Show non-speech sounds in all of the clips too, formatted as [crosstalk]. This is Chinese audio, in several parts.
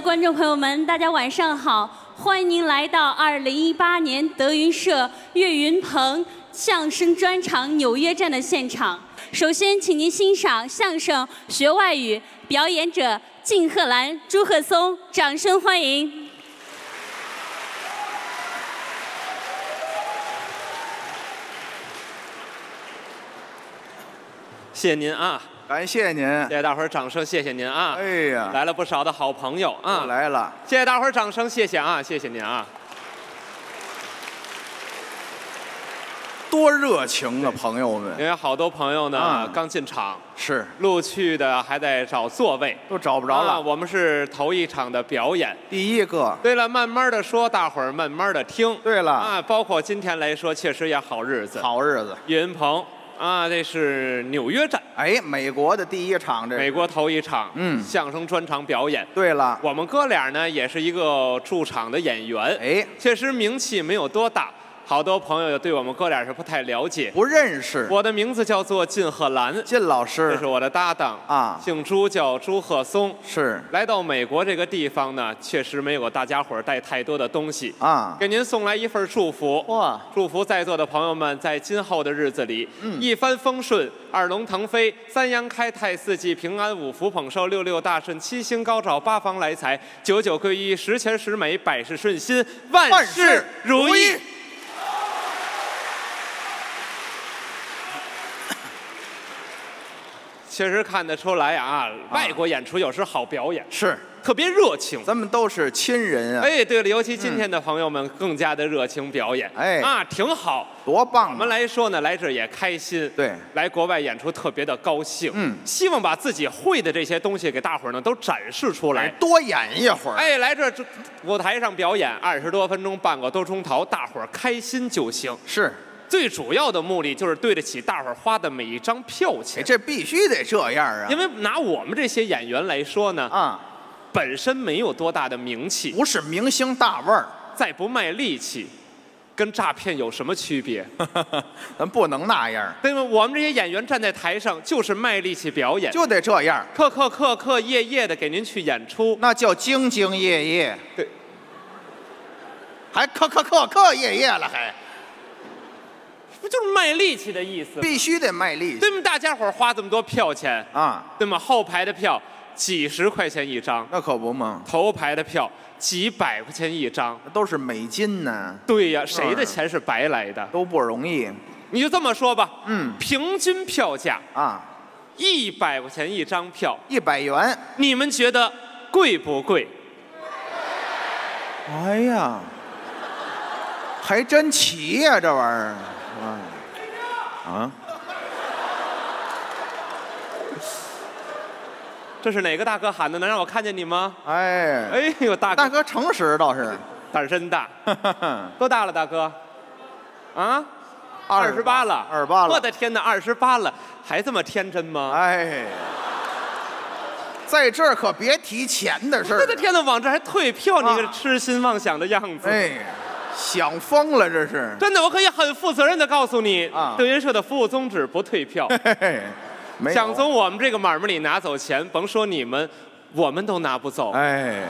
观众朋友们，大家晚上好！欢迎您来到二零一八年德云社岳云鹏相声专场纽约站的现场。首先，请您欣赏相声学外语表演者靳鹤兰、朱鹤松，掌声欢迎。谢谢您啊！感谢您。谢谢大伙儿掌声，谢谢您啊！哎呀，来了不少的好朋友啊！来了，谢谢大伙儿掌声，谢谢啊！谢谢您啊！多热情啊，朋友们！因为好多朋友呢啊刚进场，是陆续的还在找座位，都找不着啊了。我们是头一场的表演。第一个，对了，慢慢的说，大伙儿慢慢的听。对了，啊，包括今天来说，确实也好日子。好日子。岳云鹏啊，这是纽约站，哎，美国的第一场这，美国头一场，嗯。相声专场表演。对了，我们哥俩呢，也是一个驻场的演员，哎，确实名气没有多大，好多朋友对我们哥俩是不太了解。不认识。我的名字叫做靳鹤兰，靳老师。这是我的搭档。啊。姓朱叫朱鹤松。是。来到美国这个地方呢，确实没有大家伙儿带太多的东西，啊，给您送来一份祝福。哇，祝福在座的朋友们在今后的日子里，嗯。一帆风顺，二龙腾飞，三阳开泰，四季平安，五福捧寿，六六大顺，七星高照，八方来财，九九归一，十全十美，百事顺心，万万事如意确实看得出来啊，外国演出有时好表演，是，特别热情。咱们都是亲人啊，哎，对了，尤其今天的朋友们更加的热情表演，哎啊，挺好。多棒啊！我们来说呢，来这儿也开心。对来国外演出特别的高兴。嗯希望把自己会的这些东西给大伙儿呢都展示出来。多演一会儿，哎，来这舞台上表演二十多分钟，半个多钟头，大伙儿开心就行。是，最主要的目的就是对得起大伙儿花的每一张票哎，钱。这必须得这样啊，因为拿我们这些演员来说呢，啊，本身没有多大的名气，不是明星大腕儿，再不卖力气，跟诈骗有什么区别？[laughs] 咱不能那样，对吗？我们这些演员站在台上就是卖力气表演，就得这样，刻刻刻刻夜夜的给您去演出。那叫兢兢业业，对，还刻刻刻刻夜夜了，还不就是卖力气的意思吗？必须得卖力气对吗？大家伙儿花这么多票钱，啊，对吗？后排的票几十块钱一张，那可不嘛，头排的票几百块钱一张。那都是美金呢，对呀，谁的钱是白来的？都不容易你就这么说吧，嗯平均票价啊，一百块钱一张票，一百元，你们觉得贵不贵？哎呀，还真齐呀、这玩意儿，啊。啊，[laughs] 这是哪个大哥喊的？能让我看见你吗？哎，哎呦，大哥。大哥诚实倒是，胆儿真大，[laughs] 多大了，大哥？啊，二十八了，二十八了，我的天哪，二十八了，还这么天真吗？哎，在这儿可别提钱的事儿，我的天哪，往这还退票，你个啊痴心妄想的样子！哎，想疯了这是，真的，我可以很负责任的告诉你，啊。德云社的服务宗旨不退票，[laughs] 嘿嘿，没有。想从我们这个买卖里拿走钱，甭说你们，我们都拿不走。哎，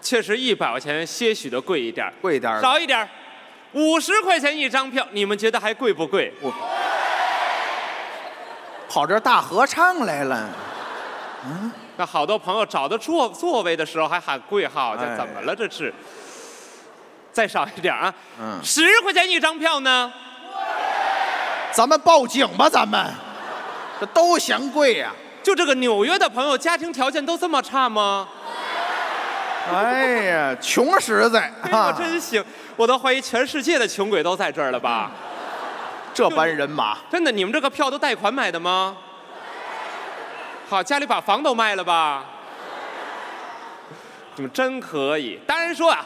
确实，一百块钱些许的贵一点儿，贵点儿。少一点儿，五十块钱一张票，你们觉得还贵不贵？跑这儿大合唱来了，嗯那好多朋友找到座座位的时候还喊贵，号，这，哎。怎么了这是？再少一点啊，嗯十块钱一张票呢？咱们报警吧，咱们，这都嫌贵呀、就这个纽约的朋友，家庭条件都这么差吗？哎呀，穷实在哎呦，啊，真行！我都怀疑全世界的穷鬼都在这儿了吧？这般人马，真的，你们这个票都贷款买的吗？好，家里把房都卖了吧？你们真可以。当然说啊，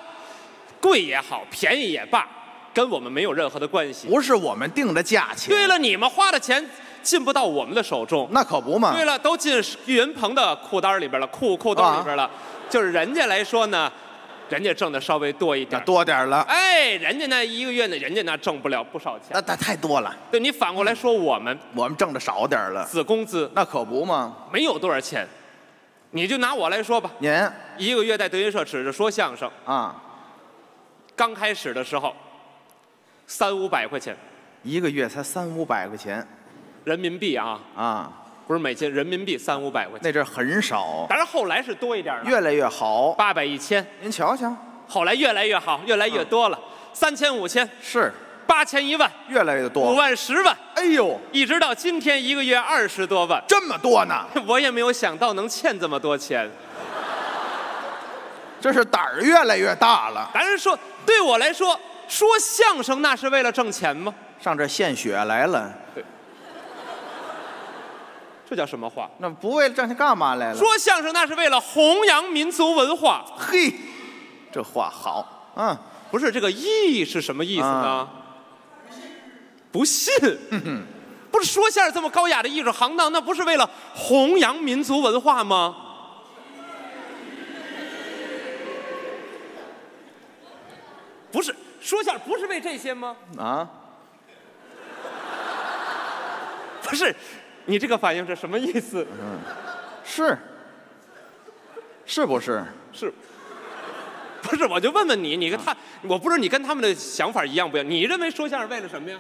贵也好，便宜也罢，跟我们没有任何的关系。不是我们定的价钱。对了，你们花的钱进不到我们的手中。那可不嘛。对了，都进岳云鹏的裤裆里边了，裤裤兜里边了。就是人家来说呢，人家挣的稍微多一点。多点了，哎，人家那一个月呢，人家那挣不了不少钱。那那太多了，对你反过来说，我们我们挣的少点了。死工资那可不嘛。没有多少钱，你就拿我来说吧，您一个月在德云社指着说相声，啊，刚开始的时候，三五百块钱。一个月才三五百块钱。人民币啊，啊，不是美金，人民币三五百块钱。那阵儿很少，但是后来是多一点了，越来越好。八百一千，您瞧瞧，后来越来越好，越来越多了，三千五千，是。八千一万，越来越多五。万十万，哎呦，一直到今天一个月二十多万，这么多呢，[laughs] 我也没有想到能欠这么多钱。这是胆儿越来越大了。当然说，对我来说，说相声那是为了挣钱吗？上这献血来了，这叫什么话？那不为了挣钱干嘛来了？说相声那是为了弘扬民族文化，嘿，这话好，嗯，不是这个义是什么意思呢？啊不信，不是说相声这么高雅的艺术行当，那不是为了弘扬民族文化吗？不是说相声不是为这些吗？啊，不是，你这个反应是什么意思？是，是不是？是，不是？我就问问你，你跟他，我不知道你跟他们的想法一样不一样？你认为说相声为了什么呀？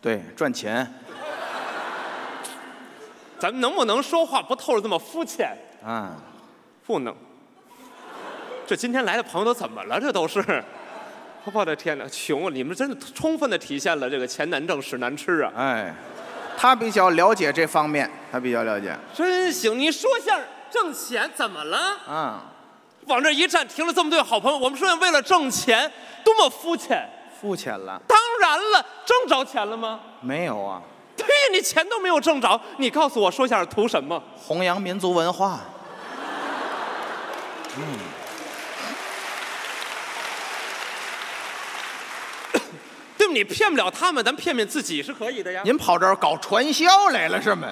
对，赚钱咱们能不能说话不透着这么肤浅？啊，不能。这今天来的朋友都怎么了？这都是，我的天哪，穷啊！你们真的充分的体现了这个钱难挣，屎难吃啊！哎，他比较了解这方面，他比较了解真行，你说相声挣钱怎么了？啊，往这一站，停了这么对好朋友，我们说为了挣钱，多么肤浅！肤浅了当然了，挣着钱了吗？没有啊？对呀，你钱都没有挣着，你告诉我说相声图什么？弘扬民族文化，对吧？你骗不了他们，咱骗骗自己是可以的呀。您跑这儿搞传销来了是吗？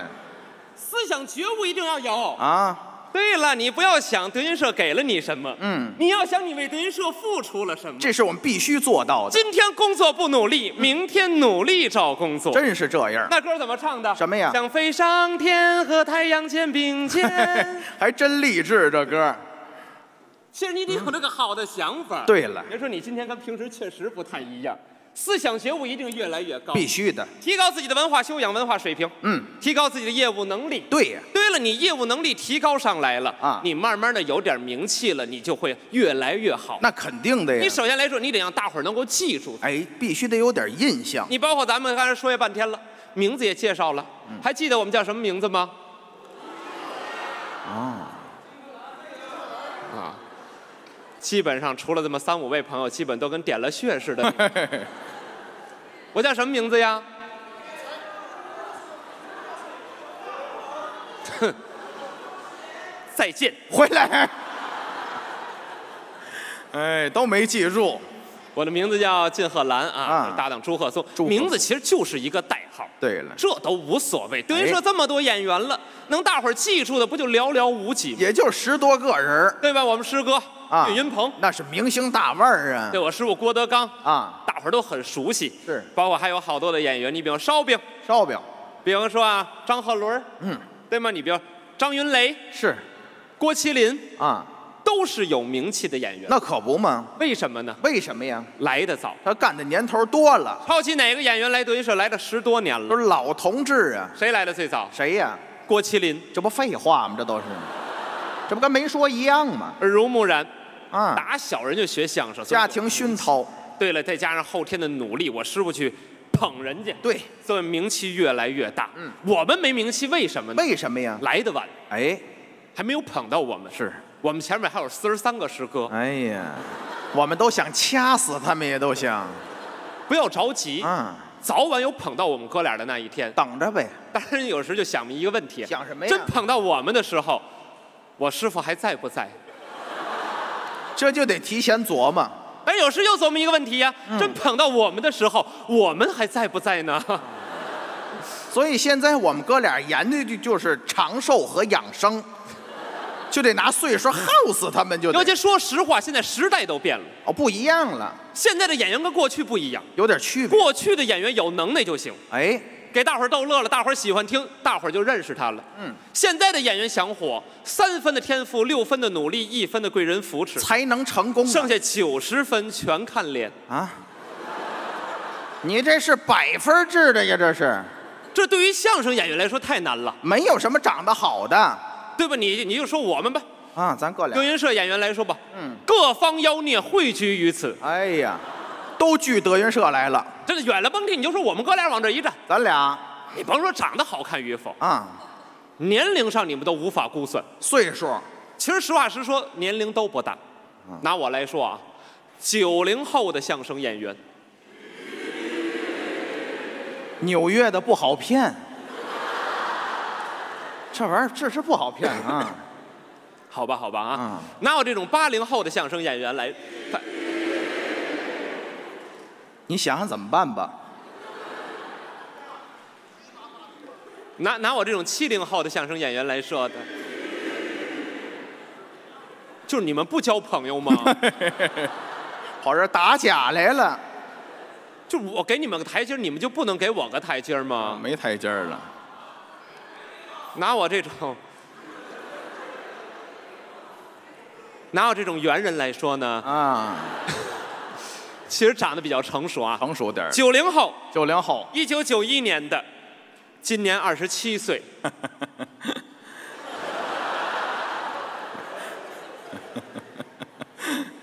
思想觉悟一定要有。啊，对了，你不要想德云社给了你什么，嗯，你要想你为德云社付出了什么。这是我们必须做到的，今天工作不努力，明天努力找工作。真是这样，那歌怎么唱的？什么呀想飞上天，和太阳肩并肩。[laughs] 还真励志这歌。其实你得有这个好的想法。对了别说你今天跟平时确实不太一样，思想觉悟一定越来越高，必须的，提高自己的文化修养、文化水平，嗯，提高自己的业务能力。对呀，对了，你业务能力提高上来了啊你慢慢的有点名气了，你就会越来越好。那肯定的呀你。首先来说，你得让大伙儿能够记住。哎，必须得有点印象。你包括咱们刚才说了半天了，名字也介绍了，嗯还记得我们叫什么名字吗？啊，啊，基本上除了这么三五位朋友，基本都跟点了穴似的。[laughs] 我叫什么名字呀？哼，[laughs] 再见。回来。[laughs] 哎，都没记住。我的名字叫靳鹤兰啊，啊搭档朱鹤松。名字其实就是一个代号，对了，这都无所谓。德云社哎这么多演员了，能大伙儿记住的不就寥寥无几吗？也就十多个人儿对吧？我们师哥啊，岳云鹏，那是明星大腕儿啊对我师傅郭德纲，啊，大伙儿都很熟悉。是包括还有好多的演员，你比如烧饼，烧饼，比方说啊张鹤伦，嗯，对吗？你比如张云雷、是郭麒麟，啊，都是有名气的演员。那可不嘛。为什么呢？为什么呀？来的早，他干的年头多了，抛弃哪个演员来德云社来了十多年了？都是老同志啊。谁来的最早？谁呀？郭麒麟，这不废话吗？这都是，这不跟没说一样吗？耳濡目染，啊，打小人就学相声，家庭熏陶，对了，再加上后天的努力，我师傅去捧人家，对，所以名气越来越大。嗯，我们没名气，为什么呢？为什么呀？来的晚，哎，还没有捧到我们。是，我们前面还有四十三个师哥，哎呀，我们都想掐死他们，也都想，不要着急，嗯，早晚有捧到我们哥俩的那一天。等着呗。当然，有时就想一个问题：想什么呀真捧到我们的时候，我师傅还在不在？这就得提前琢磨。哎，有时又琢磨一个问题呀、嗯真捧到我们的时候，我们还在不在呢？[laughs] 所以现在我们哥俩研究的就是长寿和养生，就得拿岁数耗死他们，就得尤其说实话，现在时代都变了，哦不一样了，现在的演员跟过去不一样。有点区别。过去的演员有能耐就行，哎，给大伙儿逗乐了，大伙儿喜欢听，大伙儿就认识他了。嗯，现在的演员想火，三分的天赋，六分的努力，一分的贵人扶持，才能成功啊。剩下九十分全看脸。啊，你这是百分制的呀，这是。这对于相声演员来说太难了，没有什么长得好的。对吧？你你就说我们吧，啊，咱哥俩德。云社演员来说吧，嗯，各方妖孽汇聚于此，哎呀，都聚德云社来了，这个远了甭提，你就说我们哥俩往这一站，咱俩。你甭说长得好看与否，啊，年龄上你们都无法估算。岁数。其实实话实说，年龄都不大。拿我来说啊，九零后的相声演员，纽约的不好骗，这玩意儿这是不好骗啊。[laughs] 好吧，好吧啊，嗯。拿我这种八零后的相声演员来，他你想想怎么办吧？拿拿我这种七零后的相声演员来说的，就是你们不交朋友吗？[laughs] 跑这儿打假来了，就我给你们个台阶儿，你们就不能给我个台阶儿吗？没台阶儿了。拿我这种，拿我这种猿人来说呢，啊，[laughs] 其实长得比较成熟啊。成熟点儿。九零后，九零后，一九九一年的，今年二十七岁。[laughs]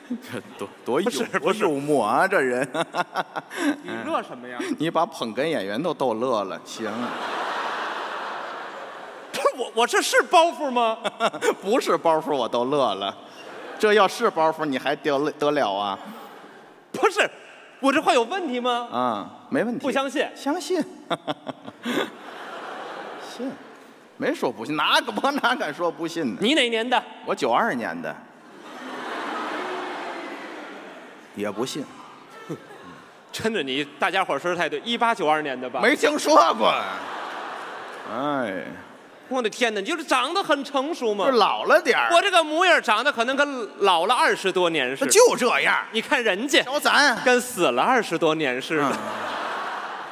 这多多幽多幽默啊！这人，你乐什么呀？[laughs] 你把捧哏演员都逗乐了，行，不是我，我这是包袱吗？[laughs] 不是包袱我都乐了，这要是包袱你还得了得了啊？不是，我这话有问题吗？啊，没问题。不相信？相信，[laughs] 信，没说不信，哪个我哪敢说不信呢？你哪年的？我九二年的，也不信，[laughs] 真的，你大家伙儿说的太对，一八九二年的吧？没听说过。哎，我的天哪，你就是长得很成熟嘛就。老了点儿，我这个模样长得可能跟老了二十多年似的。就这样。你看人家瞧咱，跟死了二十多年似的。嗯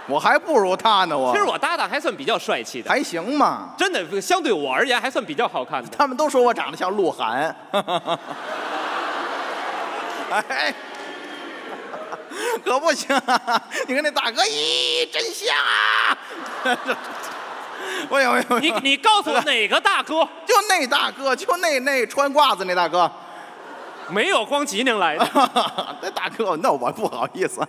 我还不如他呢，我其实我搭档还算比较帅气的，还行嘛。真的相对我而言还算比较好看的。他们都说我长得像鹿晗。[laughs] 哎，可不行、啊！你看那大哥，咦，真像啊！[laughs] [laughs] 我有有你你告诉我哪个大哥 [laughs] 就那大哥，就那那穿褂子那大哥，没有光吉宁来的？[laughs] 那大哥，那我不好意思，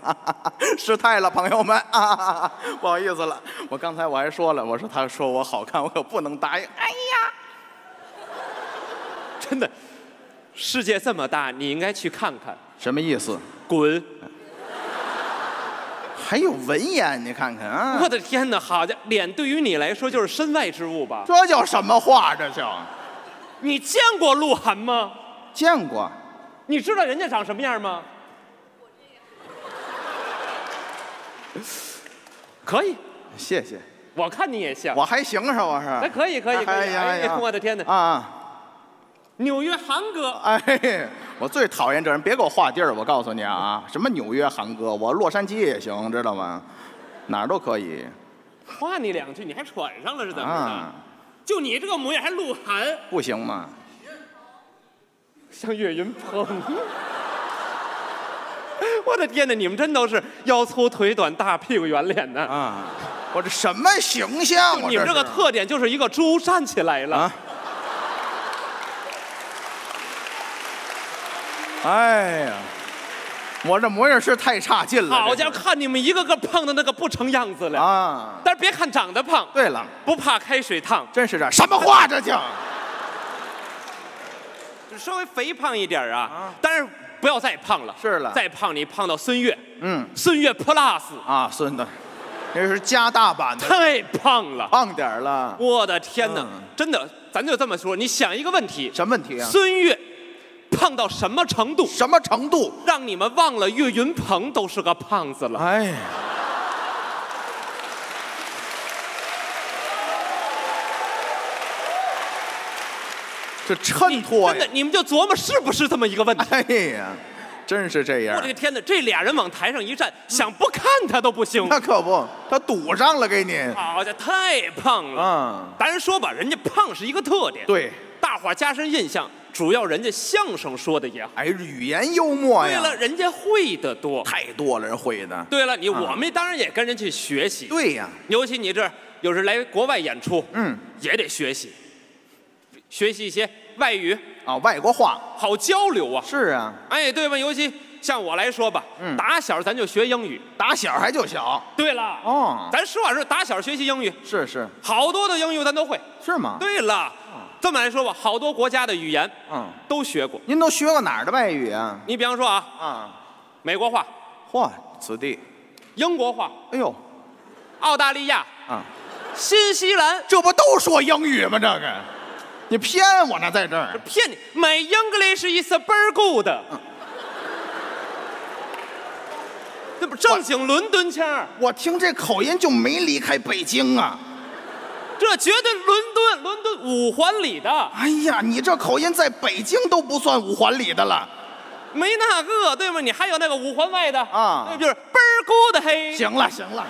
失态了，朋友们啊，不好意思了。我刚才我还说了，我说他说我好看，我可不能答应。哎呀，真的，世界这么大，你应该去看看。什么意思？滚！还有文言，你看看啊我，的天哪，好家伙，脸对于你来说就是身外之物吧？这叫什么话？这叫你见过鹿晗吗？见过。你知道人家长什么样吗？可以，谢谢，我看你也像。我还行是吧？是。哎，可以，可以，可以。哎呀哎呀，呀我的天哪！啊！纽约韩哥，哎，我最讨厌这人，别给我画地儿。我告诉你啊，什么纽约韩哥，我洛杉矶也行，知道吗？哪儿都可以夸你两句，你还喘上了是怎么就你这个模样，还鹿晗，不行吗？像岳云鹏。[laughs] 我的天哪，你们真都是腰粗腿短、大屁股圆脸的。啊，我这什么形象？我你们这个特点就是一个猪站起来了。啊。哎呀，我这模样是太差劲了。好家伙，看你们一个个胖的那个不成样子了。啊！但是别看长得胖，对了，不怕开水烫，真是这什么话这叫？就稍微肥胖一点啊啊。但是不要再胖了。是了再胖你胖到孙悦，嗯孙悦 Plus，啊，孙子，这是加大版的，太胖了。胖点儿了。我的天哪，嗯真的，咱就这么说，你想一个问题，什么问题啊？孙越胖到什么程度，什么程度？让你们忘了岳云鹏都是个胖子了？哎呀，这衬托的，！你们就琢磨是不是这么一个问题？哎呀，真是这样我这。个天哪，这俩人往台上一站，想不看他都不行。那可不，他堵上了给你。好家伙，太胖了。嗯，咱说吧，人家胖是一个特点，对，大伙儿加深印象，主要人家相声说的也好。哎，语言幽默呀，对了，人家会的多。太多了，人会的。对了，你啊我们当然也跟人去学习。对呀，尤其你这有时来国外演出，嗯，也得学习，学习一些外语，啊，外国话好交流啊。是啊，哎，对吧？尤其像我来说吧，嗯打小咱就学英语。打小还就小。对了，哦，咱实话实说，打小学习英语，是是好多的英语咱都会。是吗？对了，这么来说吧，好多国家的语言嗯，都学过。您都学过哪儿的外语啊？你比方说啊，啊，美国话、嚯，此地，英国话、哎呦，澳大利亚、啊，新西兰，这不都说英语吗？这个，你骗我呢，在这儿。骗你，My English is very good。这不正经伦敦腔儿，我听这口音就没离开北京啊！这绝对伦敦，伦敦五环里的，哎呀，你这口音在北京都不算五环里的了。没那个，对吗？你还有那个五环外的啊那就是倍儿 good 嘿。行了行了，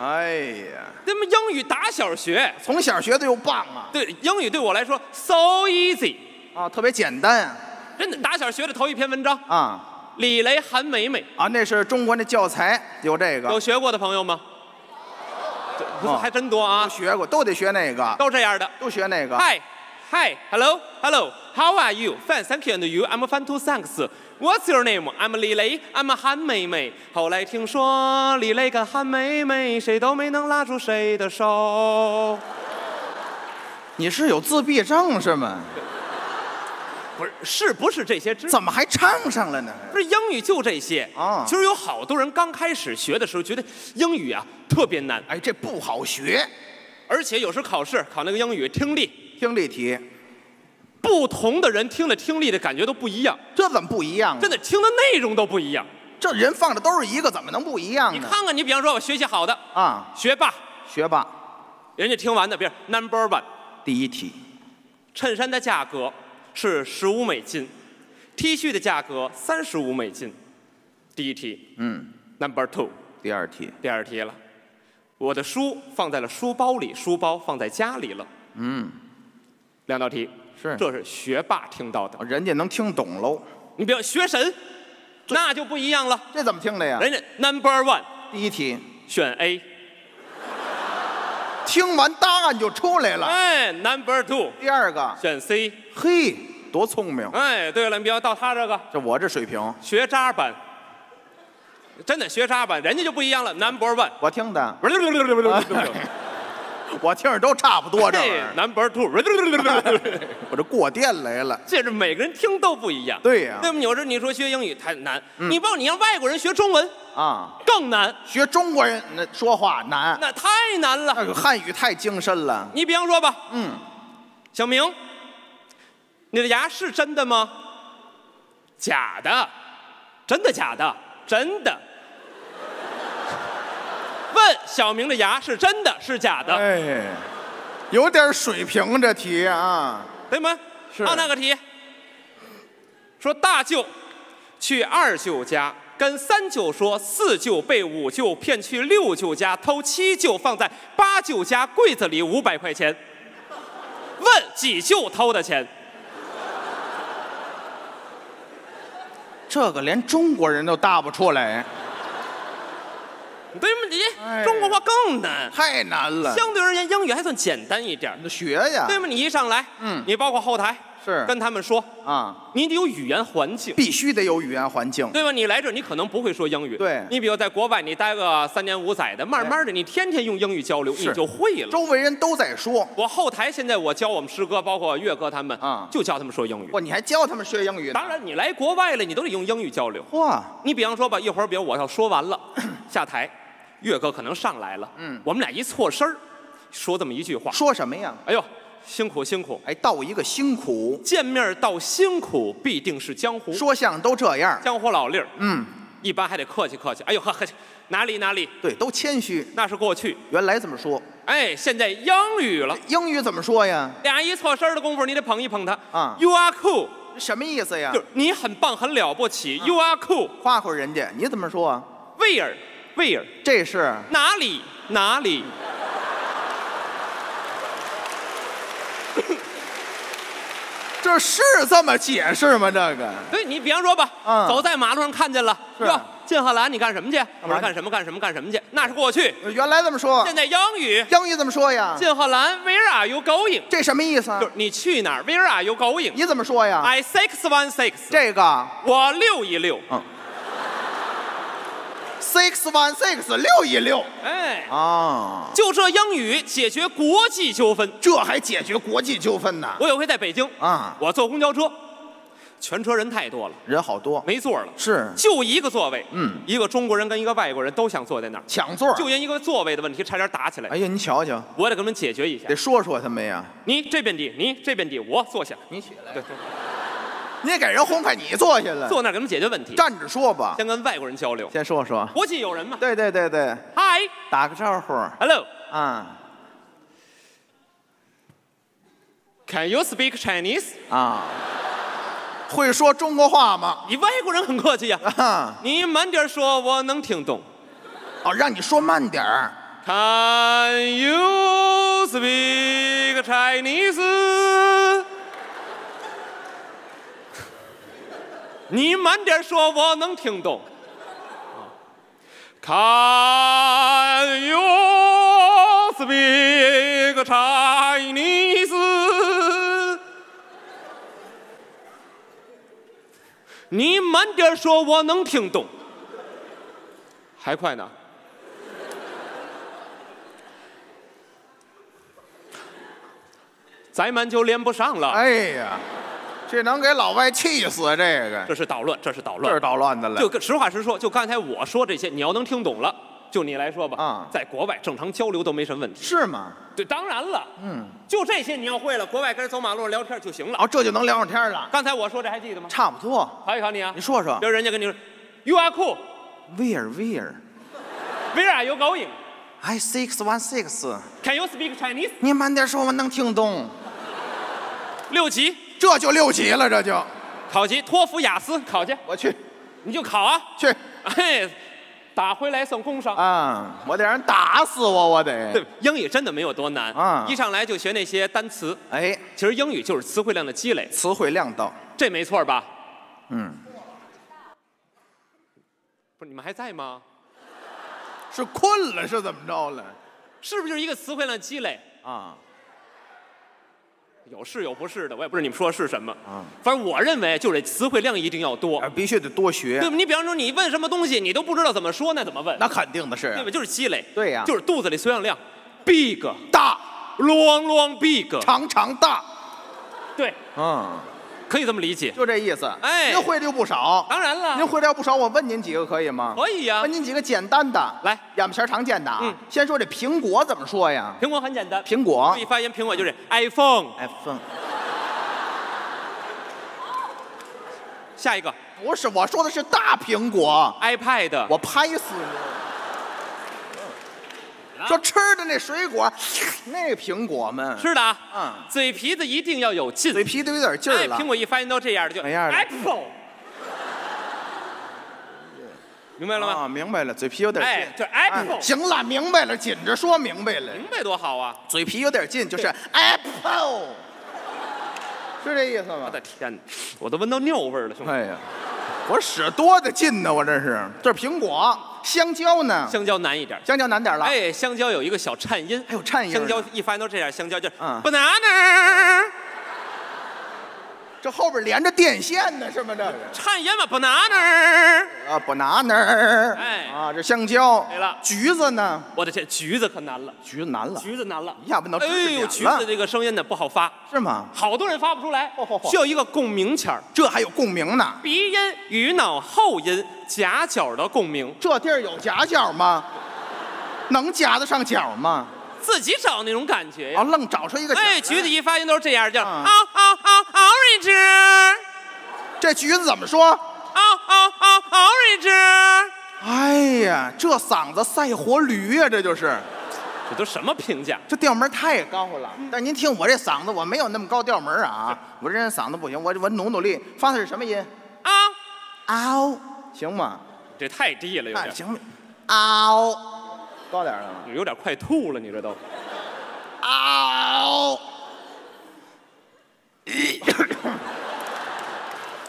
哎呀，那么英语打小学，从小学的又棒啊！对英语对我来说 so easy，啊，特别简单啊真的打小学的头一篇文章，啊李雷、韩梅梅，啊！那是中国那教材有这个，有学过的朋友吗？这不是哦还真多啊都，学过，都得学那个，都这样的。都学那个。Hi, hi, hello, hello. How are you? Fine, thank you. And you? I'm fine too, thanks. What's your name? I'm 李雷，I'm 韩梅梅。后来听说李雷跟韩梅梅谁都没能拉住谁的手。你是有自闭症是吗？不是，是不是这些知识？怎么还唱上了呢？不是英语就这些。啊。其实有好多人刚开始学的时候觉得英语啊特别难，哎，这不好学，而且有时考试考那个英语听力，听力题，不同的人听了听力的感觉都不一样，这怎么不一样啊？真的听的内容都不一样。这人放的都是一个，怎么能不一样呢？你看看，你比方说我学习好的。啊，学霸，学霸，人家听完的，比如 number one，第一题，衬衫的价格是十五美金，T 恤的价格三十五美金。第一题嗯，，number two，第二题，第二题了，我的书放在了书包里，书包放在家里了。嗯，两道题，是。这是学霸听到的。人家能听懂喽，你比如学神，那就不一样了，这怎么听的呀？人家 number one 第一题，选 A，听完答案就出来了。哎，number two 第二个，选 C，嘿，多聪明！哎，对了，你比方到他这个。这我这水平，学渣班，真的学渣班，人家就不一样了，number one。我听的，[laughs] [laughs] 我听着都差不多这玩意嘿儿。，number [laughs] two，我这过电来了。这是每个人听都不一样。对呀对吧？有时候你说学英语太难，你包括你让外国人学中文啊，更难，学中国人那说话难，那太难了。那个汉语太精深了。你比方说吧，嗯，小明，你的牙是真的吗？假的，真的假的？真的。问小明的牙是真的是假的？哎，有点水平这题啊。对吗？是啊那个题，说大舅去二舅家，跟三舅说四舅被五舅骗去六舅家偷七舅放在八舅家柜子里五百块钱，问几舅偷的钱？这个连中国人都答不出来，对吗？你哎中国话更难，太难了。相对而言英语还算简单一点儿，学呀，对吗？你一上来，嗯你包括后台是跟他们说，啊，你得有语言环境。必须得有语言环境。对吧？你来这，你可能不会说英语。对你比如在国外，你待个三年五载的，慢慢的，你天天用英语交流，你就会了。周围人都在说，我后台现在我教我们师哥，包括岳哥他们，啊就教他们说英语。哇，你还教他们学英语？当然，你来国外了，你都得用英语交流。哇，你比方说吧，一会儿比如我要说完了，[clears throat] 下台，岳哥可能上来了，嗯我们俩一错身儿，说这么一句话，说什么呀？哎呦，辛苦辛苦，哎，道一个辛苦，见面道辛苦，必定是江湖。说相声都这样。江湖老例儿，嗯，一般还得客气客气。哎呦呵，客气，哪里哪里，对，都谦虚。那是过去。原来怎么说，哎，现在英语了，英语怎么说呀？俩一错身儿的功夫，你得捧一捧他啊 You are cool，什么意思呀就？是你很棒，很了不起。You are cool。夸夸人家，你怎么说啊？Where Where 这是哪里哪里？[coughs] 这是这么解释吗？这个对你比方说吧，嗯走在马路上看见了，是哟，金鹤兰，你干什么去？干什么干什么干什么去？那是过去。原来这么说，现在英语，英语怎么说呀？金鹤兰，Where are you going？这什么意思啊就？是你去哪儿？Where are you going？你怎么说呀？I six one six，这个我六一六。Six one six 六一六哎，啊，就这英语解决国际纠纷。这还解决国际纠纷呢？我有回在北京啊我坐公交车，全车人太多了，人好多，没座了，是就一个座位。嗯，一个中国人跟一个外国人都想坐在那儿，抢座。就因一个座位的问题，差点打起来。哎呀，你瞧瞧，我得给他们解决一下得。说说他们呀。你这边低，你这边低，我坐下。你起来，对，对你给人轰开，你坐下来，坐那儿给他们解决问题。站着说吧。先跟外国人交流，先说说，国际友人嘛。对对对对，Hi，Hello，打个招呼 can 啊 you speak Chinese？啊，会说中国话吗？你外国人很客气呀、啊，你慢点说，我能听懂。哦，让你说慢点儿。Can you speak Chinese？你慢点说，我能听懂。Can you speak Chinese？你慢点说，我能听懂。还快呢。[laughs] 再慢就连不上了。哎呀，这能给老外气死！这个这是捣乱，这是捣乱这是。捣乱的了。就跟实话实说，就刚才我说这些，你要能听懂了，就你来说吧，啊在国外正常交流都没什么问题。是吗？对，当然了，嗯，就这些你要会了，国外跟人走马路上聊天就行了。哦，这就能聊上天了。刚才我说这还记得吗？差不多。考一考你啊你，说说比如人家跟你说，You are cool, Where Where where are you going? I six one six，Can you speak Chinese？你慢点说，我能听懂。六级这就六级了，这就考级，托福、雅思考去，我去你就考啊。去 [laughs] 哎，打回来算工伤。啊！我得让人打死我，我得对。，英语真的没有多难啊一上来就学那些单词。哎，其实英语就是词汇量的积累，词汇量到，这没错吧？嗯，不是你们还在吗？是困了是怎么着了？是不是就是一个词汇量积累？啊，有是有不是的，我也不知道你们说的是什么。啊反正我认为就是词汇量一定要多啊，，必须得多学对。吧？你比方说你问什么东西，你都不知道怎么说，那怎么问？那肯定的是对吧？就是积累。对呀就是肚子里存量量，big 大 long long big。长长大，对，嗯，可以这么理解。就这意思。哎您会的又不少，当然了，您会的要不少，我问您几个可以吗？可以呀问。您几个简单的，来眼巴前常见的啊。嗯先说这苹果怎么说呀？苹果很简单，苹果注意发音，苹果就是 iPhone。iPhone 下一个不是，我说的是大苹果，iPad。我拍死你！说吃的那水果，[sniffs] 那苹果们，是的啊，嗯嘴皮子一定要有劲。嘴皮子有点劲了。苹果一发音都这样的，就 Apple。明白了吗？啊，明白了，嘴皮有点劲。哎，就是 Apple。哎行了，明白了，紧着说明白了。明白多好啊！嘴皮有点劲，就是 apple，[laughs] 是这意思吗我？的天哪，我都闻到尿味了，兄弟。哎呀，我使多大劲呢？我这是，这是苹果，香蕉呢？香蕉难一点。香蕉难点了。哎，香蕉有一个小颤音，还有颤音香蕉一发音都这样，香蕉就是嗯 banana，这后边连着电线呢，是吗？这个颤音嘛 banana。啊，banana，哎啊，这香蕉，对了橘子呢？我的天，橘子可难了，橘子难了，橘子难了。一下问到哎呦，橘子这个声音呢不好发，是吗？好多人发不出来需要一个共鸣腔儿。这还有共鸣呢？鼻音、语脑后音夹角的共鸣，这地儿有夹角吗？能夹得上角吗？自己找那种感觉呀啊，呀。愣找出一个。哎，橘子一发音都是这样，叫嗯嗷嗷嗷 orange，这橘子怎么说？嗷嗷嗷 orange，哎呀，这嗓子赛活驴呀、这就是，这都什么评价？这调门太高了。但您听我这嗓子，我没有那么高调门啊，我这人嗓子不行，我我努努力，发的是什么音？啊，嗷，行吗？这太低了，有哎，点，行吗？嗷，高点儿了吗？有点快吐了，你这都。嗷！[coughs]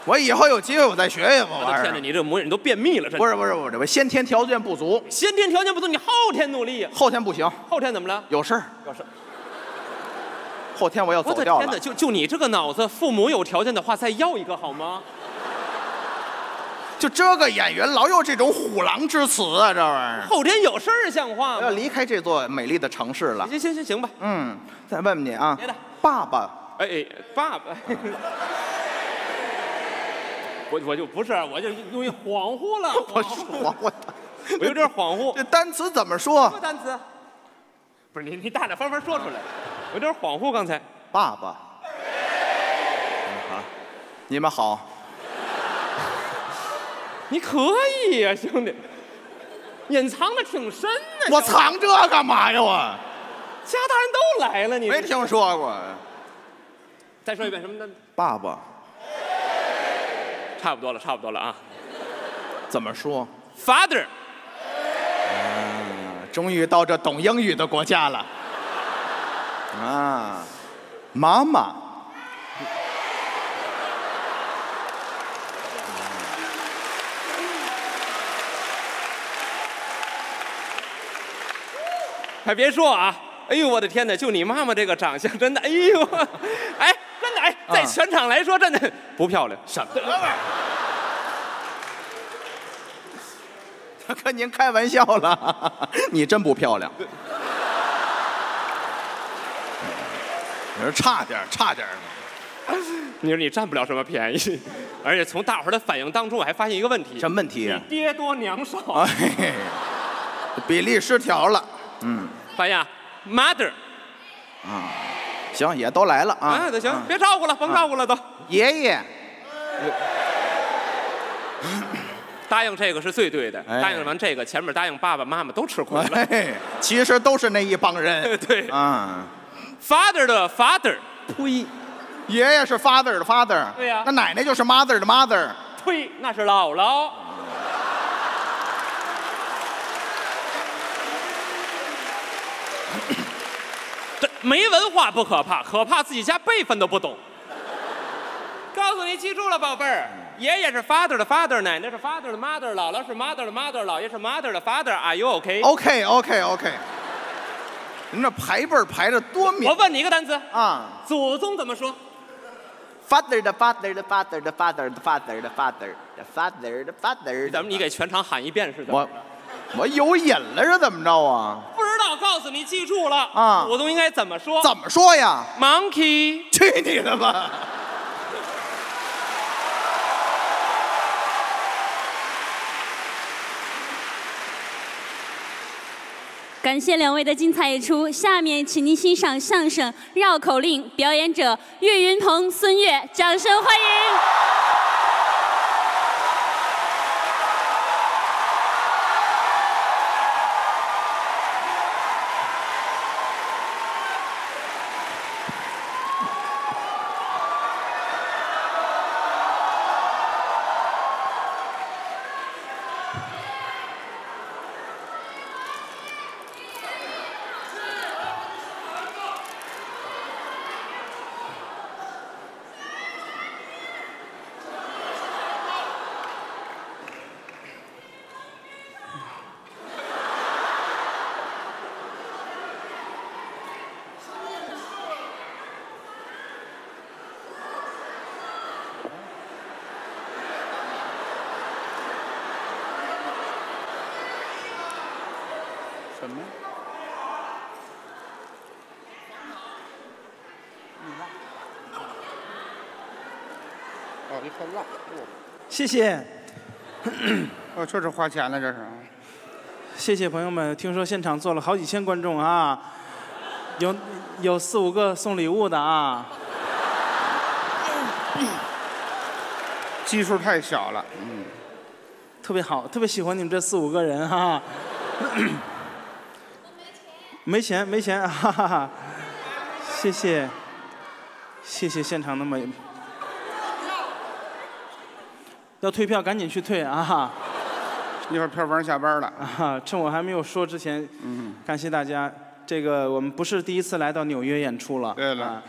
我以后有机会我再学学吧，我的天哪。你这模样你都便秘了，这不是不是不是，我先天条件不足，先天条件不足，你后天努力呀。后天不行，后天怎么了？有事儿。有事儿后天我要我走掉了的天哪，。就就你这个脑子，父母有条件的话再要一个好吗？就这个演员老有这种虎狼之词啊，这玩意儿。后天有事儿像话吗？我要离开这座美丽的城市了。行行行行吧。嗯，再问问你啊别的，爸爸，哎哎，爸爸，[laughs] 我我就不是，我就容易恍惚了，[laughs] 我恍惚我我，[laughs] 我有点恍惚。这单词怎么说什么？单词？不是你你大大方方说出来，我有点恍惚刚才。爸爸。好，你们好。你可以呀、兄弟，隐藏的挺深呢、我小藏这干嘛呀？我家大人都来了，你没听说过。再说一遍什么的？爸爸差不多了，差不多了啊。怎么说？Father，终于到这懂英语的国家了。啊，妈妈。还别说啊，哎呦我的天哪，就你妈妈这个长相，真的，哎呦，哎，真的，哎，在啊全场来说，真的不漂亮。什么？跟您开玩笑了，你真不漂亮。你说差点儿，差点儿。你说你占不了什么便宜，而且从大伙儿的反应当中，我还发现一个问题：什么问题呀、爹多娘少。哎，[laughs] 比例失调了。发现啊，mother，啊行，也都来了啊。啊，那行，嗯别照顾了，甭照顾了都。爷爷，[laughs] 答应这个是最对的，哎答应完这个，前面答应爸爸妈妈都吃亏了。哎，其实都是那一帮人。[laughs] 对啊，，father 的 father，呸，爷爷是 father 的 father，对呀那奶奶就是 mother 的 mother。呸，那是姥姥。没文化不可怕，可怕自己家辈分都不懂。告诉你，记住了，宝贝儿，爷爷是 father 的 father，奶奶是 father 的 mother，姥姥是 mother 的 mother，姥爷是 mother 的 father。Are you OK？OK OK OK，您这排辈儿排的多我明问你一个单词，啊祖宗怎么说？！Father 的 father 的 father 的 father 的 father 的 father 的 father 的 father。咱们你给全场喊一遍是怎么？我有瘾了是怎么着啊？不知道，告诉你，记住了啊我都应该怎么说？怎么说呀？Monkey。去你的吧！感谢两位的精彩演出，下面请您欣赏相声《绕口令》，表演者岳云鹏、孙越，掌声欢迎。哦，一块辣，谢谢，哦，这是花钱了，这是。谢谢朋友们。听说现场坐了好几千观众啊，有有四五个送礼物的啊。基数太小了，嗯。特别好，特别喜欢你们这四五个人哈。没钱，没钱，哈哈哈。谢谢，谢谢现场的美。要退票赶紧去退啊！[laughs] 一会儿票房下班了。啊，趁我还没有说之前，嗯，感谢大家。这个我们不是第一次来到纽约演出了。对了啊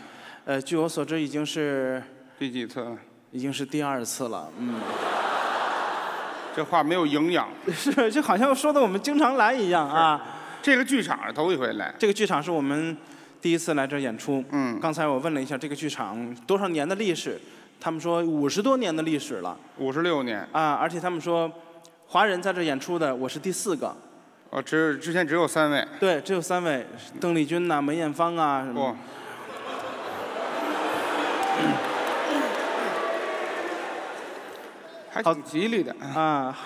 呃，据我所知，已经是第几次了？已经是第二次了。嗯，[laughs] 这话没有营养。[laughs] 是，就好像说的我们经常来一样啊。这个剧场是头一回来。这个剧场是我们第一次来这儿演出。嗯刚才我问了一下这个剧场多少年的历史，他们说五十多年的历史了五十六年，啊，而且他们说华人在这演出的我是第四个。哦，只之前只有三位。对，只有三位，邓丽君呐、梅艳芳啊什么不。[coughs] 还挺吉利的。啊，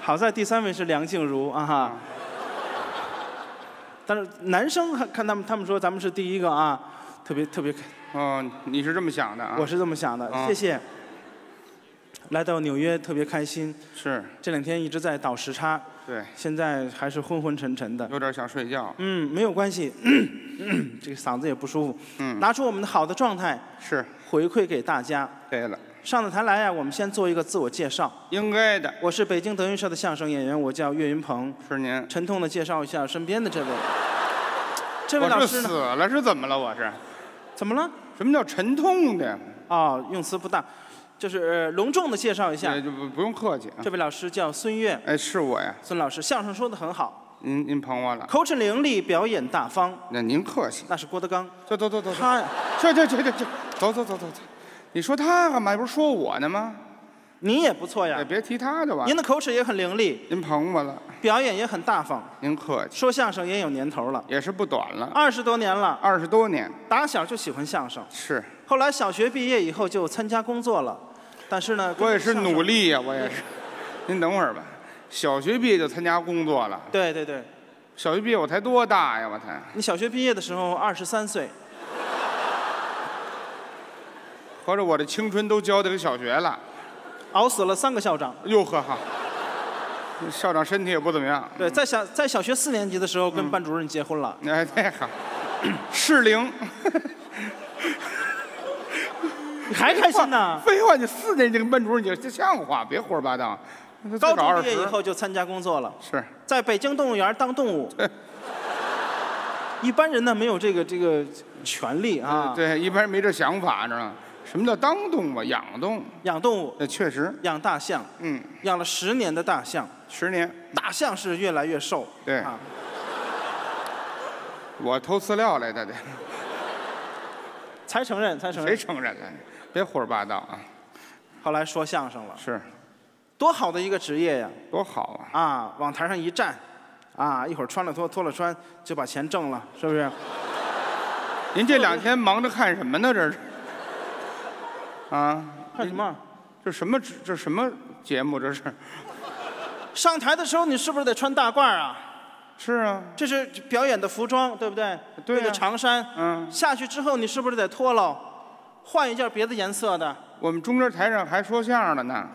好在第三位是梁静茹啊哈。但是男生还看他们，他们说咱们是第一个啊，特别特别开，哦，你是这么想的啊？我是这么想的，啊谢谢。来到纽约特别开心，是，这两天一直在倒时差，对，现在还是昏昏沉沉的。有点想睡觉。嗯，没有关系，[clears throat] 这个嗓子也不舒服。嗯拿出我们的好的状态是，回馈给大家。对了，上到台来呀、我们先做一个自我介绍。应该的。我是北京德云社的相声演员，我叫岳云鹏。是您。沉痛的介绍一下身边的这位。这位我是老师呢？死了是怎么了？我是。怎么了？什么叫沉痛的？哦，用词不当，就是呃隆重的介绍一下不不用客气啊。这位老师叫孙越，哎，是我呀。孙老师相声说的很好，您您捧我了。口齿伶俐，表演大方，那您客气。那是郭德纲。走走走走走。他去去去去去，走走走走走。你说他干嘛？不是说我呢吗？您也不错呀也，别提他的吧您。的口齿也很伶俐，您捧我了，表演也很大方，您客气，说相声也有年头了，也是不短了，二十多年了，二十多年。打小就喜欢相声，是，后来小学毕业以后就参加工作了，但是呢，我也是努。力呀，我也是。您等会儿吧，小学毕业就参加工作了。对对对，小学毕业我才多大呀？我才你小学毕业的时候二十三岁，合着我的青春都交这个小学了。熬死了三个校长。哟呵哈，校长身体也不怎么样。对，在小在小学四年级的时候跟班主任结婚了。哎，对好，适龄。你 [laughs] 还开心呢？废话，你四年级跟班主任，你这像话？别胡说八道。高中毕业以后就参加工作了，是在北京动物园当动物对。[laughs] 一般人呢没有这个这个权利啊。，对，一般人没这想法，知道吗？什么叫当动物？养动物？养动物，那确实，养大象，嗯，养了十年的大象，十年。大象是越来越瘦。对啊，我偷饲料来的，得 [laughs] 才承认，才承认谁。承认了？别胡说八道啊！后来说相声了，是，多好的一个职业呀！多好啊！啊，往台上一站，啊，一会儿穿了脱，脱了穿，就把钱挣了，是不是？您这两天忙着看什么呢？这是？啊？看什么？这什么？这什么节目？这是？[laughs] 上台的时候你是不是得穿大褂啊？是啊，这是表演的服装，对不对？对呀那个长衫，嗯下去之后你是不是得脱了，换一件别的颜色的？我们中间台上还说相声了呢。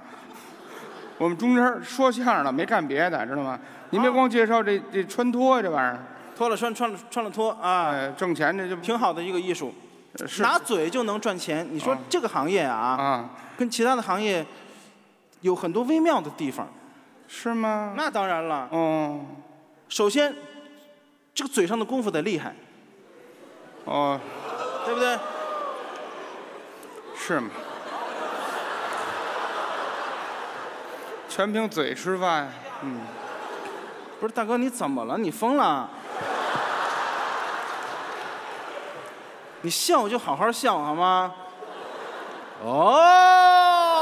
我们中间说相声了，没干别的，知道吗？您别光介绍这这穿脱这玩意儿，脱了穿，穿了穿了脱啊，哎，挣钱这就挺好的一个艺术，是拿嘴就能赚钱。你说啊这个行业啊，啊，跟其他的行业有很多微妙的地方。是吗？那当然了，哦首先这个嘴上的功夫得厉害，哦，对不对？是吗？全凭嘴吃饭，嗯不是大哥，你怎么了？你疯了？你笑就好好笑好吗？哦，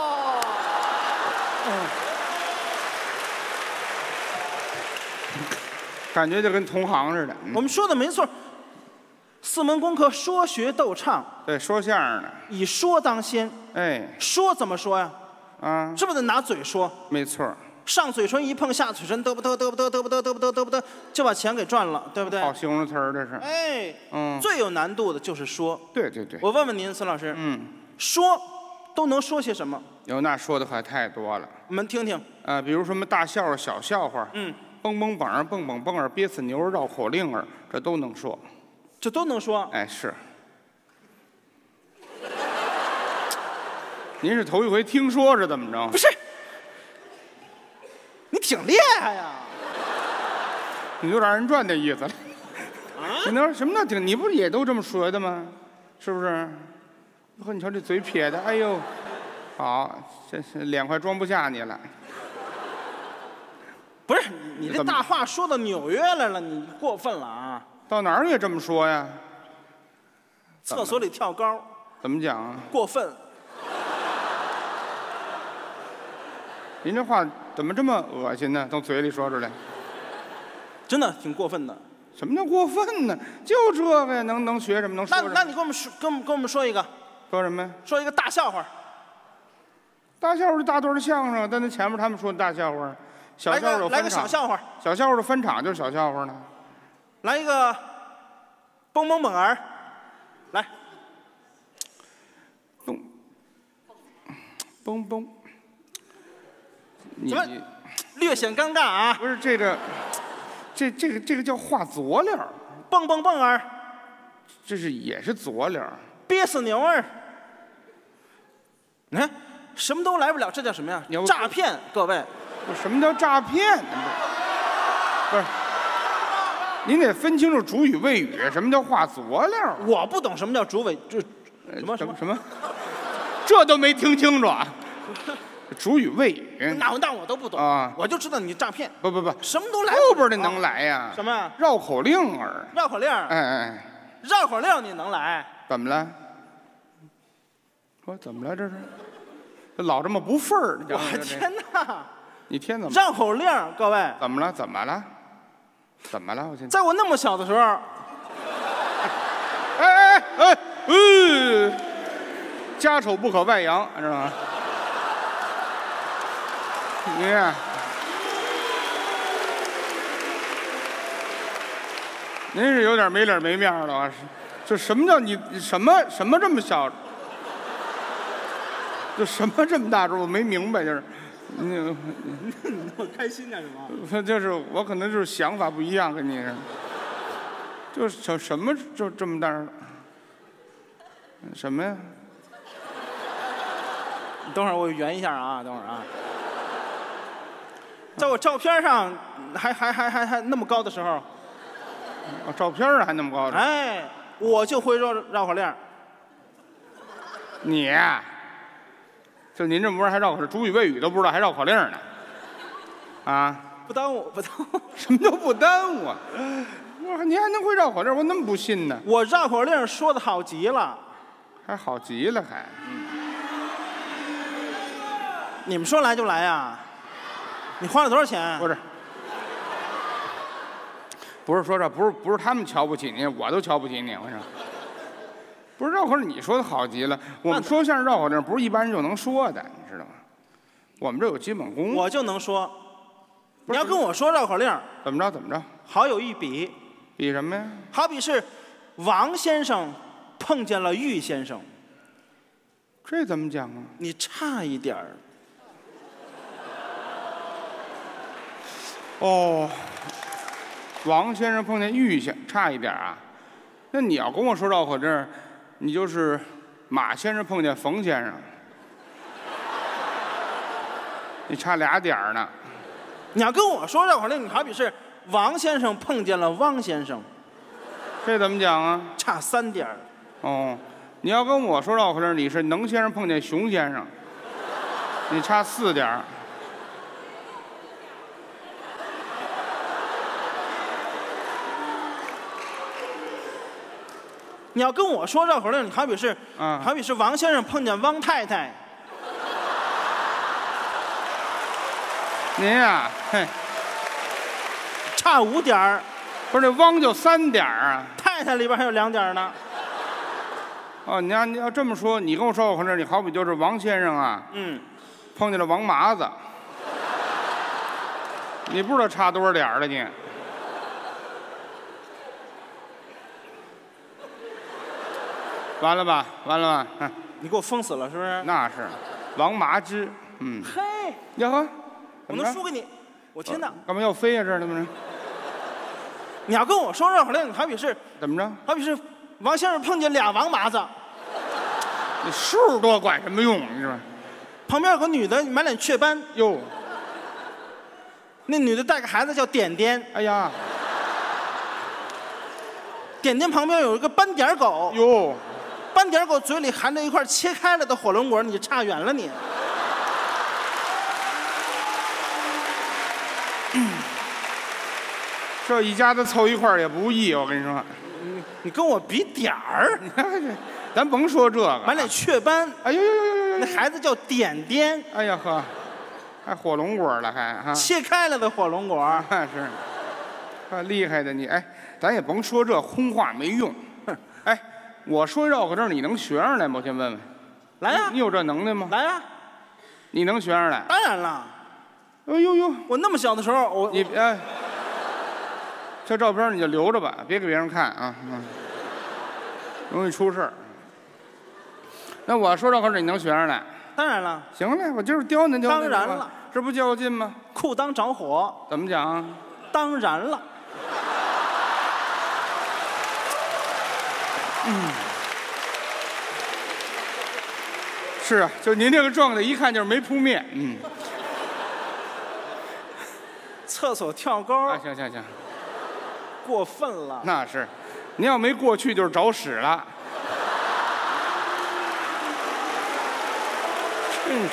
感觉就跟同行似的。嗯我们说的没错，四门功课说学逗唱，对，说相声的，以说当先。哎，说怎么说呀？啊，是不是得拿嘴说？没错儿，上嘴唇一碰下嘴唇，嘚不嘚嘚不嘚嘚不嘚嘚不嘚嘚不嘚，就把钱给赚了，对不对？好形容词儿这是。哎，嗯，最有难度的就是说。对对对，我问问您，孙老师，嗯，说都能说些什么？有那说的话太多了。我们听听。啊，比如什么大笑话、小笑话，嗯，蹦蹦蹦儿、蹦蹦蹦儿、憋死牛儿、绕口令儿，这都能说。这都能说。哎，是。您是头一回听说是怎么着？不是，你挺厉害呀。你有点二人转的意思了。你那什么叫挺？你不是也都这么说的吗？是不是？呵，你瞧这嘴撇的，哎呦，好，这是脸快装不下你了。不是，你这大话说到纽约来了，你过分了啊！到哪儿也这么说呀？厕所里跳高，怎么讲啊？过分。您这话怎么这么恶心呢？从嘴里说出来，真的挺过分的。什么叫过分呢？就这个呀，能能学什么？能说什？那那你跟我们说，跟我们跟我们说一个，说什么呀？说一个大笑话。大笑话是大段的相声，但那前面他们说的大笑话，小来笑话有个来个小笑话，小笑话的分场就是小笑话呢。来一个蹦蹦蹦儿，来，蹦蹦蹦，你怎么略显尴尬啊！不是这个，这这个这个叫画佐料儿，蹦蹦蹦儿，这是也是佐料儿。憋死牛儿。你看，什么都来不了，这叫什么呀要？诈骗，各位。什么叫诈骗呢？不是，[laughs] 您得分清楚主语谓语，什么叫画佐料儿？我不懂什么叫主尾，这呃什么什么？什么？这都没听清楚啊！[laughs] 主语谓语，那那我都不懂啊我就知道你诈骗，不不不，什么都来后边的能来呀？什么呀？绕口令儿？绕口令儿，哎哎，绕口令儿你能来？怎么了？我怎么了？这是？这老这么不忿儿？你我天哪！你天怎么？绕口令儿，各位，怎么了？怎么了？怎么了？我现在。在我那么小的时候，哎哎哎哎，呃，家丑不可外扬，知道吗？你，您是有点没脸没面了啊！这什么叫你什么什么这么小？这什么这么大只？我没明白，就是，你你那么开心干什么？就是我可能就是想法不一样，跟你是，就是什什么就这么大？什么呀？等会儿我圆一下啊，等会儿啊。在我照片上还还还还还那么高的时候，哦照片上还那么高呢？哎，我就会绕绕口令儿。你呀，就您这模样还绕口主语谓语都不知道，还绕口令呢？啊？不耽误，不耽误。[laughs] 什么叫不耽误啊？我说您还能会绕口令，我那么不信呢？我绕口令说的好极了，还好极了还。你们说来就来呀？你花了多少钱？不是，不是说这，不是不是他们瞧不起你，我都瞧不起你。我说，不是绕口令，你说的好极了。我们说相声绕口令不是一般人就能说的，你知道吗？我们这有基本功。我就能说。你要跟我说绕口令，怎么着怎么着？好有一比，比什么呀？好比是王先生碰见了玉先生，这怎么讲啊？你差一点儿。哦，王先生碰见玉先差一点啊。那你要跟我说绕口令，你就是马先生碰见冯先生，你差俩点儿呢。你要跟我说绕口令，你好比是王先生碰见了汪先生，这怎么讲啊？差三点儿。哦，你要跟我说绕口令，你是能先生碰见熊先生，你差四点儿。你要跟我说绕口令，你好比是，嗯好比是王先生碰见汪太太，您呀、嘿，差五点儿。不是这汪就三点儿啊。太太里边还有两点儿呢。哦，你要你要这么说，你跟我说绕口令，你好比就是王先生啊，嗯，碰见了王麻子，你不知道差多少点儿了你。完了吧，完了吧，嗯你给我封死了是不是？那是王麻枝。嗯，嘿，呀呵，我怎么着能输给你？我天哪！干嘛要飞呀、这儿怎么着？你要跟我说绕口令，好比是怎么着？好比是王先生碰见俩王麻子，你数多管什么用？你说？旁边有个女的满脸雀斑，哟，那女的带个孩子叫点点，哎呀，点点旁边有一个斑点狗，哟，斑点狗嘴里含着一块切开了的火龙果，你差远了你。这一家子凑一块儿也不易，我跟你说。你跟我比点儿，[laughs] 咱甭说这个，满脸雀斑，哎呦呦呦呦呦呦！那孩子叫点点，哎呀呵，还火龙果了还哈？切开了的火龙果。那 [laughs] 是，啊，厉害的你哎，咱也甭说这空话没用。哎，我说绕口令你能学上来吗？我先问问。来呀你你有这能耐吗？来呀，你能学上来？当然了，哎呦呦，我那么小的时候，我你哎，这照片你就留着吧，别给别人看啊，嗯，容易出事儿。那我说绕口令你能学上来？当然了，行了，我就是刁难刁难你嘛当然了，这不较劲吗？裤裆着火，怎么讲啊？当然了，是啊，就您这个状态，一看就是没扑灭。嗯，厕所跳高啊，行行行，过分了。那是，您要没过去就是找屎了。嗯，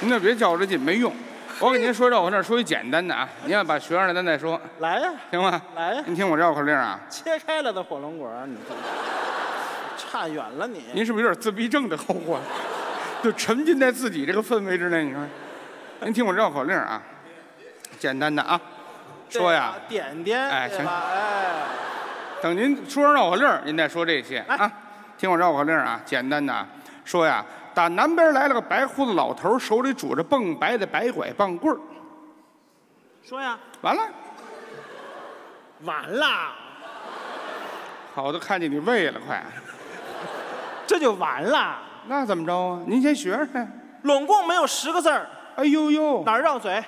您那别较着劲，没用。我给您说绕口令，说一简单的啊，您要把学上来，咱再说，来呀，行吗？来呀，您听我绕口令啊，切开了的火龙果，你看，差远了你。您是不是有点自闭症的后果？[laughs] 就沉浸在自己这个氛围之内，你说？您听我绕口令啊，简单的啊，说呀。点点，哎行？哎，等您说上绕口令，您再说这些来啊。听我绕口令啊，简单的啊，说呀，打南边来了个白胡子老头，手里拄着蹦白的白拐棒棍儿。说呀，完了，完了，好的，看见你胃了，快。这就完了。那怎么着啊？您先学上呀。拢共没有十个字儿，哎呦呦，哪儿绕嘴？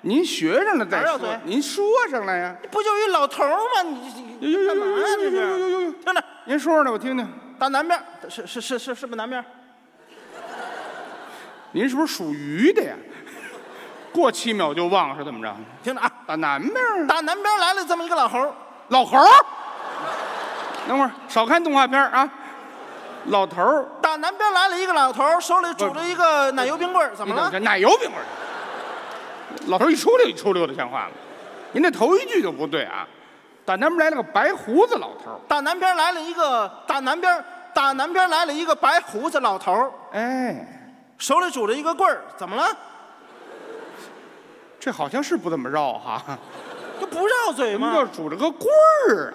您学上了再说哪儿绕嘴，您说上了呀。不就一老头儿吗？你呦呦呦你干嘛呀？这呦呦呦呦呦是？呦！听着，您说说来，我听听。打南边，是是是是是不是南边？您是不是属鱼的呀？过七秒就忘是怎么着？听着啊，打南边儿打南边来了这么一个老猴儿，老猴儿。等会儿，少看动画片儿啊。老头儿，打南边来了一个老头儿，手里拄着一个奶油冰棍儿，怎么了？奶油冰棍儿。老头儿一出溜一出溜的，像话吗？您这头一句就不对啊！打南边来了个白胡子老头儿，打南边来了一个，打南边打南边来了一个白胡子老头儿，哎，手里拄着一个棍儿，怎么了？这好像是不怎么绕哈。这不绕嘴什么叫吗？拄着个棍儿啊？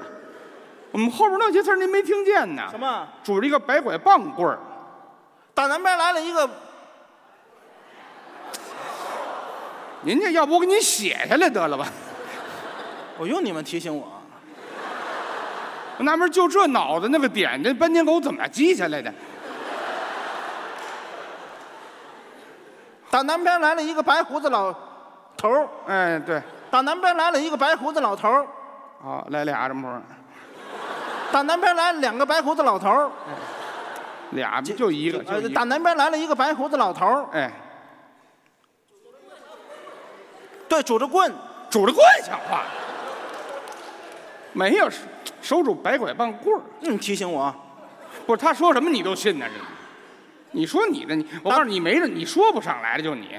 我们后边那些词儿您没听见呢？什？么？拄着一个白拐棒棍儿。打南边来了一个，您这要不我给您写下来得了吧？我用你们提醒我，我纳闷，就这脑子那个点，这斑点狗怎么记下来的？打南边来了一个白胡子老头儿，哎，对，打南边来了一个白胡子老头儿，好，来俩这么说，打南边来了两个白胡子老头儿，俩就一个。打南边来了一个白胡子老头儿，哎，对，拄着棍，拄着棍讲话？没有，手手拄白拐棒棍儿。嗯，提醒我，不是他说什么你都信呢？这，你说你的，你我告诉你，你没人，你说不上来的就你，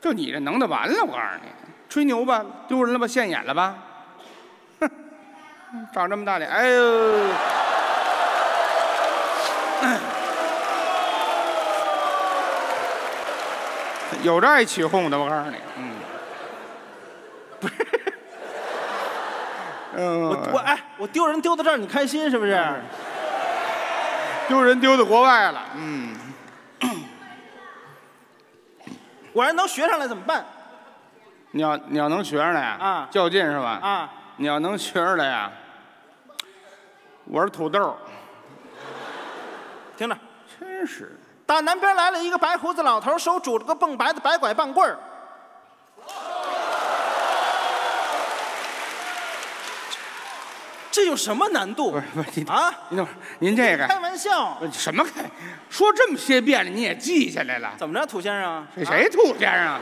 就你这能耐完了，我告诉你，吹牛吧，丢人了吧，现眼了吧？哼，长这么大脸，哎呦，[coughs] 有这爱起哄的，我告诉你，嗯，不是，嗯，[laughs] 我我哎，我丢人丢到这儿，你开心是不是？丢人丢到国外了，嗯。我要能学上来怎么办？你要你要能学上来啊。较劲是吧？啊，你要能学上来呀，我是土豆，听着，真是。打南边来了一个白胡子老头，手拄着个蹦白的白拐棒棍儿。这有什么难度不是不是？您等会儿，您这个开玩笑，什么开？说这么些遍了，你也记下来了？怎么着，土先生？谁谁土先生？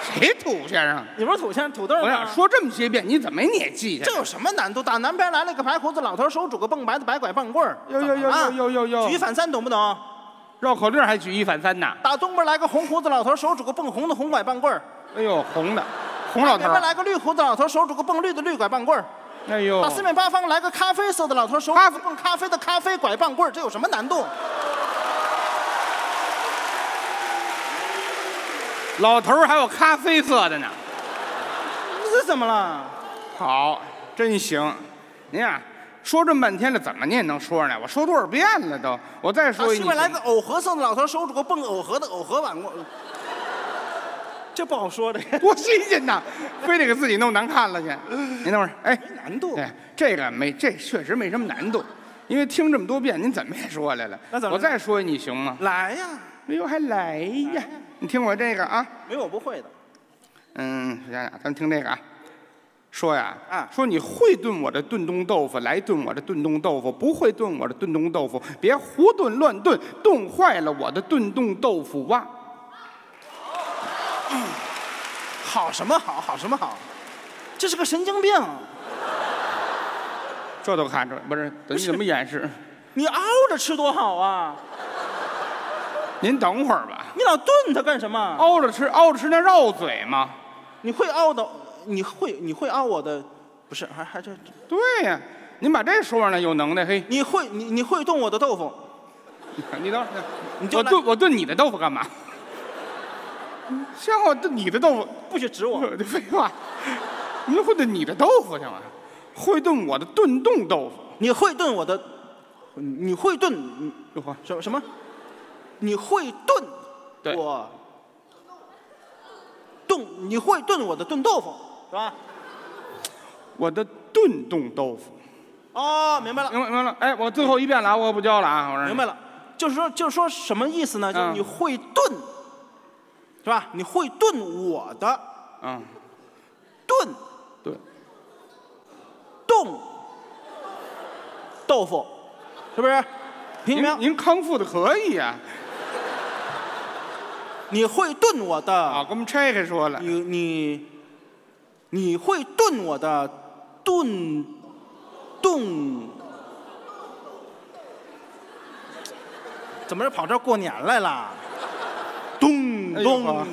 谁土先生？你不是土先生土豆吗？我想说这么些遍，你怎么你也记下？这有什么难度？打南边来了个白胡子老头，手拄个蹦白的白拐棒棍儿。有有有怎么了有有有有举一反三懂不懂？绕口令还举一反三呢？打东边来个红胡子老头，手拄个蹦红的红拐棒棍儿。哎呦，红的，红老头儿。北边来个绿胡子老头，手拄个蹦绿的绿拐棒棍儿。哎呦打，四面八方来个咖啡色的老头，手拄个蹦咖啡的咖啡拐棒棍儿，这有什么难度？老头儿还有咖啡色的呢。这怎么了？好，真行。您啊，说这么半天了，怎么您也能说呢？我说多少遍了都，我再说一西边来你个藕荷色的老头，手拄个蹦藕荷的藕荷碗棍儿。[laughs] 这不好说的，[laughs] 多新鲜呐！非得给自己弄难看了去。[laughs] 您等会儿，哎，难度。哎，这个没，这确实没什么难度，因为听这么多遍，您怎么也说来了。那怎么我再说你行吗？来呀，哎呦，还来呀！你听我这个啊，没有不会的。嗯，想想，咱听这个啊。说呀，啊说你会炖我的炖冻豆腐，来炖我的炖冻豆腐；不会炖我的炖冻豆腐，别胡炖乱炖，炖坏了我的炖冻豆腐哇！好什么好？好什么好？这是个神经病！这都看出来，不是？你怎么掩饰？你熬着吃多好啊！您等会儿吧。你老炖它干什么？熬着吃，熬着吃那绕嘴吗？你会熬的，你会你会熬我的，不是还还这，对呀、您把这说上来有能耐，嘿，你会你你会炖我的豆腐？[laughs] 你等会儿，你就来我炖我炖你的豆腐干嘛？像我炖你的豆腐，不许指我！这 [laughs] 废话，您会炖你的豆腐行吗？会炖我的炖冻豆腐。你会炖我的，你会炖你哟呵，什么什么？你会炖我炖你会炖我的炖豆腐是吧？我的炖冻豆腐。哦，明白了，明白明白了。哎，我最后一遍了啊，我可不教了啊。我说明白了，就是说就是说什么意思呢？就是嗯你会炖，是吧？你会炖我的嗯，炖对，冻豆腐，是不是？您？您康复的可以呀、你会炖我的，啊。给我们拆开说了，你你你会炖我的炖炖，怎么是跑这儿过年来了？咚哎呦咚呵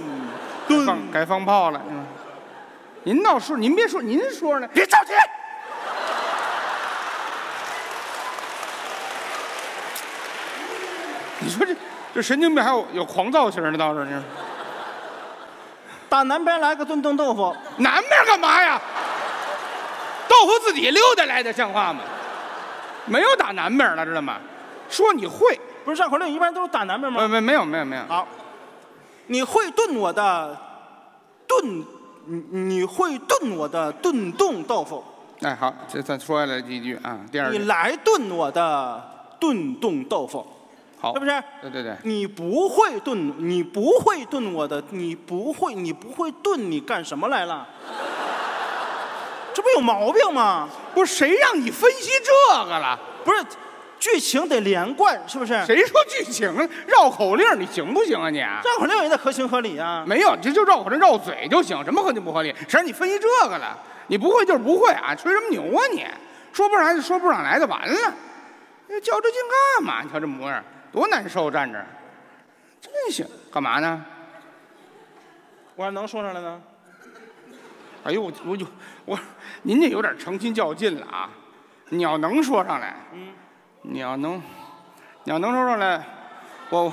该放该放炮了。嗯您倒是，您别说，您说呢？别着急。你说这这神经病还有有狂躁型的倒是呢。打南边来个炖冻豆腐，南边干嘛呀？豆腐自己溜达来的，像话吗？没有打南边了，知道吗？说你会，不是绕口令一般都是打南边吗？没没没有没有没有，好，你会炖我的炖，你你会炖我的炖冻豆腐，哎好，这再说下来几句啊。第二句你来炖我的炖冻豆腐，好，是不是？对对对，你不会炖，你不会炖我的，你不会，你不会炖，你干什么来了？这不有毛病吗？不是谁让你分析这个了？不是，剧情得连贯，是不是？谁说剧情绕口令你行不行啊你？绕口令也得合情合理啊。没有，这就绕口令绕嘴就行，什么合情不合理？谁让你分析这个了？你不会就是不会啊，吹什么牛啊你？说不上来就说不上来就完了，那较这劲干嘛？你瞧这模样，多难受站着，真行，干嘛呢？我要能说上来呢？哎呦，我我就我，您这有点诚心较劲了啊！你要能说上来，嗯，你要能，你要能说上来，我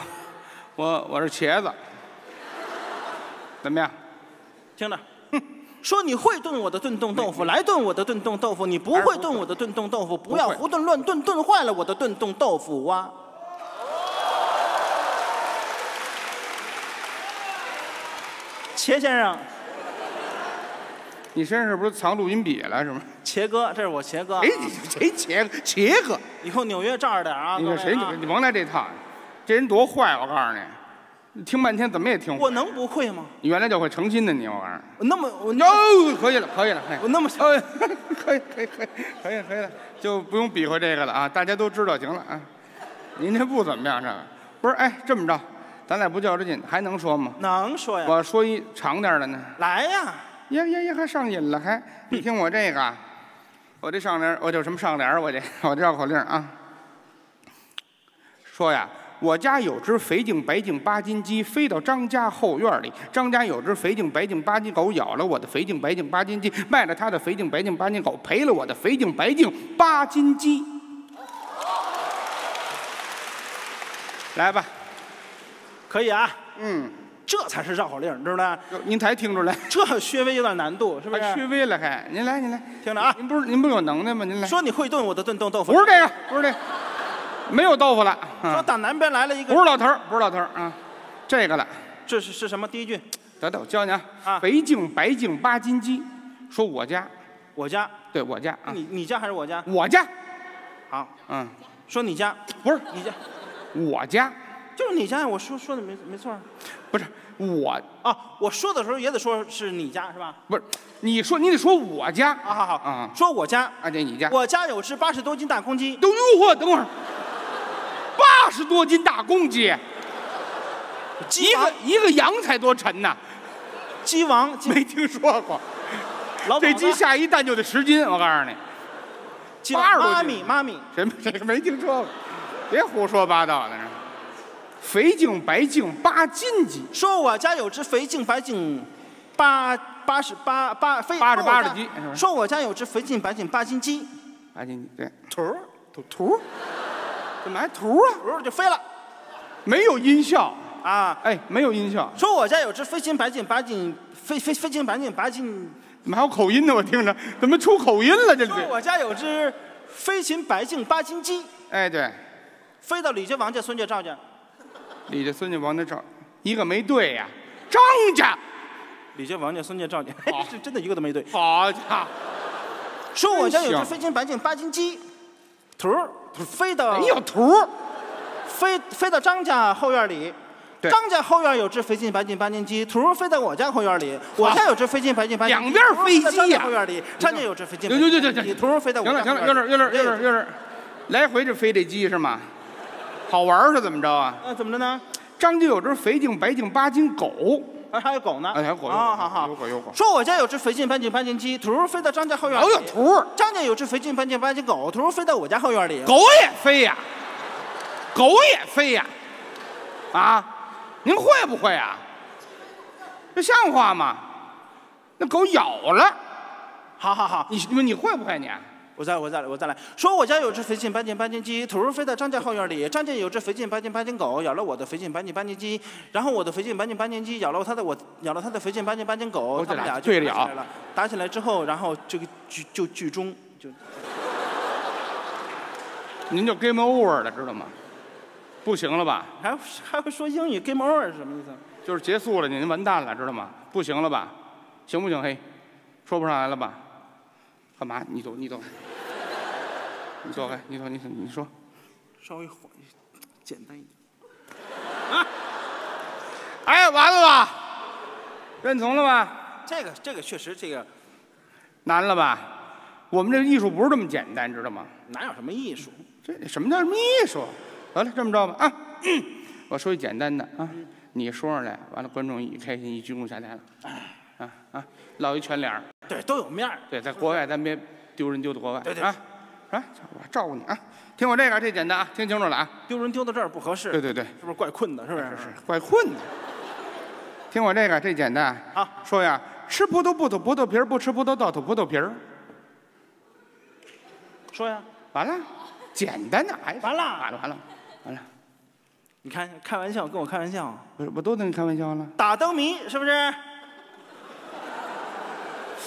我我是茄子，怎么样？听着，哼，说你会炖我的炖冻豆腐，来炖我的炖冻豆腐，你不会炖我的炖冻豆腐，不要胡炖乱炖，炖坏了我的炖冻豆腐啊！茄先生，你身上是不是藏录音笔了？是吗？茄哥，这是我茄哥哎。谁谁茄茄哥？以后纽约照着点啊！你说谁？各位啊你你甭来这套。这人多坏，我告诉你，听半天怎么也听不。我能不会吗？你原来就会成心的你，我告诉你。我那么我哟，可以了，可以了，可以。我那么呃，可以，可以，可以，可以，可以了，就不用比划这个了啊，大家都知道行了啊。您这不怎么样，这个不是？哎，这么着，咱俩不较着劲，还能说吗？能说呀？我说一长点的呢。来呀！呀呀呀，还上瘾了，还 [laughs] 你听我这个，我这上联，我叫什么上联？我这 [laughs] 我这绕口令啊。说呀，我家有只肥净白净八斤鸡，飞到张家后院里。张家有只肥净白净八斤狗，咬了我的肥净白净八斤鸡，卖了他的肥净白净八斤狗，赔了我的肥净白净八斤鸡。来吧，可以啊，嗯，这才是绕口令，知道吧？您才听出来，这稍微有点难度，是不还虚是？微了还？您来，您来，听着啊，您不是您不是有能耐吗？您来，说你会炖，我的炖冻豆腐。不是这个，不是这个，没有豆腐了。啊。说打南边来了一个不，是老头儿，不是老头儿啊，这个了。这是是什么？第一句，等等，我教你啊，啊。肥净白净八斤鸡，说我家，我家，对我家啊，你你家还是我家？我家，好，嗯，说你家，不是。你家，我家，就是你家。我说说的没没错不是我，啊。我说的时候也得说是你家是吧？不是，你说你得说我家。啊，好好啊。说我家，啊，对你家，我家有只八十多斤大公鸡，都哟嚯，等会儿，八十多斤大公鸡，鸡王。个一个羊才多沉呐，鸡王，鸡。没听说过，老这鸡下一蛋就得十斤，我告诉你，鸡八十多斤。妈咪妈咪，谁谁没听说过？别胡说八道的，肥净白净八斤鸡。说我家有只肥净白净八八十八八肥八十八的鸡说我家有只肥净白净八斤鸡，八斤鸡，对，图图图，怎么还图啊？图就飞了没有音效，啊。哎，没有音效，说我家有只肥净白净八斤肥肥肥净白净八斤，怎么还有口音呢？我听着，怎么出口音了？这里，说我家有只飞禽白净八斤鸡，哎，对，飞到李家、王家、孙家、赵家。李家、孙家、王家、赵，一个没对呀，张家，李家、王家、孙家、赵家，好 [laughs] 是真的一个都没对。好家伙，说我家有只飞禽白净八斤鸡，图儿飞到没有图，飞飞到张家后院里。对张家后院有只飞进白净八斤鸡，图儿飞到我家后院里。我家有只飞进白净八斤鸡，两边飞机呀后院里，张家有只肥净行白净行行行八斤鸡，图儿飞到我行了行了。有点有点有点有点，来回这飞这鸡是吗？好玩是怎么着啊？那怎么着呢？张家有只肥净白净八斤狗，啊，还有狗呢。哎还有狗有狗啊，好好有狗有狗说我家有只肥净白净八斤鸡，图儿飞到张家后院里。老有图儿，张家有只肥净白净八斤狗，图儿飞到我家后院里。狗也飞呀，狗也飞呀，啊，您会不会啊？这像话吗？那狗咬了，好好好，你你你会不会你？我再我再来我再来说，我家有只肥净白净八斤鸡，土儿飞到张家后院里。张家有只肥净白净八斤狗，咬了我的肥净白净八斤鸡，然后我的肥净白净八斤鸡咬了他的我咬了他的肥净白净八斤狗，他们俩就打起来了。打起来之后，然后这个剧就剧终就您就 game over 了，知道吗？不行了吧？还还会说英语 game over 是什么意思？就是结束了，您完蛋了，知道吗？不行了吧？行不行？嘿，说不上来了吧？干嘛？你走，你走，[laughs] 你走开，你走，你走，你说。稍微缓简单一点。啊哎，完了吧？认同了吧？这个这个确实这个难了吧？我们这艺术不是这么简单，知道吗？哪有什么艺术？这什么叫什么艺术？得了，这么着吧啊，我说一简单的啊，你说上来，完了观众一开心一鞠躬下台了，啊啊，落一全脸儿。对，都有面儿。对，在国外咱别丢人丢到国外，对对。啊啊，我照顾你啊，听我这个，这简单啊，听清楚了啊，丢人丢到这儿不合适，对对对，是不是怪困的？是不是？是怪困的。听我这个，这简单啊，说呀，吃葡萄不吐葡萄皮儿，不吃葡萄倒吐葡萄皮儿，说呀，完了，简单的，哎，完了。完了，完了，完了，你看开玩笑，跟我开玩笑，我我都跟你开玩笑了。打灯谜是不是？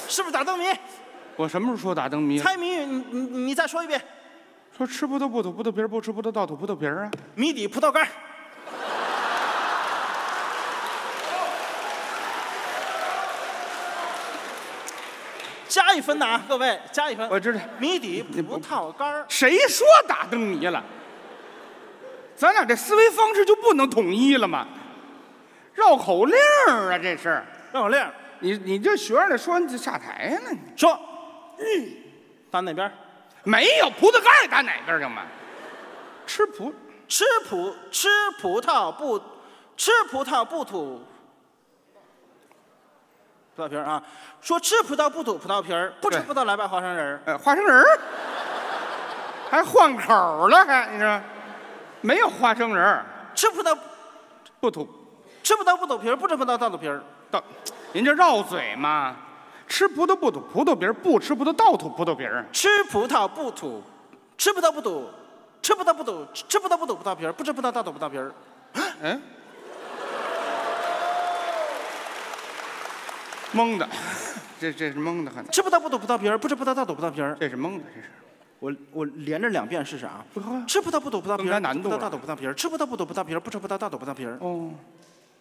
是不是打灯谜？我什么时候说打灯谜了？猜谜语，你你你再说一遍。说吃葡萄不吐葡萄皮儿，不吃葡萄倒吐葡萄皮儿啊！谜底葡萄干儿。加一分的啊，各位加一分。我知道谜底葡萄干儿。谁说打灯谜了？咱俩这思维方式就不能统一了吗？绕口令儿啊，这是。绕口令，你你这学着说，你就下台呢。你说，打哪边？没有葡萄干儿打哪边儿行吗？吃葡吃葡吃葡萄不吃葡萄不吐葡萄皮儿啊！说吃葡萄不吐葡萄皮儿，不吃葡萄来拜花生仁儿。呃花生仁儿，还换口了，还你说没有花生仁儿吃葡萄不吐吃葡萄不吐皮儿，不吃葡萄倒吐皮儿。到，您这绕嘴嘛？吃葡萄不吐葡萄皮儿，不吃葡萄倒吐葡萄皮儿。吃葡萄不吐，吃葡萄不吐，吃葡萄不吐，吃葡萄不吐葡萄皮儿，不吃葡萄倒吐葡萄皮儿。嗯，蒙的，这这是蒙的很，吃葡萄不吐葡萄皮儿，不吃葡萄倒吐葡萄皮儿。这是蒙的，这是。我我连着两遍试试啊！吃葡萄不吐葡萄皮儿，不吃葡萄倒吐葡萄皮儿，吃葡萄不吐葡萄皮儿，不吃葡萄倒吐葡萄皮儿。哦，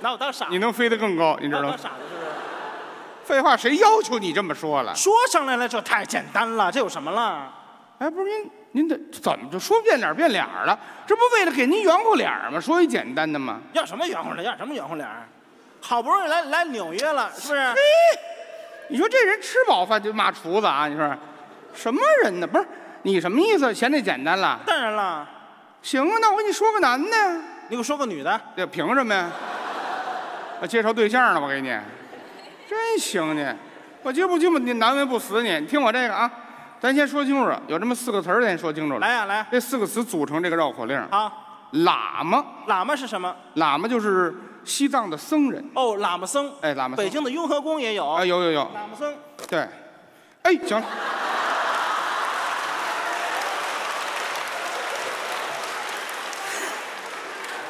拿我当傻子你能飞得更高，你知道吗当？傻子是不是？废话，谁要求你这么说了？说上来了，这太简单了，这有什么了？哎，不是您您得怎么就说变脸变脸了？这不为了给您圆乎脸吗？说一简单的吗？要什么圆乎脸？要什么圆乎脸？好不容易来来纽约了，是不是？你说这人吃饱饭就骂厨子啊？你说什么人呢？不是你什么意思？嫌这简单了？当然了，行啊，那我给你说个男的呀。你给我说个女的，这凭什么呀？我介绍对象呢，我给你，真行你！我就不就不你难为不死你。你听我这个啊，咱先说清楚，有这么四个词儿，咱先说清楚了。来呀来，这四个词组成这个绕口令。好，喇嘛，喇嘛是什么？喇嘛就是西藏的僧人。哦，喇嘛僧。哎，喇嘛僧。北京的雍和宫也有。啊，有有有，喇嘛僧。对。哎，行了。[laughs]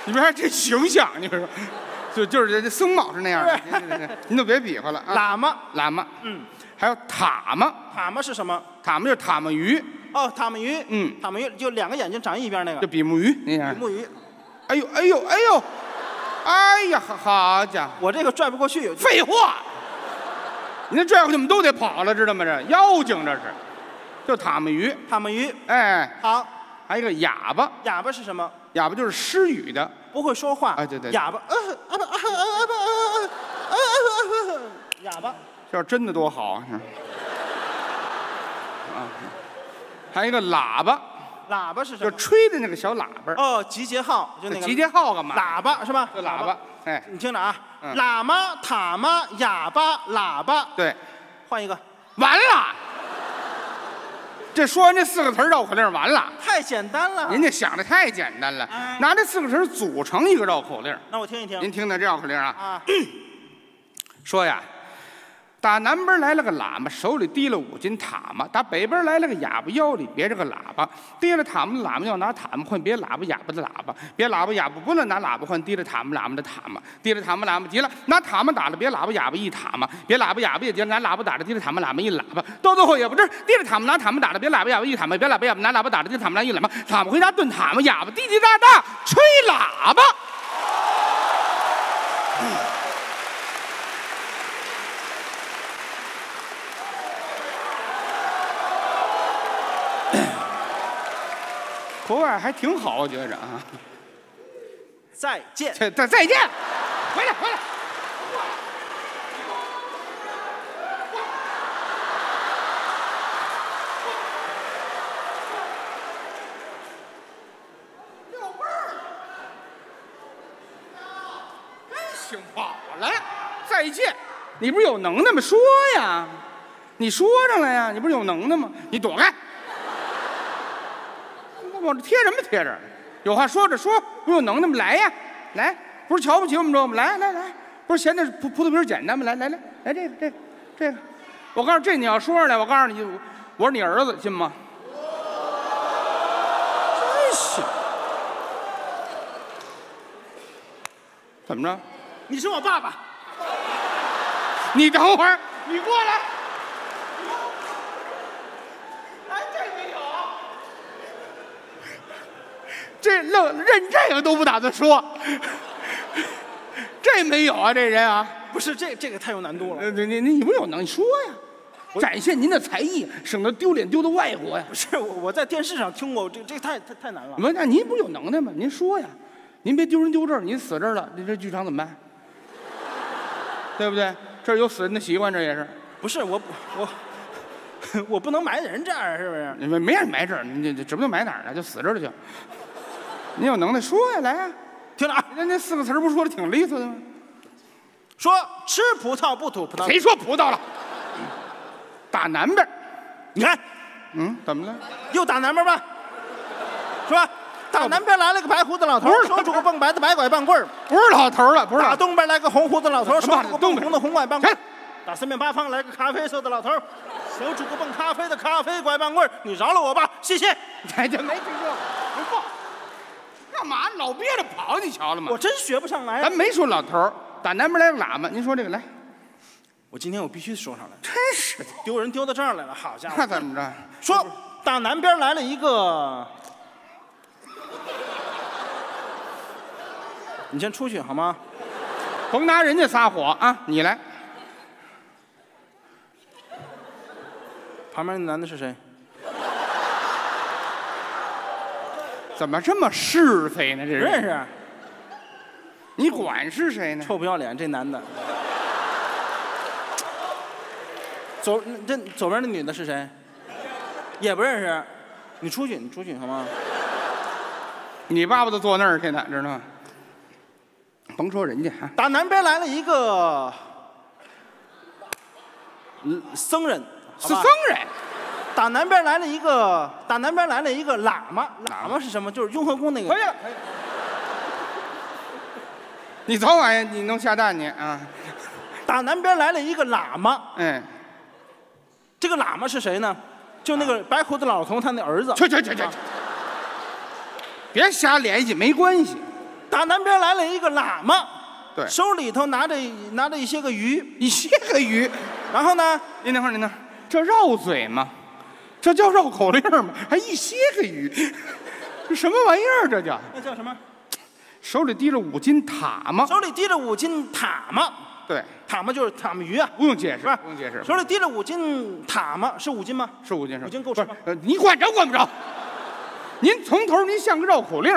你们看这形象，你说，就就是这僧帽是那样的，您您您您都别比划了啊。喇嘛，喇嘛，嗯，还有塔嘛，塔嘛是什么？塔嘛就是塔嘛鱼，哦，塔嘛鱼。嗯塔嘛鱼就两个眼睛长一边那个，就。比目鱼那样比。目鱼，哎呦哎呦哎呦，哎呀，好好家伙，我这个拽不过去。废话，你那拽过去我们都得跑了，知道吗？这妖精这是，就塔嘛鱼。塔嘛鱼。哎，好，还有一个哑巴，哑巴是什么？哑巴就是失语的，不会说话。哎，对对，哑巴，啊啊啊啊啊啊啊！哑巴，这真的多好啊！啊，还有一个喇叭，喇叭是什么？就吹的那个小喇叭。哦，集结号，就那个集结号干嘛？喇叭是吧？喇叭，哎，你听着啊，喇嘛、塔嘛、哑巴、喇叭。对，换一个，完了。这说完这四个词儿绕口令完了，太简单了。您这想的太简单了哎，拿这四个词儿组成一个绕口令。那我听一听。您听听这绕口令啊，啊，[clears throat] 说呀，打南边来了个喇嘛，手里提了五斤塔嘛；打北边来了个哑巴，腰里别着个喇叭。提了塔嘛喇嘛要拿塔嘛换别喇叭哑巴的喇叭，别喇叭哑巴不能拿喇叭换提了塔嘛喇嘛的塔嘛。提了塔嘛喇嘛急了，拿塔嘛打了别喇叭哑巴一塔嘛，别喇叭哑巴也急了，拿喇叭打了提了塔嘛喇嘛一喇叭。到最后也不知提了塔嘛拿塔嘛打了别喇叭哑巴一塔嘛，别喇叭哑巴拿喇叭打了提了塔嘛一喇叭。塔嘛回家炖塔嘛，哑巴滴滴答答吹喇叭。口味还挺好，我觉着啊。再见。再再再见，回来回来。真行，好了，再见。你不是有能耐吗？说呀，你说上来呀，你不是有能耐吗？你躲开。往这贴什么贴着？有话说着说，不有能耐吗？来呀，来，不是瞧不起我们这吗？来来来，不是嫌那葡葡萄皮儿简单吗？来来来，来这个这个这个，我告诉这你要说出来，我告诉你，我是你儿子，信吗？真行，怎么着？你是我爸爸。你等会儿，你过来。哎，这没有。这愣认这个都不打算说，这没有啊，这人啊，不是这这个太有难度了。呃，你你你不有能，你说呀，展现您的才艺，省得丢脸丢到外国呀。不是我我在电视上听过，这这太太太难了。不，那您不有能耐吗？您说呀，您别丢人丢这儿，您死这儿了，您这剧场怎么办？[laughs] 对不对？这儿有死人的习惯，这也是。不是我我 [laughs] 我不能埋人这儿，是不是？你们没人埋这儿，你这这指不定埋哪儿呢，就死这儿了就。您有能耐说呀，来呀，听着啊，人家四个词儿不说的挺利索的吗？说吃葡萄不吐葡萄。谁说葡萄了？打南边儿，你看嗯，怎么了？又打南边吧，是吧？打南边来了个白胡子老头儿，手拄个蹦白的白拐棒棍儿；不是老头儿了，不是打老东边来个红胡子老头儿，手什么拄个蹦红的红拐棒棍儿；打四面八方来个咖啡色的老头儿，手拄个蹦咖啡的咖啡拐棒棍儿。你饶了我吧，谢谢。哎，这没听说，不过，干嘛老憋着跑？你瞧了吗我？真学不上来咱。没说老头儿，打南边来个喇嘛，您说这个来，我今天我必须说上来，真是的，丢人丢到这儿来了。好家伙那，怎么着？说打南边来了一个，你先出去好吗？甭拿人家撒火啊！你来，旁边那男的是谁？怎么这么是非呢？这不认识，你管是谁呢？臭不要脸，这男的。左这左边那女的是谁？也不认识，你出去，你出去好吗？你爸爸都坐那儿去呢，知道吗？甭说人家啊，打南边来了一个嗯僧人，好吧是僧人，打南边来了一个，打南边来了一个喇嘛，喇嘛是什么？就是雍和宫那个。可以了。可以了你早晚你能下蛋你啊？打南边来了一个喇嘛，嗯，这个喇嘛是谁呢？就那个白胡子老头他那儿子。去去去去去，别瞎联系，没关系。打南边来了一个喇嘛，对手里头拿着拿着一些个鱼，一些个鱼，然后呢，您等会儿，您等会儿，这绕嘴吗？这叫绕口令吗？还一些个鱼，这什么玩意儿？这叫那叫什么？手里提着五斤塔嘛？手里提着五斤塔嘛，对，塔嘛就是塔嘛鱼啊，不用解释，不用解释，手里提着五斤塔嘛，是五斤吗？是五斤是五斤够吃吗？呃，你管着管不着？您从头您像个绕口令，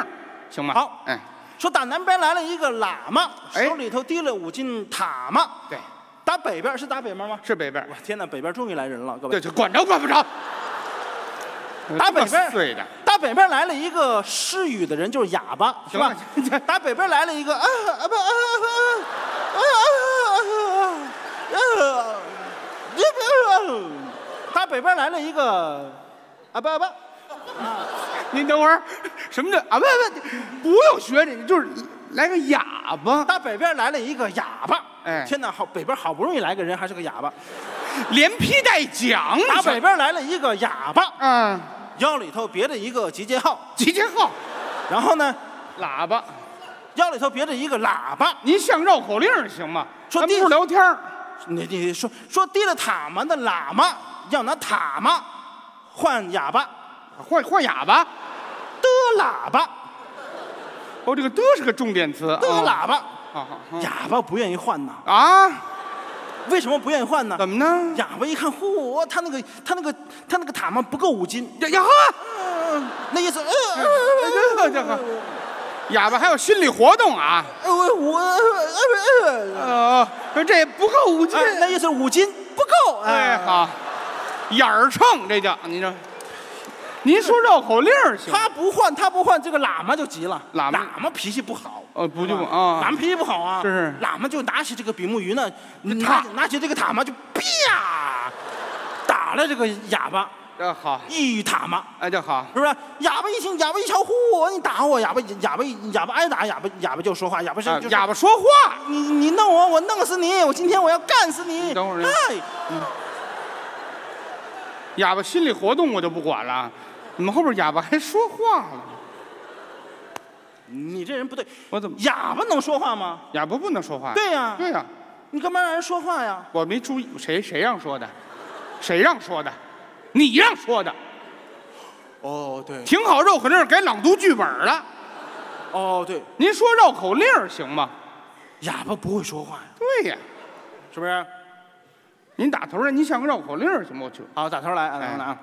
行吗？好哎，说打南边来了一个喇嘛，哎手里头提了五斤塔嘛。对，打北边是打北边吗？是北边我，天哪，北边终于来人了，各对，位。就管着管不着。[laughs] 打北边打北边来了一个失语的人，就是哑巴，是吧？[laughs] 打北边来了一个啊啊不啊啊啊啊啊啊！打北边来了一个啊不啊不，您等会儿，什么叫啊？不不，不用学这，就是来个哑巴，打北边来了一个哑巴。哎天哪，好北边好不容易来个人，还是个哑巴。连批带讲。打北边来了一个哑巴，嗯，腰里头别着一个集结号，集结号，然后呢，喇叭，腰里头别着一个喇叭。您像绕口令行吗？说第咱不是聊天儿你你说说提了塔嘛的喇嘛要拿塔嘛换哑巴换换哑巴。的喇叭哦，这个的是个重点词。的哦喇叭，哑巴不愿意换呐？啊？为什么不愿意换呢？怎么呢？哑巴一看，嚯，他那个他那个他那个塔嘛不够五斤，呀呀呵，嗯那意思，呃这这个哑巴还有心理活动啊？呃我我呃呃呃，这不够五斤。呃，那意思五斤不够，哎，好，眼儿秤这叫您这，您说绕口令儿行？他不换，他不换，这个喇嘛就急了。喇嘛。喇嘛脾气不好，呃，不就喇啊？嘛脾气不好啊。是是。喇嘛就拿起这个比目鱼呢，他拿拿起这个塔嘛就啪打了这个哑巴。这好，一塔嘛，哎，这好，是不是？哑巴一听，哑巴一瞧，嚯，你打我，哑巴哑巴哑巴挨打，哑巴哑巴就说话，哑巴是哑巴说话，你你弄我，我弄死你，我今天我要干死你。你等会儿哎，哑巴心理活动我就不管了，你们后边哑巴还说话了，你这人不对，我怎么哑巴能说话吗？哑巴不能说话？对呀对呀，你干嘛让人说话呀？我没注意，谁谁让说的？谁让说的？你让说的。哦，对，挺好，绕口令改朗读剧本了。哦对，您说绕口令行吗？哑巴不会说话呀，对呀，是不是？您打头来，您像个绕口令行吗？我去，好，打头来，打头来啊！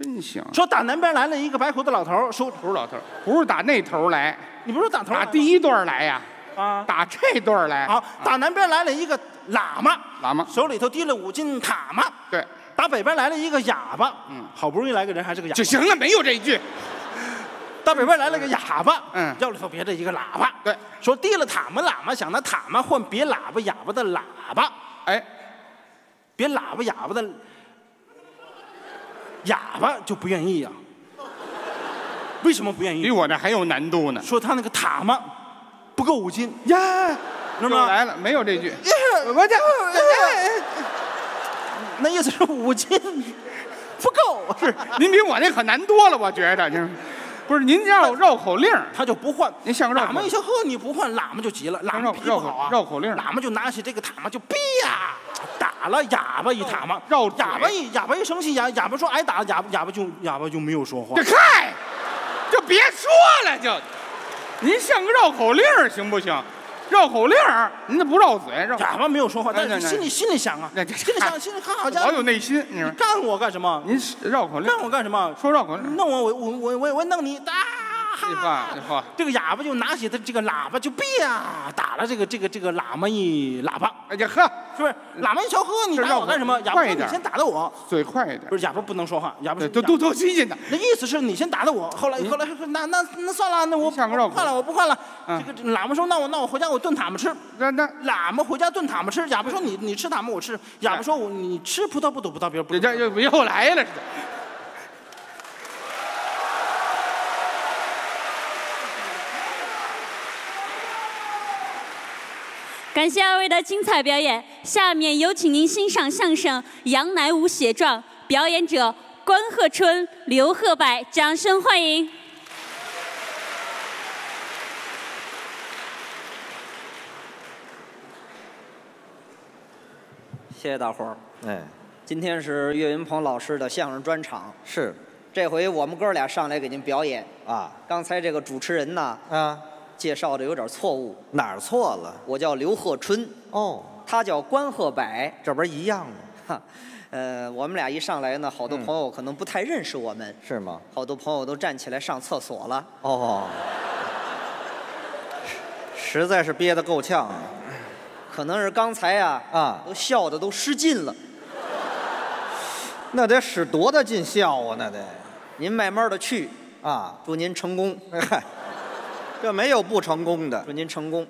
真行。说打南边来了一个白胡子老头儿，说不是老头儿，不是打那头来，你不是打头来打第一段来呀，啊？打这段来。好，打南边来了一个喇嘛，喇嘛，手里头提了五斤塔嘛。对，打北边来了一个哑巴，嗯，好不容易来个人，还是个哑巴。就行了，没有这一句。打北边来了个哑巴，嗯腰里头别着一个喇叭。对，说提了塔嘛，喇嘛想拿塔嘛换别喇叭哑巴的喇叭，哎，别喇叭哑巴的哑巴就不愿意呀、为什么不愿意？比我这还有难度呢。说他那个塔嘛不够五斤，呀，知道吗？又来了，没有这句。我家那意思是五斤。不够，是您比我那可难多了，我觉得就是，不是您绕绕口令儿，他就不换。您像个绕口喇嘛一瞧，呵，你不换，喇嘛就急了，喇嘛绕脾气不好啊，绕口绕口令喇嘛就拿起这个塔嘛就逼呀，打了哑巴一塔嘛，绕哑巴一哑巴一生气，哑哑巴说挨打，哑巴哑巴就哑巴就没有说话这。嗨，就别说了，就您像个绕口令儿行不行？绕口令儿，您这不绕嘴，绕哑巴没有说话，但那那是心里心里想啊，心里想，心里看好家伙，老有内心。你干我干什么？您绕口令干，我干什么？说绕口令儿，弄我我我我我我弄你啊！这话这个哑巴就拿起他这个喇叭就哔呀打了这个这个这个喇嘛一喇叭，哎呀呵，是不是？喇嘛一瞧，呵，你打我干什么？哑巴快一点先打的我，嘴快一点。不。是哑巴不能说话，哑巴都都都新鲜的。那意思是你先打的我，后来后来那那那算了，那我不换了，我不换了。嗯。这个喇嘛说，那我那我回家我炖塔嘛吃。那那。喇嘛回家炖塔嘛吃，哑巴说你你吃塔嘛我吃，哑巴说我你吃葡萄不吐葡萄皮儿不吐。这这又又来了，感谢二位的精彩表演，下面有请您欣赏相声《杨乃武写状》，表演者关鹤春、刘鹤柏，掌声欢迎。谢谢大伙儿。哎，今天是岳云鹏老师的相声专场，是这回我们哥俩上来给您表演。啊刚才这个主持人呢，啊，介绍的有点错误，哪儿错了？我叫刘鹤春，哦，他叫关鹤柏。这不是一样吗？哈，呃，我们俩一上来呢，好多嗯朋友可能不太认识我们，是吗？好多朋友都站起来上厕所了。哦，实在是憋得够呛啊！可能是刚才啊啊都笑的都失禁了。那得使多大劲笑啊？那得您慢慢的去，啊！祝您成功，哎嗨，这没有不成功的祝您成功。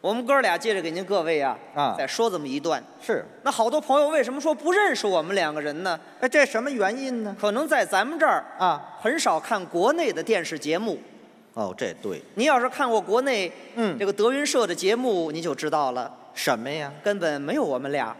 我们哥俩接着给您各位啊啊再说这么一段。是。那好多朋友为什么说不认识我们两个人呢？哎，这什么原因呢？可能在咱们这儿啊，很少看国内的电视节目。哦，这对，您要是看过国内嗯这个德云社的节目，您就知道了，什么呀？根本没有我们俩，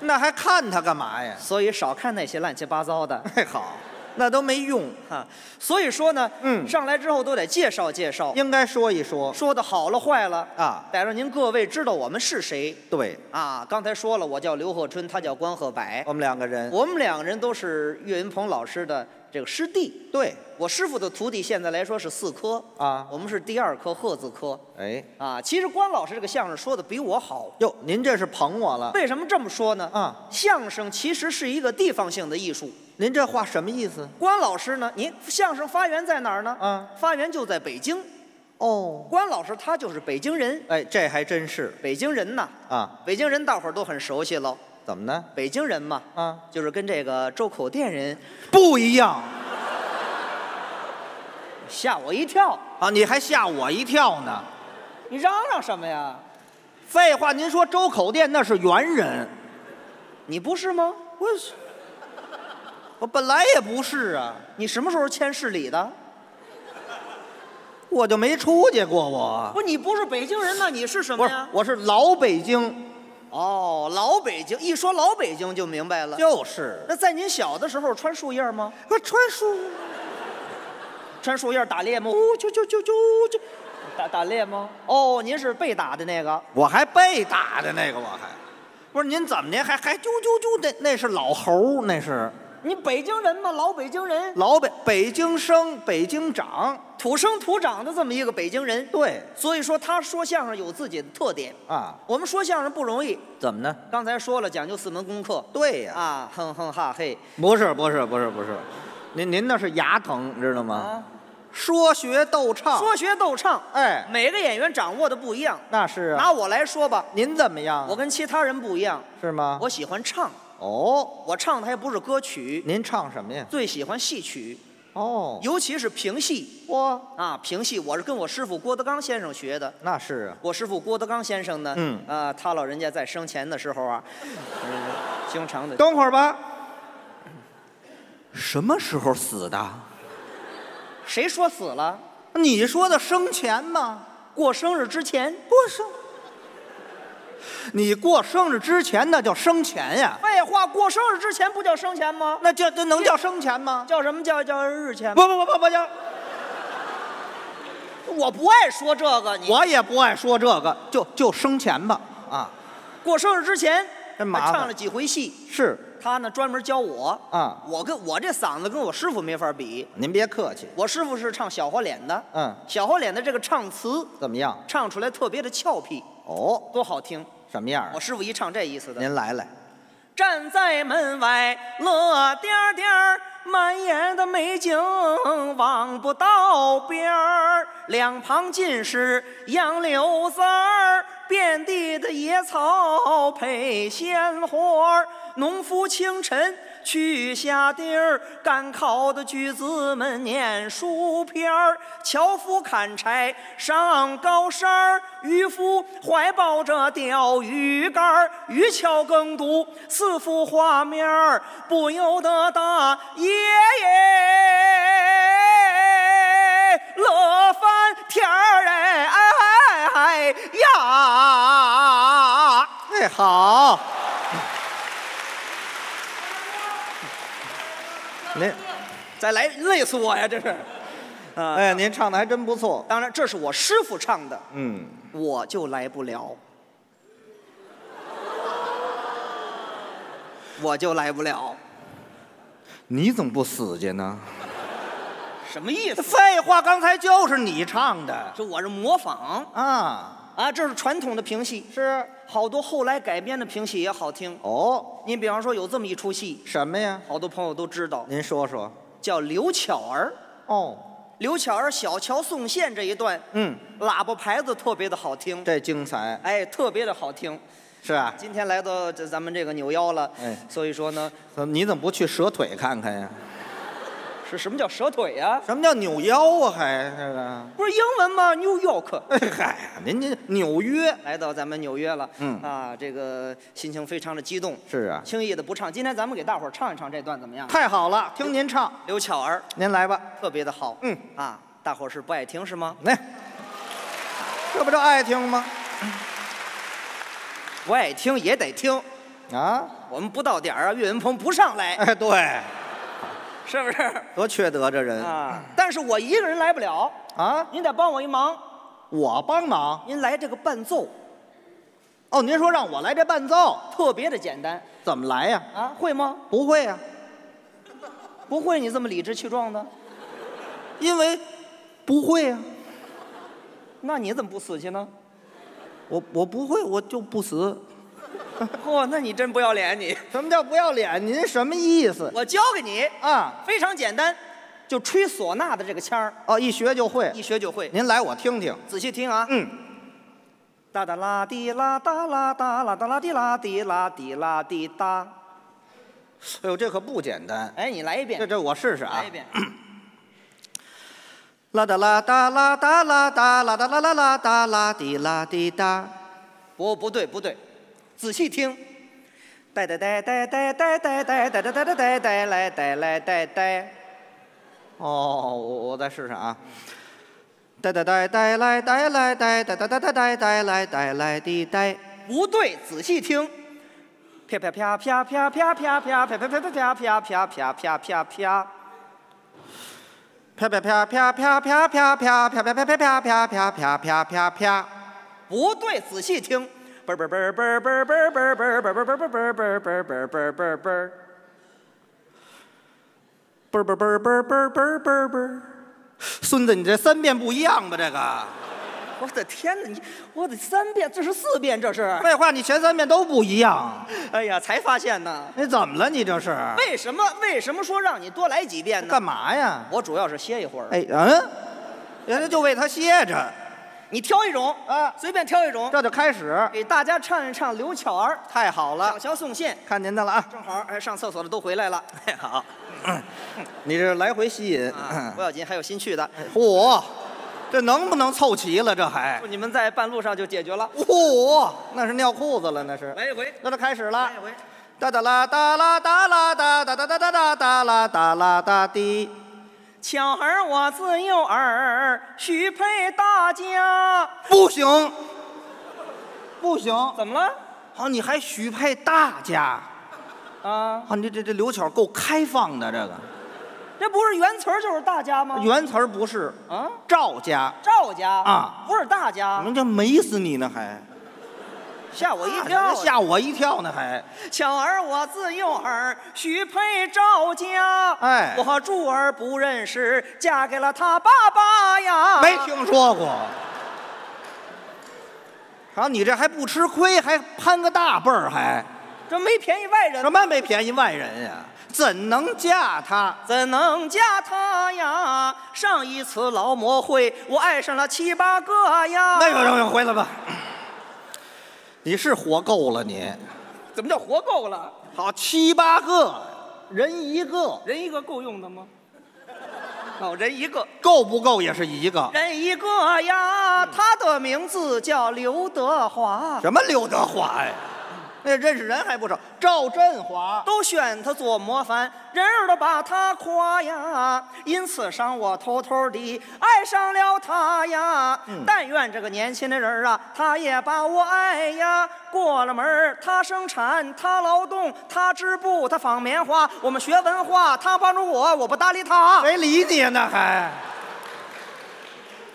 那还看他干嘛呀？所以少看那些乱七八糟的。哎，好，那都没用，哈，所以说呢，嗯上来之后都得介绍介绍，应该说一说。说的好了坏了啊得让您各位知道我们是谁对，啊。刚才说了，我叫刘鹤春，他叫关鹤柏，我们两个人，我们两个人都是岳云鹏老师的这个师弟。对，我师傅的徒弟现在来说是四科啊我们是第二科鹤字科哎，啊。其实关老师这个相声说的比我好，哟，您这是捧我了。为什么这么说呢？啊，相声其实是一个地方性的艺术。您这话什么意思？关老师呢？您相声发源在哪儿呢？啊，发源就在北京。哦，关老师他就是北京人，哎，这还真是北京人呐，啊，北京人大伙儿都很熟悉喽。怎么呢？北京人嘛，啊，就是跟这个周口店人不一样吓我一跳。啊！你还吓我一跳呢。你嚷嚷什么呀？废话，您说周口店那是猿人，你不是吗？我是，我本来也不是啊，你什么时候迁市里的？我就没出去过我。不，你不是北京人，那你是什不是么呀，？我是老北京，哦，老北京，一说老北京就明白了。就是那在您小的时候穿树叶吗？我穿树，穿树叶打猎吗？呜啾啾啾啾啾，打打猎吗？哦，您是被打的那个。我还被打的那个，我还不是您怎么的还还啾啾啾那那是老猴儿，那是你北京人吗？老北京人，老北北京生，北京长，土生土长的这么一个北京人。对所以说他说相声有自己的特点。啊，我们说相声不容易，怎么呢？刚才说了讲究四门功课。对呀、啊，哼哼哈嘿不是不是不是不是，您您那是牙疼，知道吗？啊，说学逗唱，说学逗唱，哎，每个演员掌握的不一样。那是啊。拿我来说吧，您怎么样？我跟其他人不一样，是吗？我喜欢唱，哦，我唱的还不是歌曲，您唱什么呀？最喜欢戏曲，哦，尤其是评戏哇，啊，评戏我是跟我师傅郭德纲先生学的。那是啊。我师傅郭德纲先生呢，嗯啊，他老人家在生前的时候啊，[laughs] 嗯经常的等会儿吧。什么时候死的？谁说死了？你说的生前吗？过生日之前。过生。你过生日之前那叫生前呀？废话，过生日之前不叫生前吗？那叫这能叫生前吗？叫什么叫叫日前？不不不不不叫，我不爱说这个。你我也不爱说这个，就就生前吧。啊，过生日之前，真麻烦还唱了几回戏。是他呢专门教我啊我跟我这嗓子跟我师傅没法比。您别客气。我师傅是唱小花脸的，嗯，小花脸的这个唱词怎么样？唱出来特别的俏皮，哦，多好听。什么样啊我？师傅一唱这意思的。您来来。站在门外乐颠颠，满眼的美景望不到边儿，两旁尽是杨柳丝儿，遍地的野草配鲜花。农夫清晨去下地儿，赶考的举子们念书篇儿，樵夫砍柴上高山儿，渔夫怀抱着钓鱼竿儿，渔樵耕读四幅画面儿，不由得大爷爷乐翻天儿哎呀！哎，好。您，再来累死我呀！这是，啊，哎，您唱的还真不错。当然这是我师傅唱的，嗯，我就来不了，我就来不了，你怎么不死去呢？什么意思？废话，刚才就是你唱的这我是模仿啊。啊，这是传统的评戏，是。好多后来改编的评戏也好听。哦，您比方说有这么一出戏，什么呀？好多朋友都知道，您说说。叫刘巧儿。哦，刘巧儿小桥送线这一段，嗯，喇叭牌子特别的好听，这精彩哎，特别的好听。是啊。今天来到这咱们这个扭腰了，哎所以说呢，你怎么不去蛇腿看看呀？是什么叫蛇腿呀、什么叫扭腰啊？还这个？不是英文吗？New York。哎嗨，您您纽约来到咱们纽约了，嗯啊，这个心情非常的激动，是啊，轻易的不唱。今天咱们给大伙儿唱一唱这段怎么样？太好了，听您唱，刘巧儿您来吧。特别的好，嗯啊，大伙儿是不爱听是吗？来，这不就爱听吗？不爱听也得听，啊，我们不到点儿啊，岳云鹏不上来，哎，对，是不是？多缺德这人啊，但是我一个人来不了，啊！您得帮我一忙，我帮忙您来这个伴奏，哦。您说让我来这伴奏，特别的简单怎么来呀？啊，会吗？不会呀，不会，你这么理直气壮的，因为不会呀。那你怎么不死去呢？我我不会，我就不死。[laughs] 嚯、那你真不要脸你！什么叫不要脸？您什么意思我教给你，啊？非常简单，就吹唢呐的这个腔儿，哦，一学就会。一学就会。您来，我听听。仔细听啊，嗯，哒哒啦滴啦哒啦哒啦哒啦滴啦滴啦滴啦滴哒。哎呦，这可不简单。哎，你来一遍这，这我试试啊来一。遍。啦哒啦哒啦哒啦哒啦哒啦啦啦哒啦滴啦滴哒。不，不对，不对，仔细听。呆呆呆呆呆呆呆呆呆呆呆呆呆来呆来呆呆。哦，我再试试啊。呆呆呆呆来呆来呆呆呆呆呆呆呆来呆来的呆。不对，仔细听。啪啪啪啪啪啪啪啪啪啪啪啪啪啪啪啪啪啪啪。啪啪啪啪啪啪啪啪啪啪啪啪啪啪啪啪啪啪啪。不对，仔细听，嘣嘣嘣嘣嘣嘣嘣嘣嘣嘣嘣嘣嘣嘣嘣嘣嘣嘣。嘣嘣嘣嘣嘣嘣嘣嘣。孙子，你这三遍不一样吧？这个。我的天哪，你我的三遍，这是四遍，这是。废话，你前三遍都不一样。哎呀，才发现呢。你怎么了？你这是？为什么？为什么说让你多来几遍呢？干嘛呀？我主要是歇一会儿。哎，嗯，人家就为他歇着。你挑一种啊，随便挑一种。这就开始给大家唱一唱刘巧儿。太好了，小乔送信，看您的了啊。正好，哎，上厕所的都回来了。好，[laughs] 你这来回吸引，不要紧，还有新去的。嚯！这能不能凑齐了？这还你们在半路上就解决了。嚯，那是尿裤子了，那是。来一回，那就开始了。来一回，哒哒啦哒啦哒啦哒哒哒哒哒哒哒啦哒啦哒滴。巧儿我自幼儿许配大家。不行，不行，怎么了？好，你还许配大家？啊，好，你这这刘巧够开放的，这个。这不是原词儿就是大家吗？原词儿不是啊，赵家。赵家啊，不是大家。人家美死你呢，还吓我一跳，吓我一跳呢，还。巧儿我自幼儿许配赵家，哎，我和柱儿不认识，嫁给了他爸爸呀。没听说过。好，你这还不吃亏，还攀个大辈儿，还这没便宜外人。什么没便宜外人呀？怎能嫁他？怎能嫁他呀？上一次劳模会，我爱上了七八个呀。那个，那个，回来吧。你是活够了你？怎么叫活够了？好，七八个人一个，人一个够用的吗？哦，人一个够不够也是一个。人一个呀，他的名字叫刘德华。什么刘德华呀？那认识人还不少，赵振华都选他做模范，人人都把他夸呀。因此上我偷偷地爱上了他呀。嗯、但愿这个年轻的人啊，他也把我爱呀。过了门他生产，他劳动，他织布，他纺棉花。我们学文化，他帮助我，我不搭理他。谁理你呢？还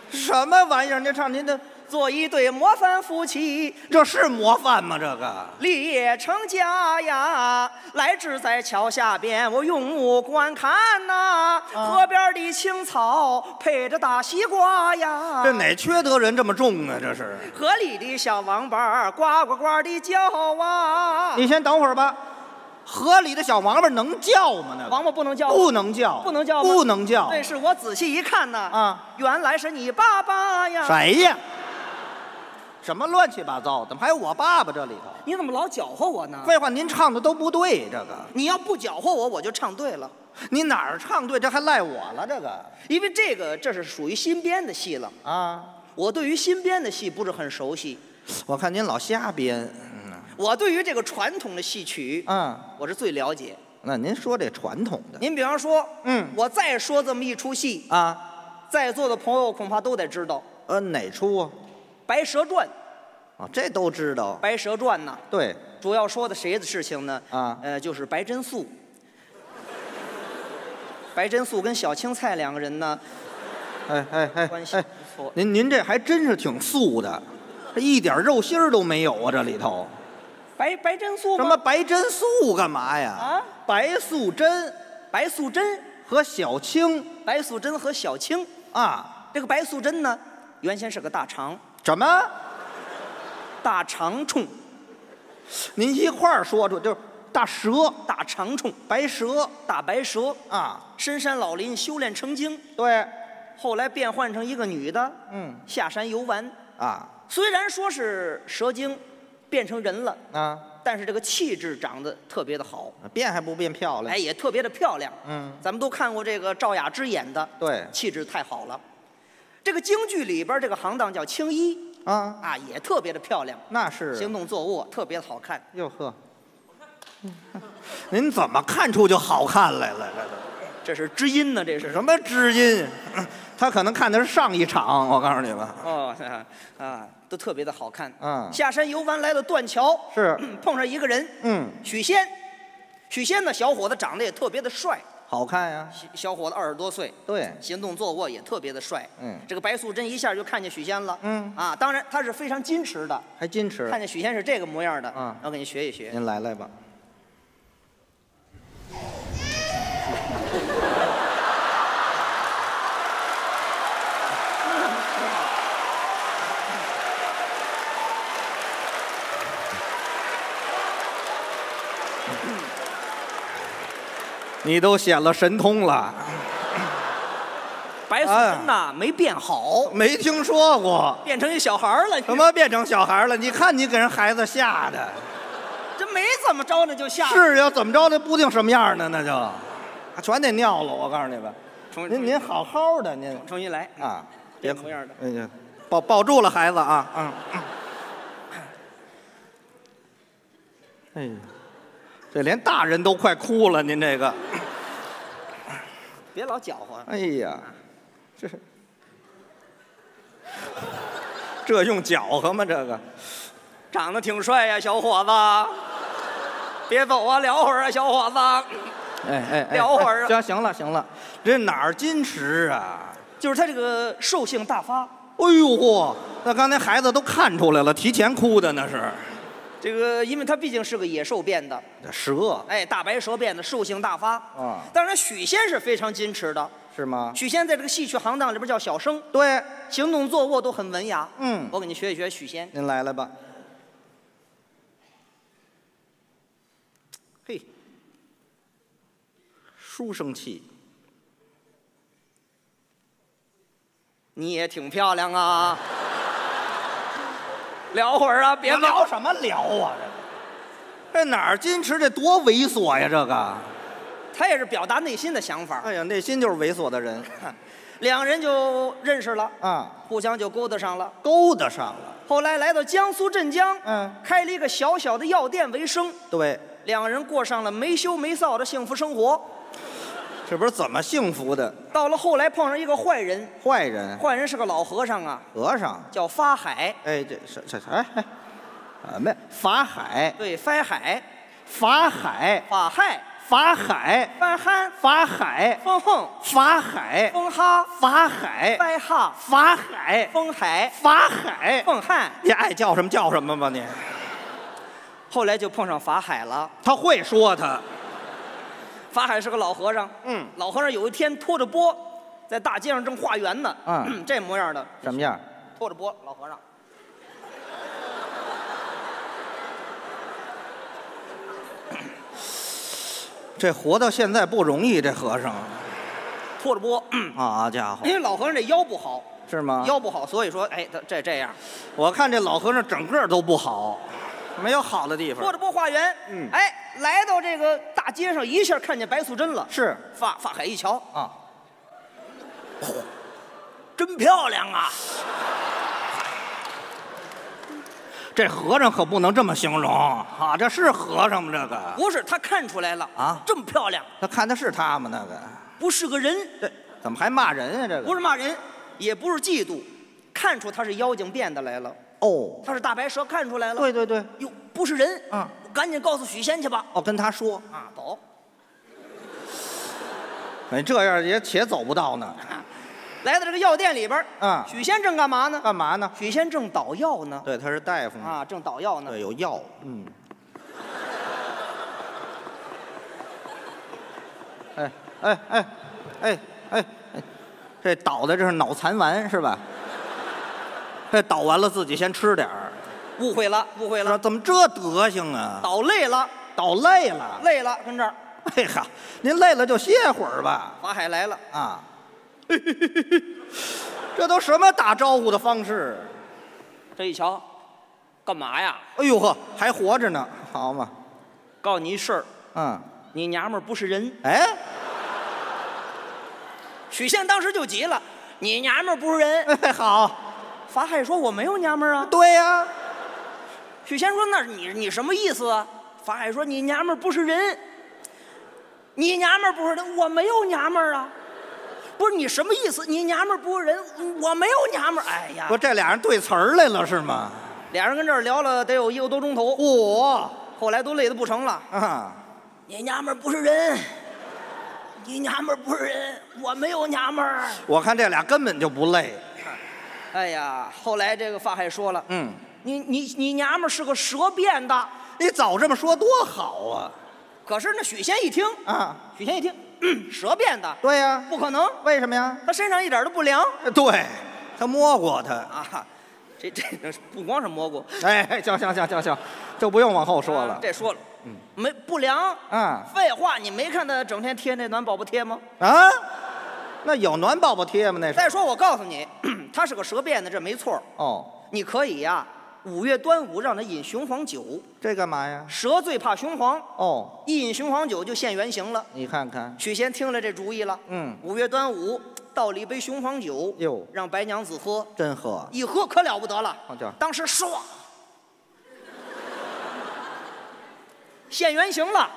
什么玩意儿？您唱您的。做一对模范夫妻，这是模范吗？这个立业成家呀，来至在桥下边，我用目观看呐、啊，河边的青草配着大西瓜呀。这哪缺德人这么种啊？这是河里的小王八呱呱呱的叫啊！你先等会儿吧。河里的小王八能叫吗？那王八不能叫，不能叫，不能叫，不能叫。对，是我仔细一看呐，啊，原来是你爸爸呀！谁呀？什么乱七八糟？怎么还有我爸爸这里头？你怎么老搅和我呢？废话，您唱的都不对，这个。你要不搅和我，我就唱对了。你哪儿唱对？这还赖我了？这个，因为这个这是属于新编的戏了啊。我对于新编的戏不是很熟悉。我看您老瞎编。嗯。我对于这个传统的戏曲，嗯，我是最了解。那您说这传统的？您比方说，嗯，我再说这么一出戏啊，在座的朋友恐怕都得知道。呃，哪出啊？《白蛇传》。啊，这都知道。《白蛇传》呢？对，主要说的谁的事情呢？啊，呃，就是白珍素。白珍素跟小青菜两个人呢，哎哎哎，关系不错。您您这还真是挺素的，这一点肉心儿都没有啊，这里头。白白珍素什么白珍素干嘛呀？啊，白素贞，白素贞和小青，白素贞和小青啊，这个白素贞呢，原先是个大肠。什么？大长虫，您一块儿说出就是大蛇、大长虫、白蛇、大白蛇。啊！深山老林修炼成精，对，后来变换成一个女的，嗯，下山游玩。啊。虽然说是蛇精变成人了啊，但是这个气质长得特别的好，变还不变漂亮？哎，也特别的漂亮。嗯，咱们都看过这个赵雅芝演的，对，气质太好了。这个京剧里边这个行当叫青衣。啊啊，也特别的漂亮，那是行动坐卧特别的好看。哟呵，[laughs] 您怎么看出就好看来了？这是知音呢，这是什么知音？[laughs] 他可能看的是上一场，我告诉你们。哦，啊，都特别的好看。嗯，下山游玩来到断桥，是碰上一个人，嗯，许仙。许仙呢，小伙子长得也特别的帅，[laughs] 好看呀。小小伙子二十多岁，对，行动坐卧也特别的帅。嗯这个白素贞一下就看见许仙了。嗯啊，当然他是非常矜持的，还矜持。看见许仙是这个模样的，嗯我给您学一学。您来来吧。你都显了神通了，[laughs] 白素贞呐，没变好，没听说过。变成一小孩儿了。怎么变成小孩了？你看你给人孩子吓的。这没怎么着呢，就吓。是要怎么着的，不定什么样呢，那就，全得尿了。我告诉你吧，重您您好好的您重新来。啊，别这模样的。哎呀，抱抱住了孩子啊，嗯。嗯哎呀，这连大人都快哭了，您这个，别老搅和。哎呀，这这用搅和吗？这个，长得挺帅呀，小伙子。别走啊，聊会儿啊，小伙子。哎哎哎，聊会儿啊行行了行了，这哪儿矜持啊？就是他这个兽性大发，哎呦嚯，那刚才孩子都看出来了，提前哭的那是。这个因为他毕竟是个野兽变的，蛇哎，大白蛇变的，兽性大发。啊，当然，许仙是非常矜持的。是吗？许仙在这个戏曲行当里边叫小生，对，行动坐卧都很文雅。嗯，我给你学一学许仙。您来了吧。嘿，书生气，你也挺漂亮啊。聊会儿啊，别聊什么聊啊？这这哪儿矜持？这多猥琐呀！这个，他也是表达内心的想法。哎呀，内心就是猥琐的人 [laughs] 两人就认识了，啊，互相就勾搭上了。勾搭上了。后来来到江苏镇江，嗯，开了一个小小的药店为生，对，两个人过上了没羞没臊的幸福生活。这不是怎么幸福的？到了后来碰上一个坏人，坏人，坏人是个老和尚啊，和尚。叫法海。哎，这是这哎哎，什么呀？法海，对，法海，法海，法海，法海，法汉，法海，风横，法海，风哈，法海，白哈，法海，风海，法海。风汉。你爱叫什么叫什么吧你。后来就碰上法海了。他会说他，法海是个老和尚，嗯，老和尚有一天拖着钵，在大街上正化缘呢，嗯这模样的，什么样？拖着钵，老和尚。[coughs] 这活到现在不容易，这和尚。拖着钵，啊家伙。因为老和尚这腰不好，是吗？腰不好，所以说，哎，他这这样。我看这老和尚整个都不好，没有好的地方。拖着钵化缘，嗯。哎，来到这个大街上，一下看见白素贞了。是法法海一瞧，啊，真漂亮啊！这和尚可不能这么形容啊！这是和尚吗？这个不是，他看出来了啊这么漂亮，他看的是他吗？那个不是个人，这怎么还骂人啊？这个不是骂人，也不是嫉妒，看出他是妖精变的来了，哦，他是大白蛇看出来了。对对对，哟，不是人，嗯，赶紧告诉许仙去吧。哦，跟他说，啊，走，[laughs] 哎，这样也且走不到呢。[laughs] 来到这个药店里边，啊许仙正干嘛呢？干嘛呢？许仙正捣药呢，对，他是大夫嘛，啊，正捣药呢。对，有药，嗯。[laughs] 哎哎哎哎哎哎，这捣的这是脑残丸是吧？这捣完了自己先吃点儿，误会了，误会了，怎么这德行啊？倒累了，倒累了，累了，跟这儿。哎呀，您累了就歇会儿吧。法海来了，啊，[laughs] 这都什么打招呼的方式？这一瞧，干嘛呀？哎呦呵，还活着呢，好嘛，告诉你一事儿，嗯，你娘们儿不是人。哎，许仙当时就急了，你娘们儿不是人。哎好，法海说我没有娘们儿啊。对呀、许仙说那你你什么意思啊？法海说你娘们儿不是人，你娘们儿不是人，我没有娘们儿啊。不是你什么意思？你娘们儿不是人，我没有娘们儿。哎呀不，，这俩人对词儿来了是吗？俩人跟这儿聊了得有一个多钟头，嚯、后来都累得不成了。啊，你娘们儿不是人，你娘们儿不是人，我没有娘们儿。我看这俩根本就不累。哎呀，后来这个法海说了，嗯，你你你娘们儿是个蛇变的。你早这么说多好啊！可是那许仙一听，啊，许仙一听，嗯蛇变的，对呀、不可能，为什么呀？他身上一点都不凉对，他摸过他。啊。这这这不光是摸过，哎，行行行行行，就不用往后说了啊。这说了，嗯没不凉。啊废话，你没看他整天贴那暖宝宝贴吗？啊，那有暖宝宝贴吗？那是。再说我告诉你，[clears throat] 他是个蛇变的，这没错儿。哦，你可以呀，五月端午让他饮雄黄酒，这干嘛呀？蛇最怕雄黄，哦，一饮雄黄酒就现原形了。你看看，许仙听了这主意了，嗯五月端午倒了一杯雄黄酒，哟让白娘子喝，真喝。一喝可了不得了好家伙，当时唰，现原形了。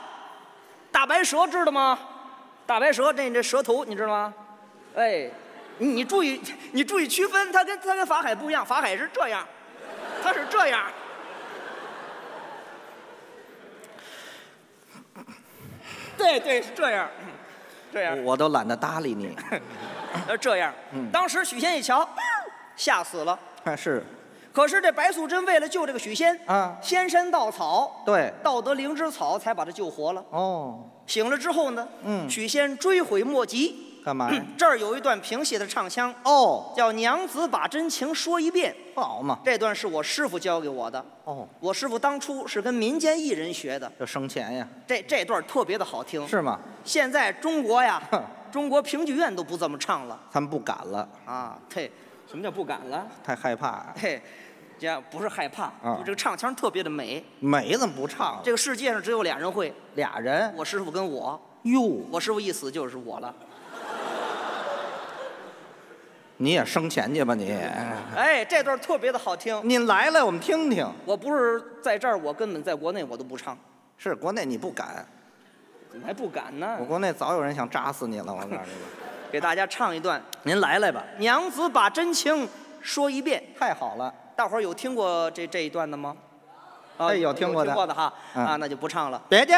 大白蛇知道吗？大白蛇这这蛇头你知道吗？哎，你你注意你注意区分，它跟它跟法海不一样，法海是这样，它是这样。对对，是这样，这样。我都懒得搭理你。[laughs] 呃，这样，当时许仙一瞧，[smacks lips] 吓死了。啊，是，可是这白素贞为了救这个许仙啊仙山稻草，对。盗得灵芝草，才把他救活了。哦，醒了之后呢，嗯许仙追悔莫及。干嘛呀？[clears throat] 这儿有一段评戏的唱腔，哦，叫“娘子把真情说一遍好嘛”。。这段是我师傅教给我的。哦，我师傅当初是跟民间艺人学的，这生钱呀？这这段特别的好听。是吗？现在中国呀，中国评剧院都不这么唱了他们不敢了，啊。嘿，什么叫不敢了？太害怕。嘿，这样不是害怕，啊就这个唱腔特别的美。美怎么不唱了？这个世界上只有俩人会，俩人我师傅跟我。哟，我师傅一死就是我了。你也生钱去吧你？哎，这段特别的好听。您来来，我们听听。我不是在这儿，我根本在国内我都不唱，是国内你不敢，怎么还不敢呢我？国内早有人想扎死你了。我告诉你吧，[laughs] 给大家唱一段您来来吧。《娘子把真情说一遍》。太好了，大伙儿有听过这这一段的吗？啊哎有听过的听过的哈。嗯啊，那就不唱了。别介，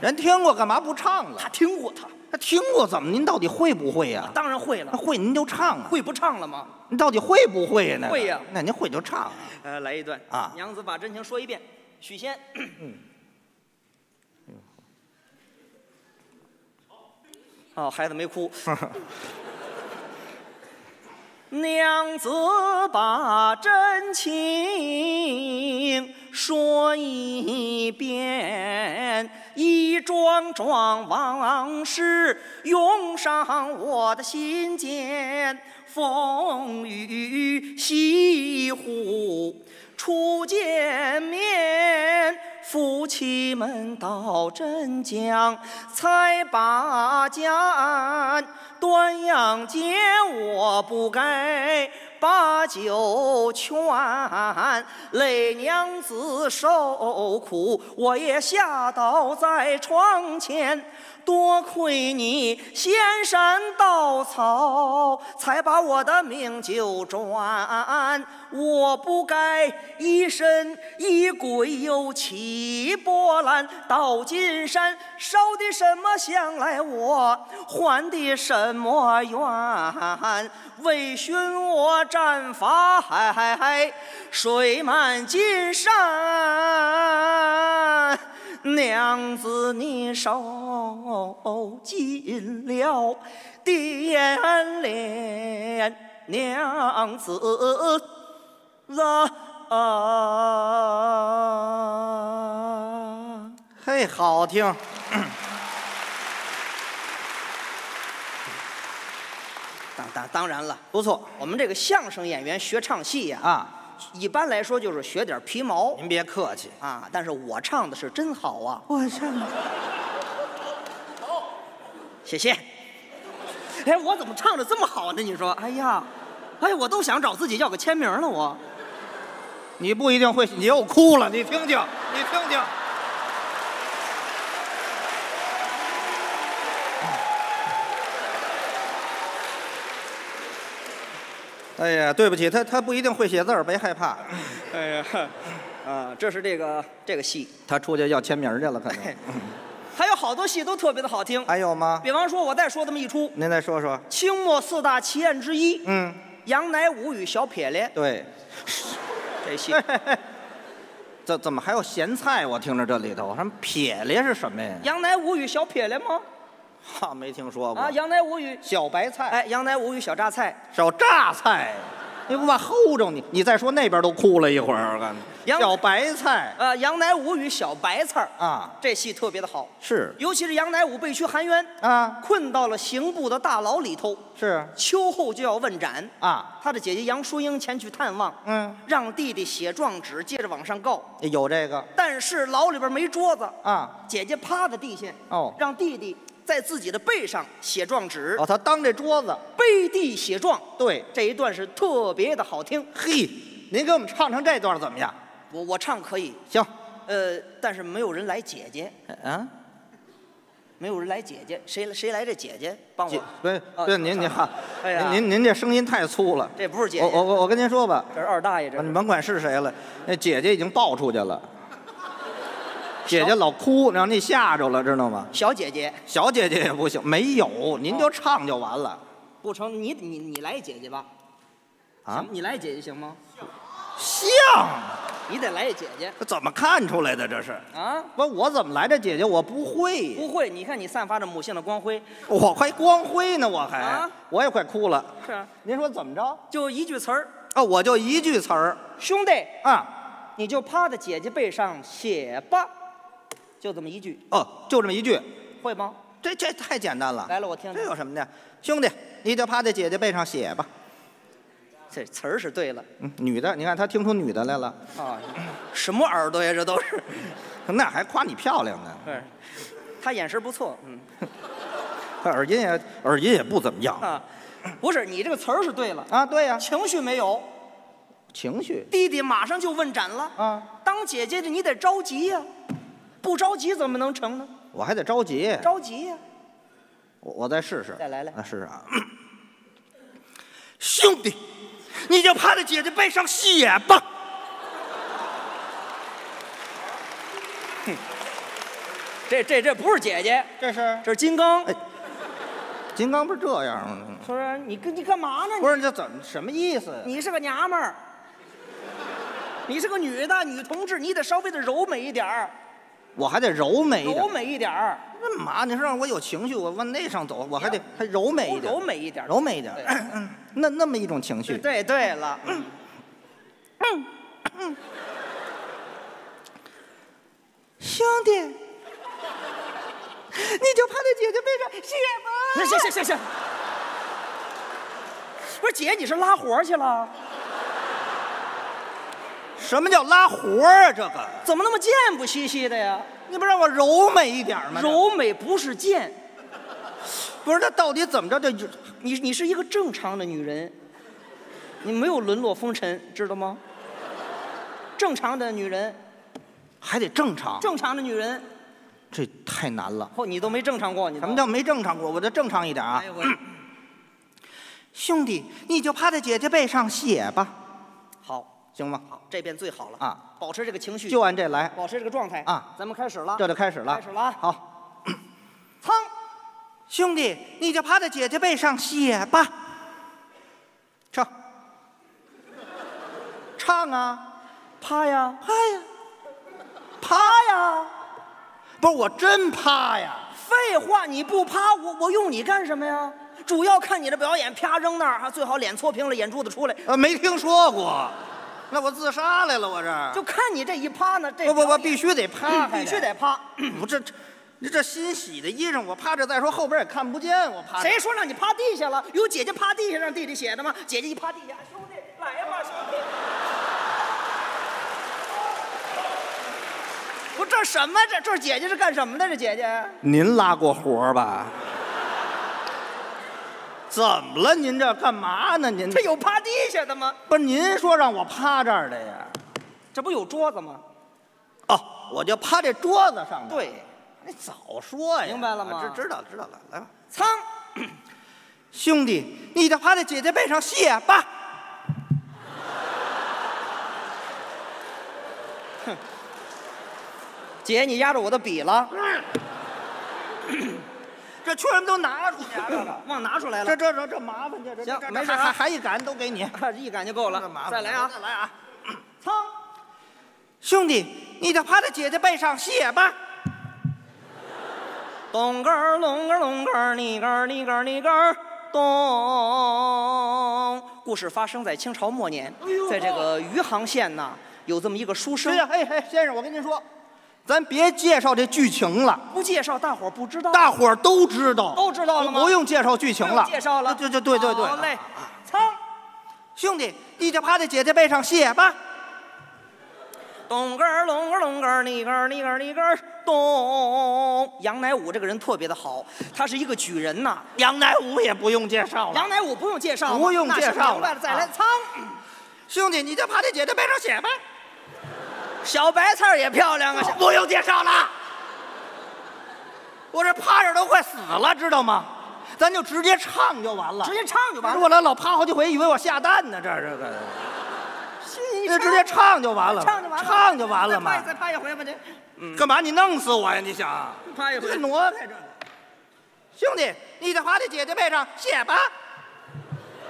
人听过干嘛不唱了？他听过他，他听过怎么？您到底会不会呀？当然会了。会您就唱啊。会不唱了吗？您到底会不会呀？那个会呀那您会就唱啊。呃，来一段啊娘子把真情说一遍。许仙。哦，孩子没哭。[laughs] 娘子把真情说一遍，一桩桩往事涌上我的心间，风雨西湖初见面。夫妻们到镇江，才把家端阳节，我不该把酒劝，累娘子受苦，我也吓倒在床前。多亏你仙山稻草，才把我的命救转。我不该一身一鬼又起波澜，到金山烧的什么香来我还的什么愿？为寻我战法海，水漫金山。娘子，你受尽了颠连，娘子啊！嘿，好听。当当当然了，不错我们这个相声演员学唱戏呀、啊，一般来说就是学点皮毛您别客气。啊，但是我唱的是真好啊，我唱的谢谢。哎，我怎么唱的这么好呢？你说，哎呀，哎呀，我都想找自己要个签名了，我。你不一定会，你又哭了，你听听，你听听。哎呀，对不起，他他不一定会写字儿，别害怕。哎呀，啊，这是这个这个戏，他出去要签名去了，可能。还有好多戏都特别的好听。还有吗？比方说，我再说这么一出您再说说。清末四大奇案之一《嗯，杨乃武与小撇咧》对。这戏，怎怎么还有咸菜？我听着这里头，什么撇咧是什么呀？杨乃武与小撇咧吗？哈，没听说过。啊，杨乃武与小白菜，哎，杨乃武与小榨菜。小榨菜，[laughs] 你不怕齁着你？你再说那边都哭了一会儿，杨小白菜呃，杨乃武与小白菜啊，这戏特别的好，是尤其是杨乃武被屈含冤，啊，困到了刑部的大牢里头，是秋后就要问斩。啊，他的姐姐杨淑英前去探望，嗯，让弟弟写状纸，接着往上告。有这个但是牢里边没桌子，啊。姐姐趴在地下，哦让弟弟在自己的背上写状纸，哦，他当这桌子，背地写状。对，这一段是特别的好听，嘿，您给我们唱唱这段怎么样？我我唱可以，行，呃，但是没有人来姐姐，啊，没有人来姐姐，谁谁来这姐姐帮我？，对啊对，您您哈，哎呀您您您这声音太粗了。这不是姐姐，我我我我跟您说吧，这是二大爷，这是你甭管是谁了，那姐姐已经抱出去了。姐姐老哭，让你吓着了，知道吗？小姐姐，小姐姐也不行，没有，您就唱就完了。不成，你你你来一姐姐吧，啊，你来姐姐行吗？像，你得来一姐姐这怎么看出来的？这是啊！不，我怎么来这姐姐？我不会，不会，你看你散发着母性的光辉，我还光辉呢，我还，啊我也快哭了。是啊，您说怎么着？就一句词儿，啊，我就一句词儿兄弟，啊，你就趴在姐姐背上写吧，就这么一句，哦，就这么一句，会吗？这这太简单了。来了，我听听。这有什么的？兄弟，你就趴在姐姐背上写吧。这词儿是对了嗯，女的，你看她听出女的来了，啊，什么耳朵呀？这都是。[laughs] 那还夸你漂亮呢。对，他眼神不错，嗯她耳音也耳音也不怎么样啊，不是你这个词儿是对了，啊。对呀、情绪没有，情绪弟弟马上就问斩了啊，当姐姐的你得着急呀、不着急怎么能成呢？我还得着急。着急呀、我我再试试。再来来啊，试试啊。[clears throat] 兄弟，你就趴在姐姐背上写吧。[laughs] 这这这不是姐姐，这是这是金刚。哎金刚不是这样吗？说你跟你干嘛呢？不是这怎么什么意思？你是个娘们儿，你是个女的女同志，你得稍微的柔美一点儿，我还得柔美一点柔。美一点儿，干嘛？你说让我有情绪，我往那上走，我还得还柔美一点。柔美一点儿。柔美一点。[clears throat] 那那么一种情绪。对对了，兄弟，你就趴在姐姐背上写吧。行行行行行，不是姐，你是拉活去了？什么叫拉活儿啊？这个，怎么那么贱不兮兮的呀？你不让我柔美一点吗？柔美不是贱，不是，那到底怎么着？这你你是一个正常的女人，你没有沦落风尘，知道吗？正常的女人，还得正常，正常的女人，这太难了。哦，你都没正常过，你什么叫没正常过？我得正常一点啊哎！兄弟，你就趴在姐姐背上写吧，好，行吗？好，这遍最好了啊！保持这个情绪，就按这来，保持这个状态啊！咱们开始了，这就开始了。开始了啊好，[coughs] 苍，兄弟，你就趴在姐姐背上写吧。唱，唱啊，趴呀，趴呀，趴呀！不是我真趴呀，废话，你不趴，我我用你干什么呀？主要看你的表演，啪扔那儿，哈，最好脸搓平了，眼珠子出来，呃，没听说过，那我自杀来了，我这就看你这一趴呢，这不不不，必须得趴，必须得趴。我这这，你这新洗的衣裳，我趴着再说，后边也看不见，我趴。谁说让你趴地下了？有姐姐趴地下让弟弟写的吗？姐姐一趴地下，兄弟来吧，兄弟。[laughs] 不，这什么？这这姐姐是干什么的？这姐姐您拉过活吧？怎么了？您这干嘛呢？您这有趴地下的吗？不是您说让我趴这儿的呀？这不有桌子吗？哦，我就趴这桌子上的。，对，你早说呀！明白了吗知知道知道了，来吧，苍，[clears throat] 兄弟，你就趴在姐姐背上写吧。姐，你压着我的笔了。[clears throat] 这全部都拿出去忘拿出来了。[laughs] 这这这这麻烦去，这这，行没事啊还还一杆都给你，[laughs] 一杆就够了再来啊！再来啊！[clears throat] 噌，兄弟，你就趴在姐姐背上写吧。咚个儿隆个儿隆个儿，你个儿你个儿你个儿咚。故事发生在清朝末年，在这个余杭县呐，有这么一个书生对。呀，哎哎，先生，我跟您说，咱别介绍这剧情了，不介绍，大伙儿不知道。大伙儿都知道，都知道了吗不用介绍剧情了，介绍了对对对对对。好嘞，噌，兄弟，你就趴在姐姐背上写吧。咚个儿隆个儿隆个儿，你个儿你个儿你个儿咚。杨乃武这个人特别的好，他是一个举人呐。杨乃武也不用介绍了，杨乃武不用介绍吗，不用介绍了明白了，再来啊噌。兄弟，你就趴在姐姐背上写吧。小白菜儿也漂亮啊，小不用介绍了，我这趴着都快死了，知道吗？咱就直接唱就完了。直接唱就完了。我来老趴好几回，以为我下蛋呢，这这个，你那直接唱就完了，唱就完了，唱就完了嘛再趴。一回吧，你干嘛？你弄死我呀？你想？趴一回。挪开这。兄弟，你就趴在姐姐背上写吧。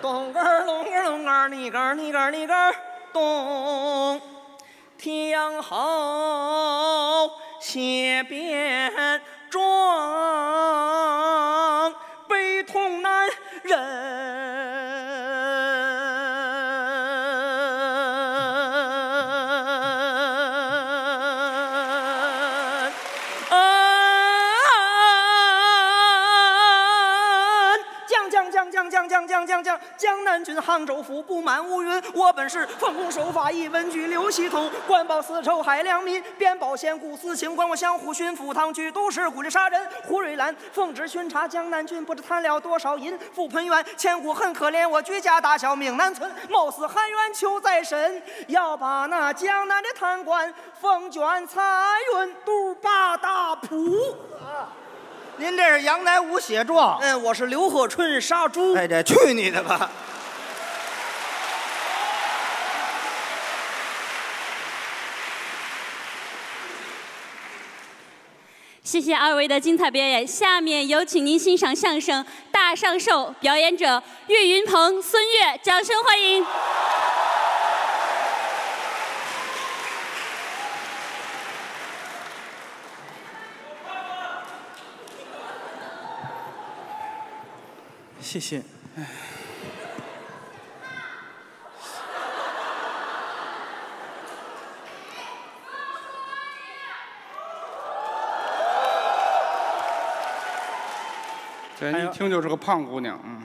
咚个儿隆个儿隆个儿，你个儿你个儿你个儿咚。天后写遍状，悲痛难忍。军杭州府不满乌云。我本是奉公守法一文举刘希通，官报私仇海良民，边保县顾司情，管我相互巡抚唐举督是故里杀人胡瑞兰，奉旨巡查江南郡，不知贪了多少银。傅盆元千古恨可怜，我居家大小命难存，貌似含冤求在身，要把那江南的贪官风卷彩云肚八大铺。您这是杨乃武写状。嗯，我是刘贺春杀猪。哎，这去你的吧！谢谢二位的精彩表演，下面有请您欣赏相声《大上寿》，表演者岳云鹏、孙越，掌声欢迎。谢谢。这一听就是个胖姑娘，嗯，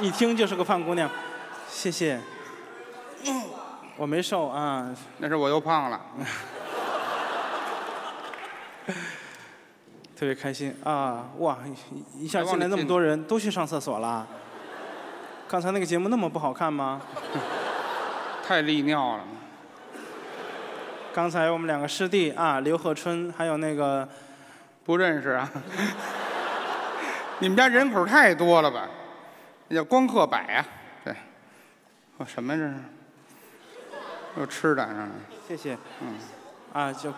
[laughs] 一听就是个胖姑娘，谢谢。我没瘦啊，那是我又胖了。[laughs] 特别开心啊！哇，一一下进来那么多人，都去上厕所了。刚才那个节目那么不好看吗？[laughs] 太利尿了。刚才我们两个师弟啊，刘贺春还有那个不认识啊？你们家人口太多了吧？那叫光鹤柏啊。对，哦，什么这是？又吃的上了。谢谢，嗯，啊，叫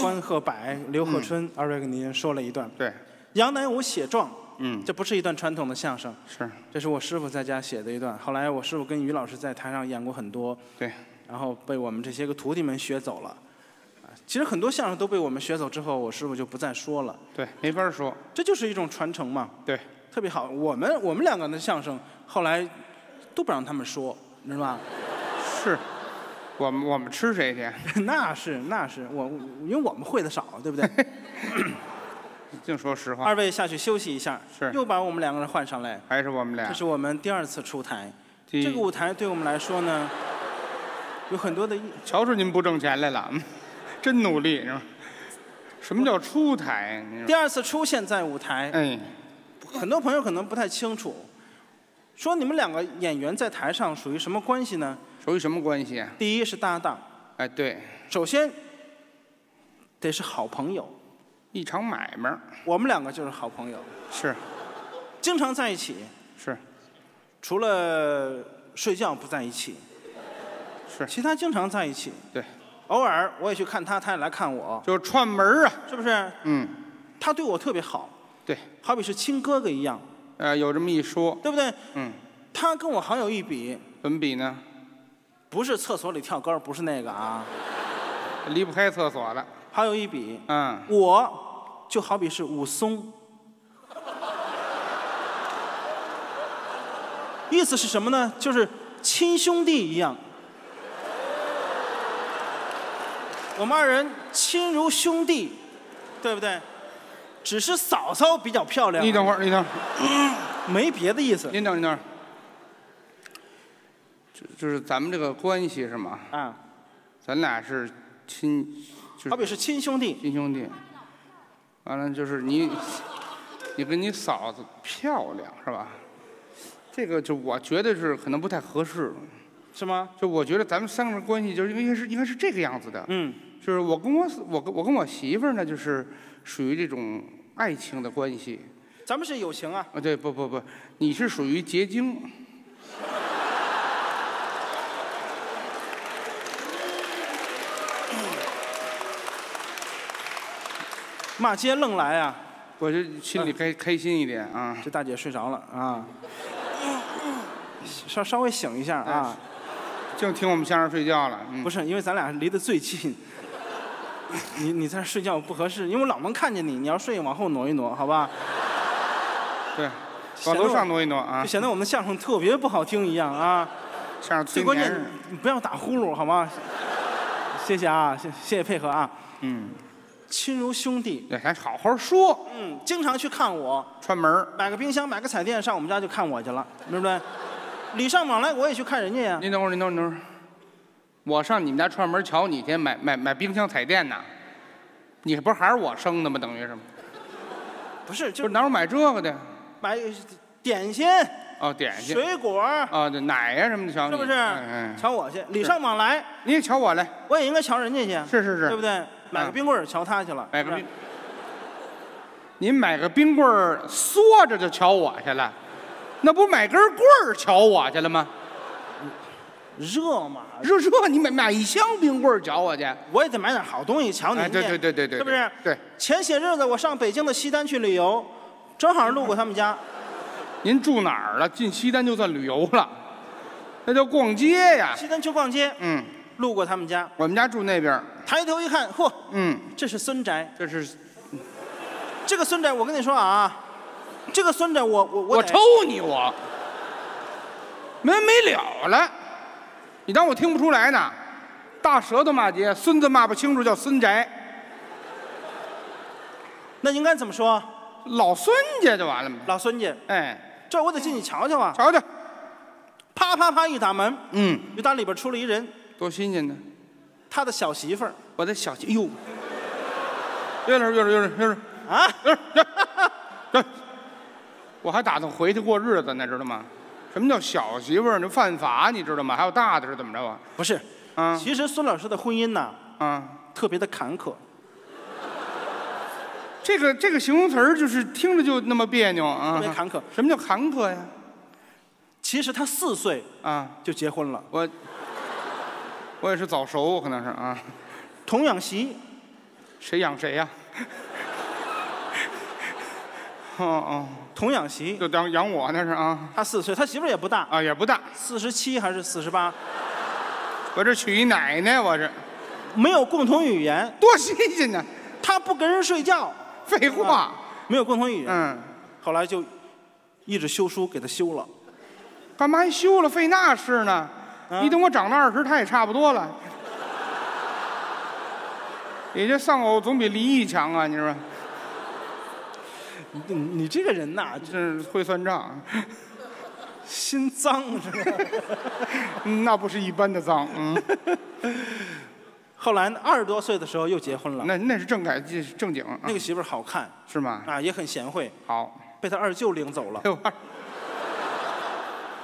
关鹤柏、刘鹤春，二位给您说了一段。对，杨乃武写状，嗯，这不是一段传统的相声，是，这是我师傅在家写的一段。后来我师傅跟于老师在台上演过很多，对，然后被我们这些个徒弟们学走了。啊其实很多相声都被我们学走之后，我师傅就不再说了。对，没法说。这就是一种传承嘛。对，特别好。我们我们两个的相声后来都不让他们说，你知道吧？是，我们我们吃谁去？[laughs] 那是那是我，因为我们会的少，对不对？[coughs] 净说实话。二位下去休息一下，是又把我们两个人换上来。还是我们俩这是我们第二次出台，第这个舞台对我们来说呢，有很多的意。瞧出您不挣钱来了，嗯真努力是吧？什么叫出台？你说。第二次出现在舞台，哎，很多朋友可能不太清楚，说你们两个演员在台上属于什么关系呢？属于什么关系啊？第一是搭档，哎，对，首先得是好朋友，一场买卖。儿我们两个就是好朋友，是。经常在一起，是。除了睡觉不在一起，是，其他经常在一起。对，偶尔我也去看他，他也来看我，就是串门儿啊。是不是？嗯，他对我特别好，对，好比是亲哥哥一样，呃，有这么一说，对不对？嗯，他跟我好有一比，怎么比呢？不是厕所里跳高，不是那个啊，离不开厕所了。好有一比。嗯，我就好比是武松，意思是什么呢？就是亲兄弟一样。我们二人亲如兄弟，对不对？只是嫂嫂比较漂亮。你等会儿，你等会儿，没别的意思。您等，您等会儿。就就是咱们这个关系是吗？啊，咱俩是亲，就是好比是亲兄弟。亲兄弟。完了就是你，你跟你嫂子漂亮是吧？这个就我觉得是可能不太合适，是吗？就我觉得咱们三个人关系就是应该是应该是这个样子的。嗯，就是我跟我我跟我跟我媳妇儿呢，就是属于这种爱情的关系。咱们是友情啊。啊，对，不不不，你是属于结晶。骂街愣来啊！我就心里开开心一点啊。这大姐睡着了啊，稍稍微醒一下啊。就听我们相声睡觉了。嗯不是，因为咱俩离得最近，你你在这睡觉不合适，因为我老能看见你，你要睡往后挪一挪，好吧？对，[laughs] 往楼上挪一挪啊就。显得我们的相声特别不好听一样啊。相声最关键你不要打呼噜好吗？谢谢啊，谢谢谢配合啊。嗯，亲如兄弟，对，还好好说。嗯，经常去看我，串门儿买个冰箱，买个彩电，上我们家就看我去了，对不对？礼尚往来，我也去看人家呀。您等会儿，您等会儿，您等会儿。我上你们家串门瞧你去，买买买冰箱彩电呢。你不是还是我生的吗？等于是吗？不是，就是哪有买这个的？买点心、哦，点心。水果，啊，对，奶呀什么的瞧你。是不是。瞧我去，礼尚往来，你也瞧我来。我也应该瞧人家去，是是是。对不对？买个嗯冰棍儿瞧他去了，买个冰。您买个冰棍儿，缩着就瞧我去了，那不买根棍儿瞧我去了吗？热嘛，热热，你买买一箱冰棍儿瞧我去。我也得买点好东西瞧你哎，对对对对对，是不是？对，前些日子我上北京的西单去旅游，正好路过他们家，您住哪儿了？进西单就算旅游了，那叫逛街呀。西单去逛街，嗯，路过他们家，我们家住那边。抬头一看，嚯，嗯，这是孙宅。这是这个孙宅，我跟你说啊，这个孙宅我我我我抽你我，没完没了了。你当我听不出来呢？大舌头骂街，孙子骂不清楚叫孙宅，那应该怎么说？老孙家就完了嘛。老孙家，哎，这我得进去瞧瞧啊！瞧瞧，啪啪啪一打门，嗯，就打里边出来一人，多新鲜呢！他的小媳妇儿我的小鸡，哟，有点有点有点有点，啊，对，[laughs] 我还打算回去过日子呢，知道吗？什么叫小媳妇儿？那犯法，你知道吗？还有大的是怎么着啊？不是，啊其实孙老师的婚姻呢，啊，特别的坎坷。这个这个形容词儿就是听着就那么别扭啊，特别坎坷。什么叫坎坷呀？其实他四岁啊，就结婚了，我我也是早熟，可能是啊。童养媳，谁养谁呀？哦 [laughs] 哦，童养媳，就当养我那是啊他四岁，他媳妇儿也不大，啊也不大，四十七还是四十八，我这娶一奶奶，我这没有共同语言，多新鲜呢！他不跟人睡觉，废话，没有共同语言。嗯，后来就一直休书给他休了。干嘛还修了？费那事呢？啊你等我长到二十，他也差不多了。也就丧偶总比离异强啊，你说？你你这个人呐，真是会算账，心脏是吧？嗯 [laughs] 那不是一般的脏，嗯，[laughs] 后来二十多岁的时候又结婚了，那那是正改正经，啊那个媳妇儿好看是吗？啊，也很贤惠，好，被他二舅领走了，被我二，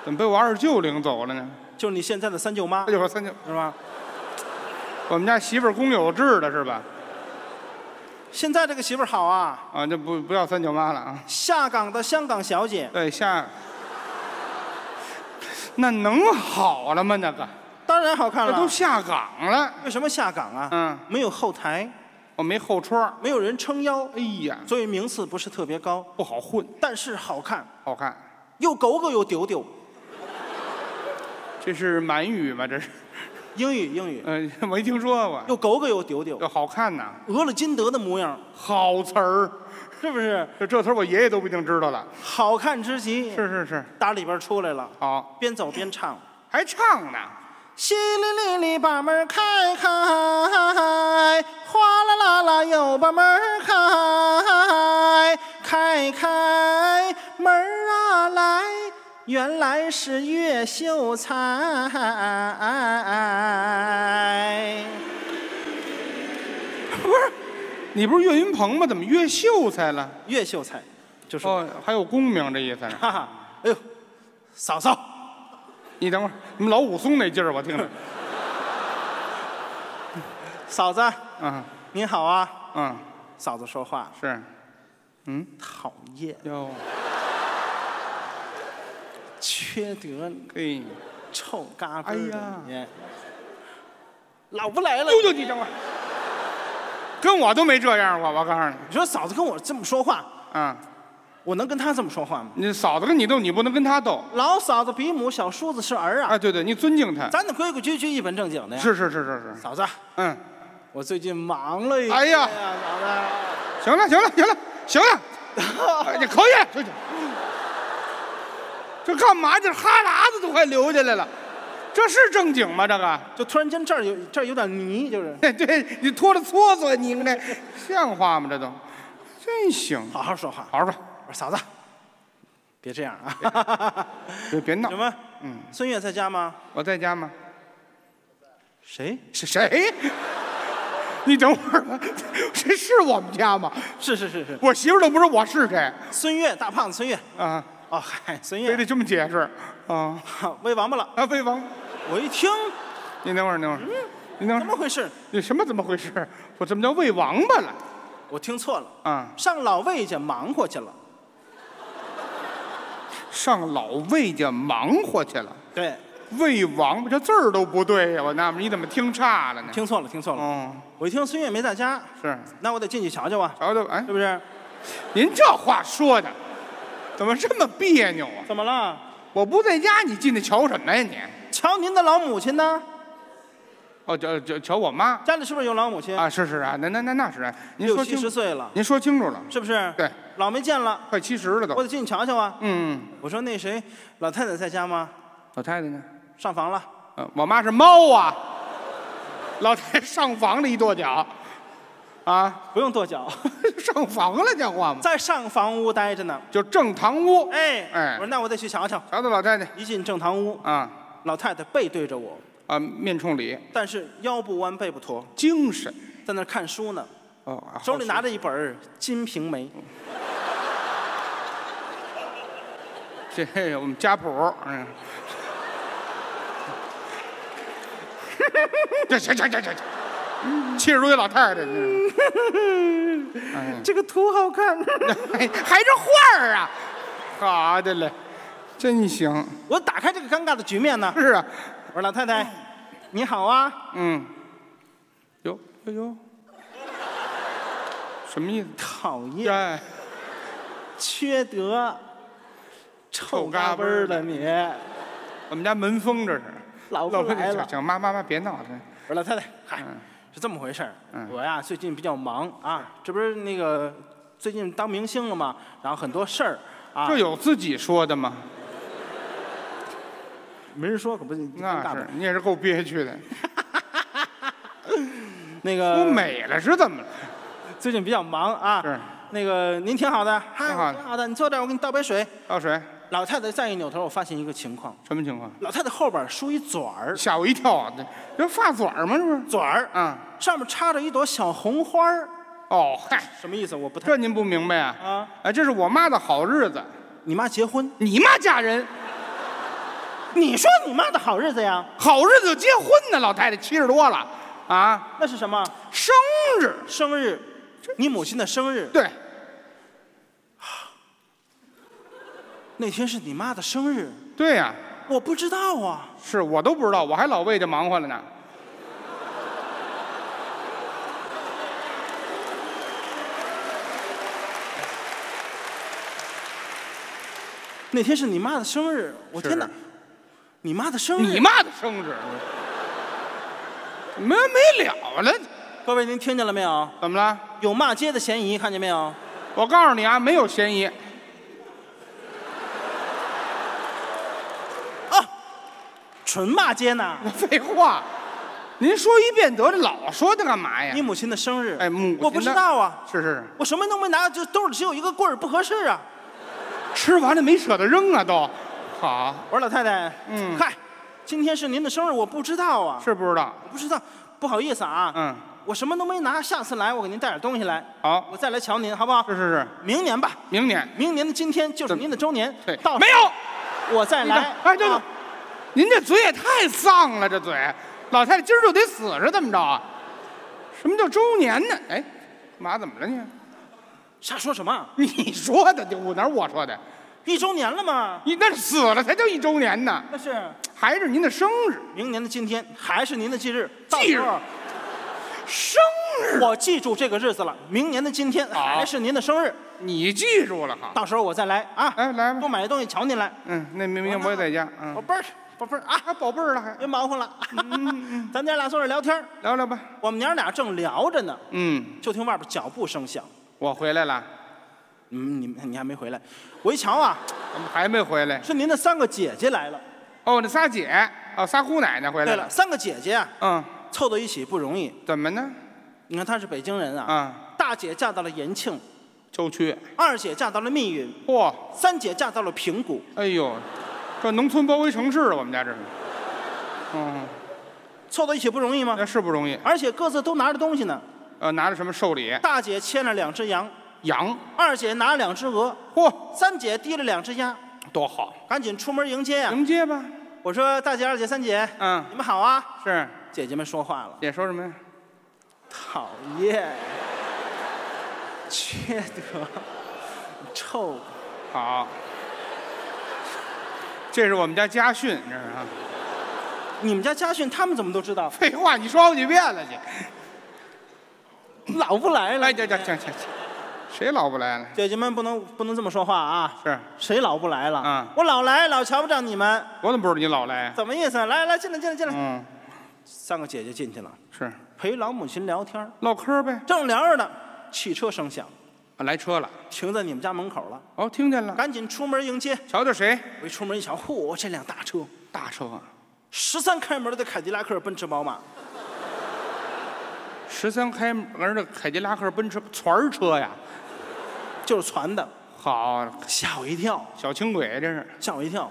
怎么被我二舅领走了呢？就是你现在的三舅妈哎呦三舅，是吧？我们家媳妇儿公有制的是吧？现在这个媳妇儿好啊，啊，这不不要三舅妈了啊。下岗的香港小姐，对，下，[laughs] 那能好了吗？那个，当然好看了。这都下岗了。为什么下岗啊？嗯，没有后台，我没后窗，没有人撑腰，哎呀，所以名次不是特别高，不好混，但是好看，好看。又狗狗又丢丢。这是满语吗？这是？英语英语，嗯、没听说过。又狗狗又丢丢，这好看呐，俄了金德的模样，好词儿，是不是？这这词儿我爷爷都不一定知道了。好看之极，是是是，打里边出来了，好，边走边唱。还唱呢。淅沥沥沥把门开开，哗啦啦啦又把门开，开开门啊来，原来是岳秀才。不是，你不是岳云鹏吗？怎么岳秀才了？岳秀才，就是我哦，还有功名这意思呢。哈哈，哎呦，嫂嫂，你等会儿，你们老武松那劲儿，我听着。嫂子，嗯您好啊。嗯，嫂子说话是。嗯，讨厌，哟，缺德，对，臭嘎哎嘣的呀你，老不来了。呦呦，你等会儿，跟我都没这样过。我告诉你，你说嫂子跟我这么说话，啊，我能跟她这么说话吗？你嫂子跟你斗，你不能跟她斗。老嫂子比母，小叔子是儿啊。哎，对对，你尊敬她。咱得规规矩矩、一本正经的呀。是是是是是，嫂子，嗯，我最近忙了一。哎呀嫂子，行了行了行了行了，哎你可以，这干嘛？这哈喇子都快流下来了，这是正经吗？这个？就突然间这儿有这儿有点泥，就是。对对，你拖着搓搓拧的，像话吗？这都，真行，好好说话。好好说，我说嫂子，别这样啊。别别闹什。么？嗯，孙越在家吗？我在家吗？谁？是谁？[laughs] 你等会儿吧，这是我们家吗？是是是是，我媳妇儿都不知道我是谁孙越，大胖子孙越。啊，哦，嗨，孙越非得这么解释啊？[laughs] 喂王八了。啊，喂王，我一听，你等会儿，等会儿，嗯你等会儿，怎么回事？你什么怎么回事？我怎么叫喂王八了？我听错了，啊，上老魏家忙活去了。上老魏家忙活去了。对，喂王八，这字儿都不对呀！我纳闷，你怎么听差了呢？听错了，听错了。哦，我一听孙越没在家，是，那我得进去瞧瞧啊，瞧瞧，哎是，不是？您这话说的，怎么这么别扭啊？怎么了？我不在家，你进去瞧什么呀你？瞧您的老母亲呢？哦，瞧瞧瞧我妈家里是不是有老母亲？啊，是是啊，那那那那是啊，您六七说清十岁了，您说清楚了，是不是？对，老没见了，快七十了都。我得进去瞧瞧啊。嗯，我说那谁，老太太在家吗？老太太呢？上房了。呃，我妈是猫啊。老太太上房了一跺脚，啊，不用跺脚，[laughs] 上房了讲话吗？在上房屋待着呢。就正堂屋。哎哎。我说那我得去瞧瞧。瞧瞧老太太。一进正堂屋，啊。老太太背对着我，啊，面冲里，但是腰不弯背不驼，精神。在那看书呢，哦，手里拿着着一本《金瓶梅》。这我们家谱，嗯。这这这这这，[laughs] 七十多岁老太太，[laughs] 这个图好看。还还是画儿啊？好的嘞，真行。我打开这个尴尬的局面呢。是啊，我说老太太，你好啊。嗯，哟哟哟，什么意思？讨厌，哎，缺德，臭嘎嘣儿的你。我们家门风这是。老老不来了。行，妈妈妈别闹了。我说老太太，嗨嗯，是这么回事儿嗯我呀最近比较忙啊，这不是那个最近当明星了吗，然后很多事儿啊。这有自己说的吗？没人说，可不是尴那？是你也是够憋屈的。[laughs] 那我个美了是怎么了？最近比较忙啊。是那个您挺好的，嗨，挺好的挺好的，你坐这儿，我给你倒杯水。倒水，老太太再一扭头，我发现一个情况，什么情况？老太太后边梳一卷儿，吓我一跳啊！这这发卷儿吗？这不是？卷儿啊，上面插着一朵小红花儿，哦，嗨，什么意思？我不太这您不明白啊？啊。哎，这是我妈的好日子，你妈结婚？你妈嫁人，你说你妈的好日子呀？好日子就结婚呢。老太太七十多了，啊，那是什么？生日，生日，你母亲的生日。对，那天是你妈的生日。对呀。我不知道啊。是我都不知道我还老为这忙活了呢。那天是你妈的生日我天呐你妈的生日。你妈的生日？没完没了了。各位您听见了没有？怎么了？有骂街的嫌疑看见没有？我告诉你啊没有嫌疑。纯骂街呢。[laughs] 废话，您说一遍得了，老说它干嘛呀？你？母亲的生日，哎，母亲的我不知道啊，是是，我什么都没拿，就兜里只有一个棍儿，不合适啊。吃完了没舍得扔啊都。好，我说老太太，嗯。嗨，今天是您的生日，我不知道啊，是不知道。我不知道，不好意思啊，嗯，我什么都没拿，下次来我给您带点东西来，好，我再来瞧您，好不好？是是是，明年吧，明年。明年的今天就是您的周年，对。到没有。我再来。哎，对对。啊，您这嘴也太丧了，这嘴，老太太今儿就得死是怎么着啊？什么叫周年呢？哎，妈怎么了你？瞎说什么？你说的，就我哪是我说的？一周年了吗？你那是死了才叫一周年呢，那是还是您的生日？明年的今天，还是您的忌日。到忌日时候生日，我记住这个日子了。明年的今天好还是您的生日，你记住了哈？到时候我再来啊。哎，来吧多。买东西瞧您来，嗯，那明明我也在家。宝嗯，贝儿，宝贝儿啊，还宝贝儿了还？别忙活了。咱娘俩坐这聊天儿聊聊吧。我们娘俩正聊着呢，嗯，就听外边脚步声响。我回来了，嗯，你你还没回来？我一瞧啊，怎么还没回来？是您的三个姐姐来了。哦，那仨姐，哦，仨姑奶奶回来对了，。三个姐姐啊，嗯，凑到一起不容易。怎么呢？你看她是北京人啊，啊，大姐嫁到了延庆，郊区。二姐嫁到了密云，嚯，三姐嫁到了平谷。哎呦，这农村包围城市，我们家这是。嗯，凑到一起不容易吗？那是不容易。而且各自都拿着东西呢。呃，拿着什么寿礼？大姐牵了两只羊，羊。二姐拿了两只鹅，嚯，三姐提了两只鸭，多好！赶紧出门迎接呀、迎接吧。我说大姐、二姐、三姐，嗯，你们好啊！是。姐姐们说话了，姐说什么呀？讨厌，[laughs] 缺德，臭。好。这是我们家家训，这是啊。你们家家训他们怎么都知道？废话，你说好几遍了，你。老不来了。来，行行行行，谁老不来了？姐姐们不能不能这么说话啊！是，谁老不来了？嗯我老来，老瞧不着你们，我怎么不知道你老来？怎么意思？来来，进来进来进来。嗯，三个姐姐进去了，是陪老母亲聊天，唠嗑呗。正聊着呢，汽车声响，啊，来车了。停在你们家门口了，哦，听见了。赶紧出门迎接。瞧瞧谁？我一出门一瞧，嚯，这辆大车，大车啊，十三开门的凯迪拉克、奔驰、宝马，十三开门的凯迪拉克、奔驰船儿车呀。就是传的，好，吓我一跳，小轻轨这是。吓我一跳。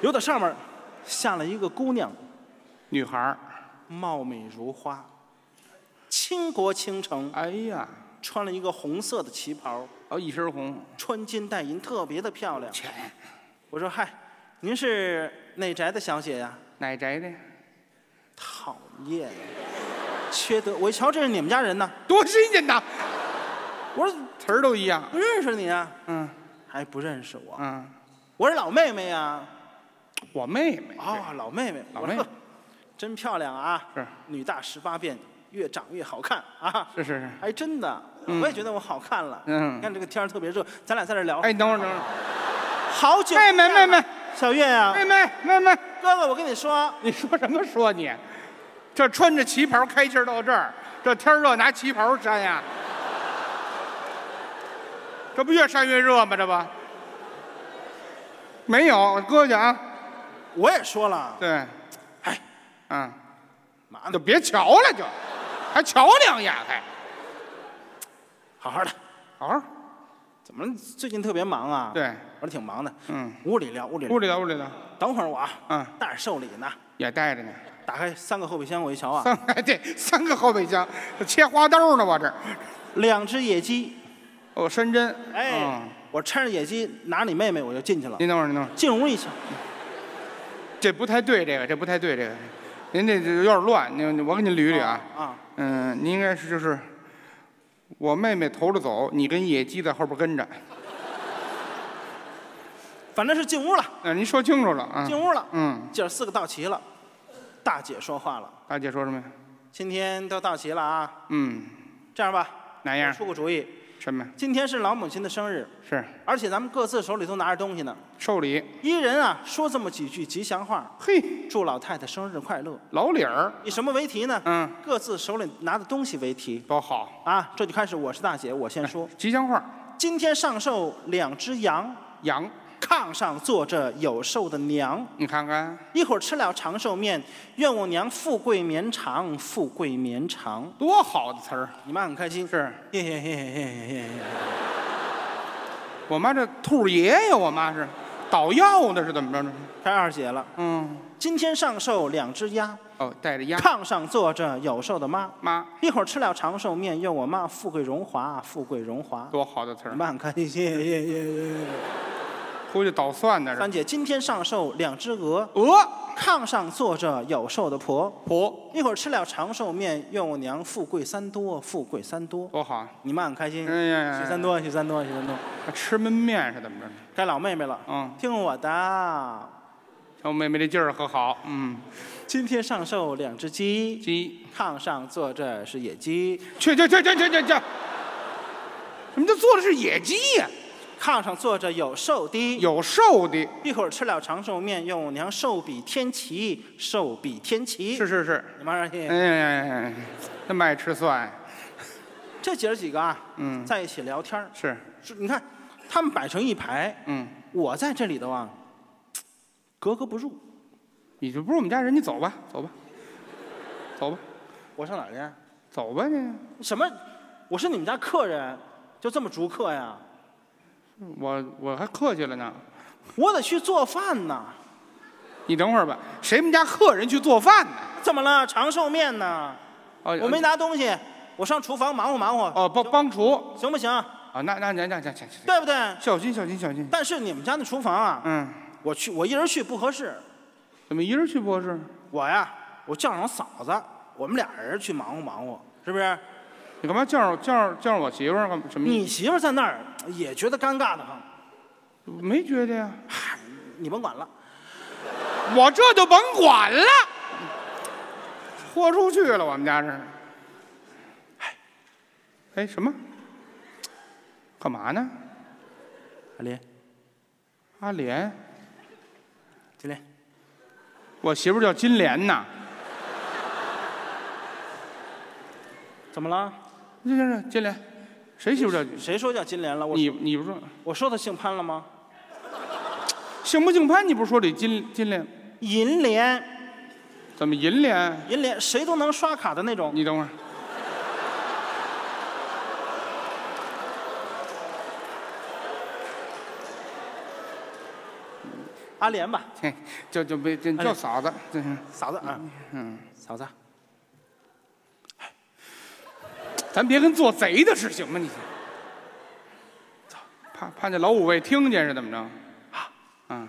有点上面下来一个姑娘，女孩儿。貌美如花，倾国倾城，哎呀，穿了一个红色的旗袍，哦，一身红。穿金戴银，特别的漂亮。切。我说嗨，您是哪宅的小姐呀？哪宅的？讨厌，缺德！我一瞧，这是你们家人呢。多新鲜呐！我说词儿都一样。不认识你啊，嗯还不认识我？嗯，我是老妹妹呀。我妹妹。啊，老妹妹，老妹妹真漂亮啊！是女大十八变，越长越好看啊！是是是。哎真的，嗯我也觉得我好看了。嗯你看这个天儿特别热，咱俩在这聊。哎，等会儿等会儿。好久。妹妹妹妹，小月啊，妹妹妹妹，哥哥，我跟你说，你说什么说你？这穿着旗袍开气儿到这儿，这天儿热拿旗袍扇呀？这不越扇越热吗？这不？没有，搁下啊。我也说了，对，哎，嗯，嘛呢就别瞧了，就还瞧两眼还。好好的。好好，怎么最近特别忙啊？对，我说挺忙的。嗯，屋里聊，屋里聊。屋里聊屋里聊，等会儿我啊，嗯，带着寿礼呢。也带着呢。打开三个后备箱，我一瞧啊，三哎对，三个后备箱，切花刀呢，我这。两只野鸡。哦，山珍。哎，嗯我搀着野鸡拿你妹妹，我就进去了。您等会儿，您等会儿，进屋一瞧，这不太对，这个这不太对，这个，您这这有点乱，您我给您捋捋啊。啊，嗯，您应该是就是，我妹妹头着走，你跟野鸡在后边跟着。反正是进屋了，那您说清楚了啊。进屋了。嗯，姐儿四个到齐了，大姐说话了，大姐说什么呀？今天都到齐了啊，嗯，这样吧，哪样？出个主意，什么？今天是老母亲的生日，是而且咱们各自手里都拿着东西呢。寿礼。一人啊说这么几句吉祥话，嘿，祝老太太生日快乐。老理儿，以什么为题呢？嗯，各自手里拿的东西为题多好。啊。这就开始，我是大姐，我先说。吉祥话，今天上寿两只羊，羊，炕上坐着有寿的娘。你看看，一会儿吃了长寿面，愿我娘富贵绵长，富贵绵长。多好的词儿。你妈很开心，是嘿嘿嘿嘿嘿嘿嘿。我妈这兔爷爷，我妈是捣药呢，是怎么着呢？开二姐了。嗯，今天上寿两只鸭，哦，带着鸭炕上坐着有寿的妈。妈，一会儿吃了长寿面，愿我妈富贵荣华，富贵荣华。多好的词儿。你妈很开心，谢谢谢谢。出去捣蒜呢，三姐，今天上寿两只鹅，鹅炕上坐着有寿的婆。婆，一会儿吃了长寿面，愿我娘富贵三多，富贵三多。多好。你妈很开心，哎呀呀许三多，许三多，许三多。吃焖面是怎么着？该老妹妹了，嗯，听我的。瞧妹妹这劲儿可好，嗯，今天上寿两只鸡，鸡，炕上坐着是野鸡，去去去去去去去，什么叫做的是野鸡呀？炕上坐着有寿的，有寿的，一会儿吃了长寿面，愿我娘寿比天齐，寿比天齐。是是是。你妈让谢哎呀呀呀，那么爱吃蒜，这姐儿几个啊，嗯，在一起聊天儿是，是你看他们摆成一排，嗯，我在这里头啊，格格不入。你就不是我们家人，你走吧，走吧，走吧，我上哪儿去？走吧你。什么？我是你们家客人，就这么逐客呀？我我还客气了呢，我得去做饭呢。你等会儿吧，谁们家客人去做饭呢？怎么了？长寿面呢？哦，我没拿东西，我上厨房忙活忙活。哦，帮帮厨行不行？啊，那那那那那那，对不对？小心小心小心。但是你们家那厨房啊，嗯，我去，我一人去不合适。怎么一人去不合适？我呀，我叫上嫂子，我们俩人去忙活忙活，是不是？你干嘛叫上叫上叫上我媳妇儿干嘛？什么意你媳妇儿在那儿也觉得尴尬的很。思？没觉得呀，你甭管了，我这就甭管了，豁出去了，我们家是。哎，什么？干嘛呢？阿莲，阿莲，金莲，我媳妇儿叫金莲呐。怎么了？这这这金莲，谁媳妇儿叫？谁说叫金莲了？我你你不说我说他姓潘了吗？姓不姓潘？你不是说得金金莲？银莲，怎么银莲？银莲，谁都能刷卡的那种。你等会儿，阿莲吧，嘿，就就别就叫嫂子，嫂子啊，嗯，嫂子，咱别跟做贼的事行吗？你怕怕那老五位听见是怎么着？啊，嗯，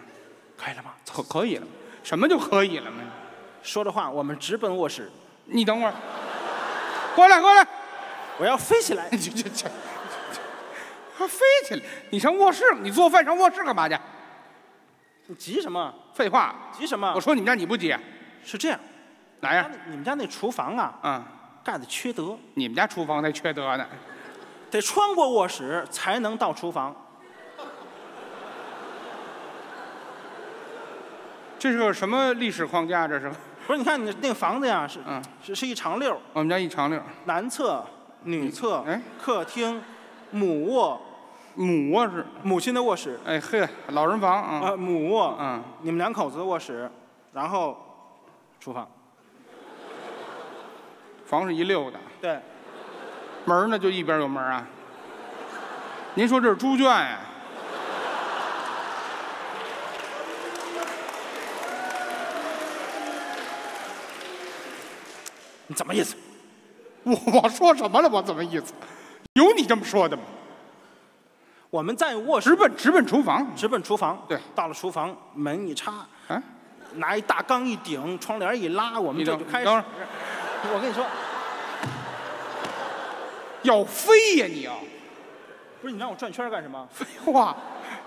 可以了吗？可可以了，什么就可以了吗？说着话，我们直奔卧室。你等会儿，过来过来，我要飞起来。这 [laughs] 这这，还飞起来？你上卧室，你做饭上卧室干嘛去？你急什么？废话，急什么？我说你们家你不急，是这样，哪呀？你们家那厨房啊，嗯，盖的缺德，你们家厨房才缺德呢。得穿过卧室才能到厨房。这是个什么历史框架？这是？不是，你看你那个房子呀，是嗯，是是一长溜儿，我们家一长溜，男厕、女厕、哎。客厅、母卧、母卧室，母亲的卧室，哎嘿，老人房啊，呃，母卧，嗯，你们两口子的卧室，然后厨房。房是一溜的，对，门儿呢就一边有门儿啊。您说这是猪圈呀？你怎么意思？我我说什么了？我怎么意思？有你这么说的吗？我们在卧室直奔直奔厨房，直奔厨房。对到了厨房，门一插，啊，拿一大缸一顶，窗帘一拉，我们这就开始。我跟你说，要飞呀你要！不是你让我转圈干什么？[laughs] 废话，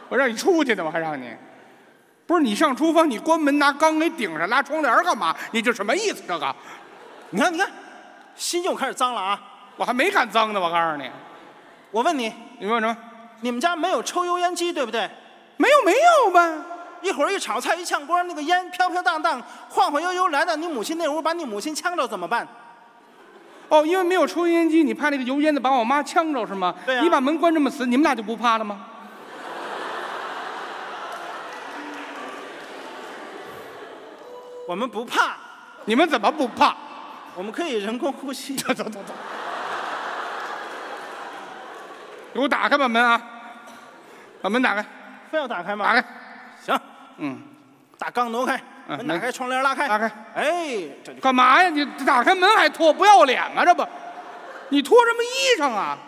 我让你出去呢，我还让你。不是你上厨房，你关门拿缸给顶上，拉窗帘干嘛？你这什么意思？这个你看，你看，心又开始脏了啊！我还没敢脏呢，我告诉你。我问你，你问什么？你们家没有抽油烟机对不对？没有没有呗。一会儿一炒菜一炝锅，那个烟飘飘荡荡、晃晃悠悠来到你母亲那屋，把你母亲呛着怎么办？哦，因为没有抽油烟机，你怕那个油烟子把我妈呛着是吗？对呀你把门关这么死，你们俩就不怕了吗？我们不怕，你们怎么不怕？我们可以人工呼吸。走走走走，给我打开把门啊！把门打开，非要打开吗？打开。行，嗯，大缸挪开，嗯门打开，窗帘拉开，拉开。哎，这就干嘛呀？你打开门还脱，不要脸啊！这不，你脱什么衣裳啊？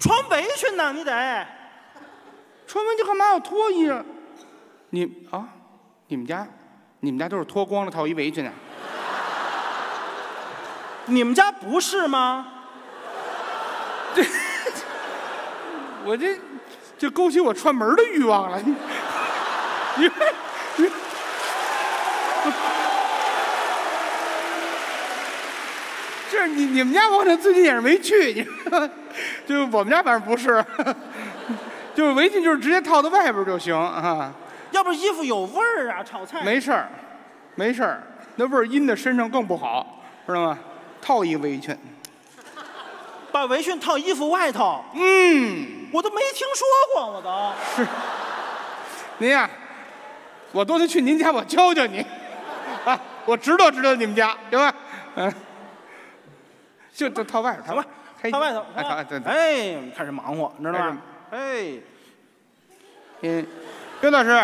穿围裙呢，你得。穿围裙干嘛要脱衣裳？你啊，你们家，你们家都是脱光了套一围裙啊？你们家不是吗？这 [laughs] 我这就勾起我串门的欲望了。你 [laughs] 你你，这你你们家我这最近也是没去，你 [laughs] 就我们家反正不是，[laughs] 就是围裙就是直接套到外边就行啊，要不衣服有味儿啊，炒菜。没事儿，没事儿，那味儿阴在身上更不好，知道吗？套一围裙，把围裙套衣服外头，嗯。我都没听说过，我都。是，您呀、我多得去您家，我教教你，[laughs] 啊，我知道知道你们家，行吧？嗯，就就套外头，套行吧，开套外头。哎，套对对。哎，开始忙活，你知道吗？哎，嗯，刘老师，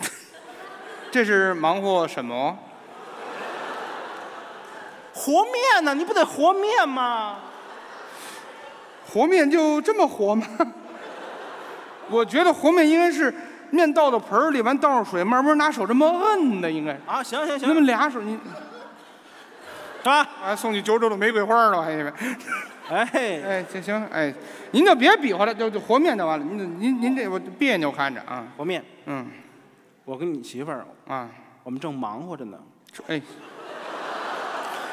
[laughs] 这是忙活什么？和面呢？你不得和面吗？和面就这么和吗？我觉得和面应该是面倒到盆儿里，完倒上水，慢慢拿手这么摁的，应该是。啊，行行行那么，俩手你。是吧？啊，送去九州的玫瑰花了，还以为。哎，[laughs] 哎，行行，哎，您就别比划了，就就和面就完了。您您您这我别扭看着啊，和面，嗯我跟你媳妇儿，啊，我们正忙活着呢。哎，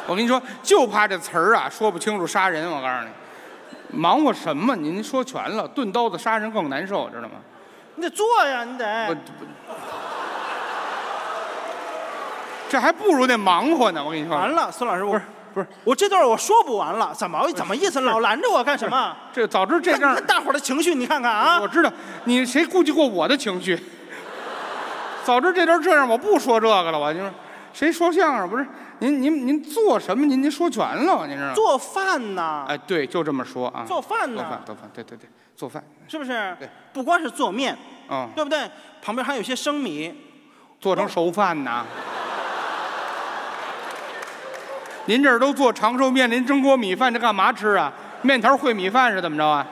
我跟你说，就怕这词儿啊说不清楚杀人。我告诉你，忙活什么？您说全了，钝刀子杀人更难受，知道吗？你得做呀，你我得。这还不如那忙活呢。我跟你说，完了，孙老师，我不是不是，我这段我说不完了，怎么怎么意思？老拦着我干什么？这早知这样大伙儿的情绪，你看看啊我，知道你谁顾及过我的情绪？[laughs] 早知这段这样，我不说这个了。我就说，谁说相声不是？您您您做什么？您您说全了，您知道吗？做饭呢，哎，对，就这么说啊。做饭呢做饭，做饭，对对对，做饭。是不是？对，不光是做面，嗯，对不对？旁边还有些生米，做成熟饭呢。您这儿都做长寿面，您蒸锅米饭，这干嘛吃啊？面条烩米饭是怎么着啊？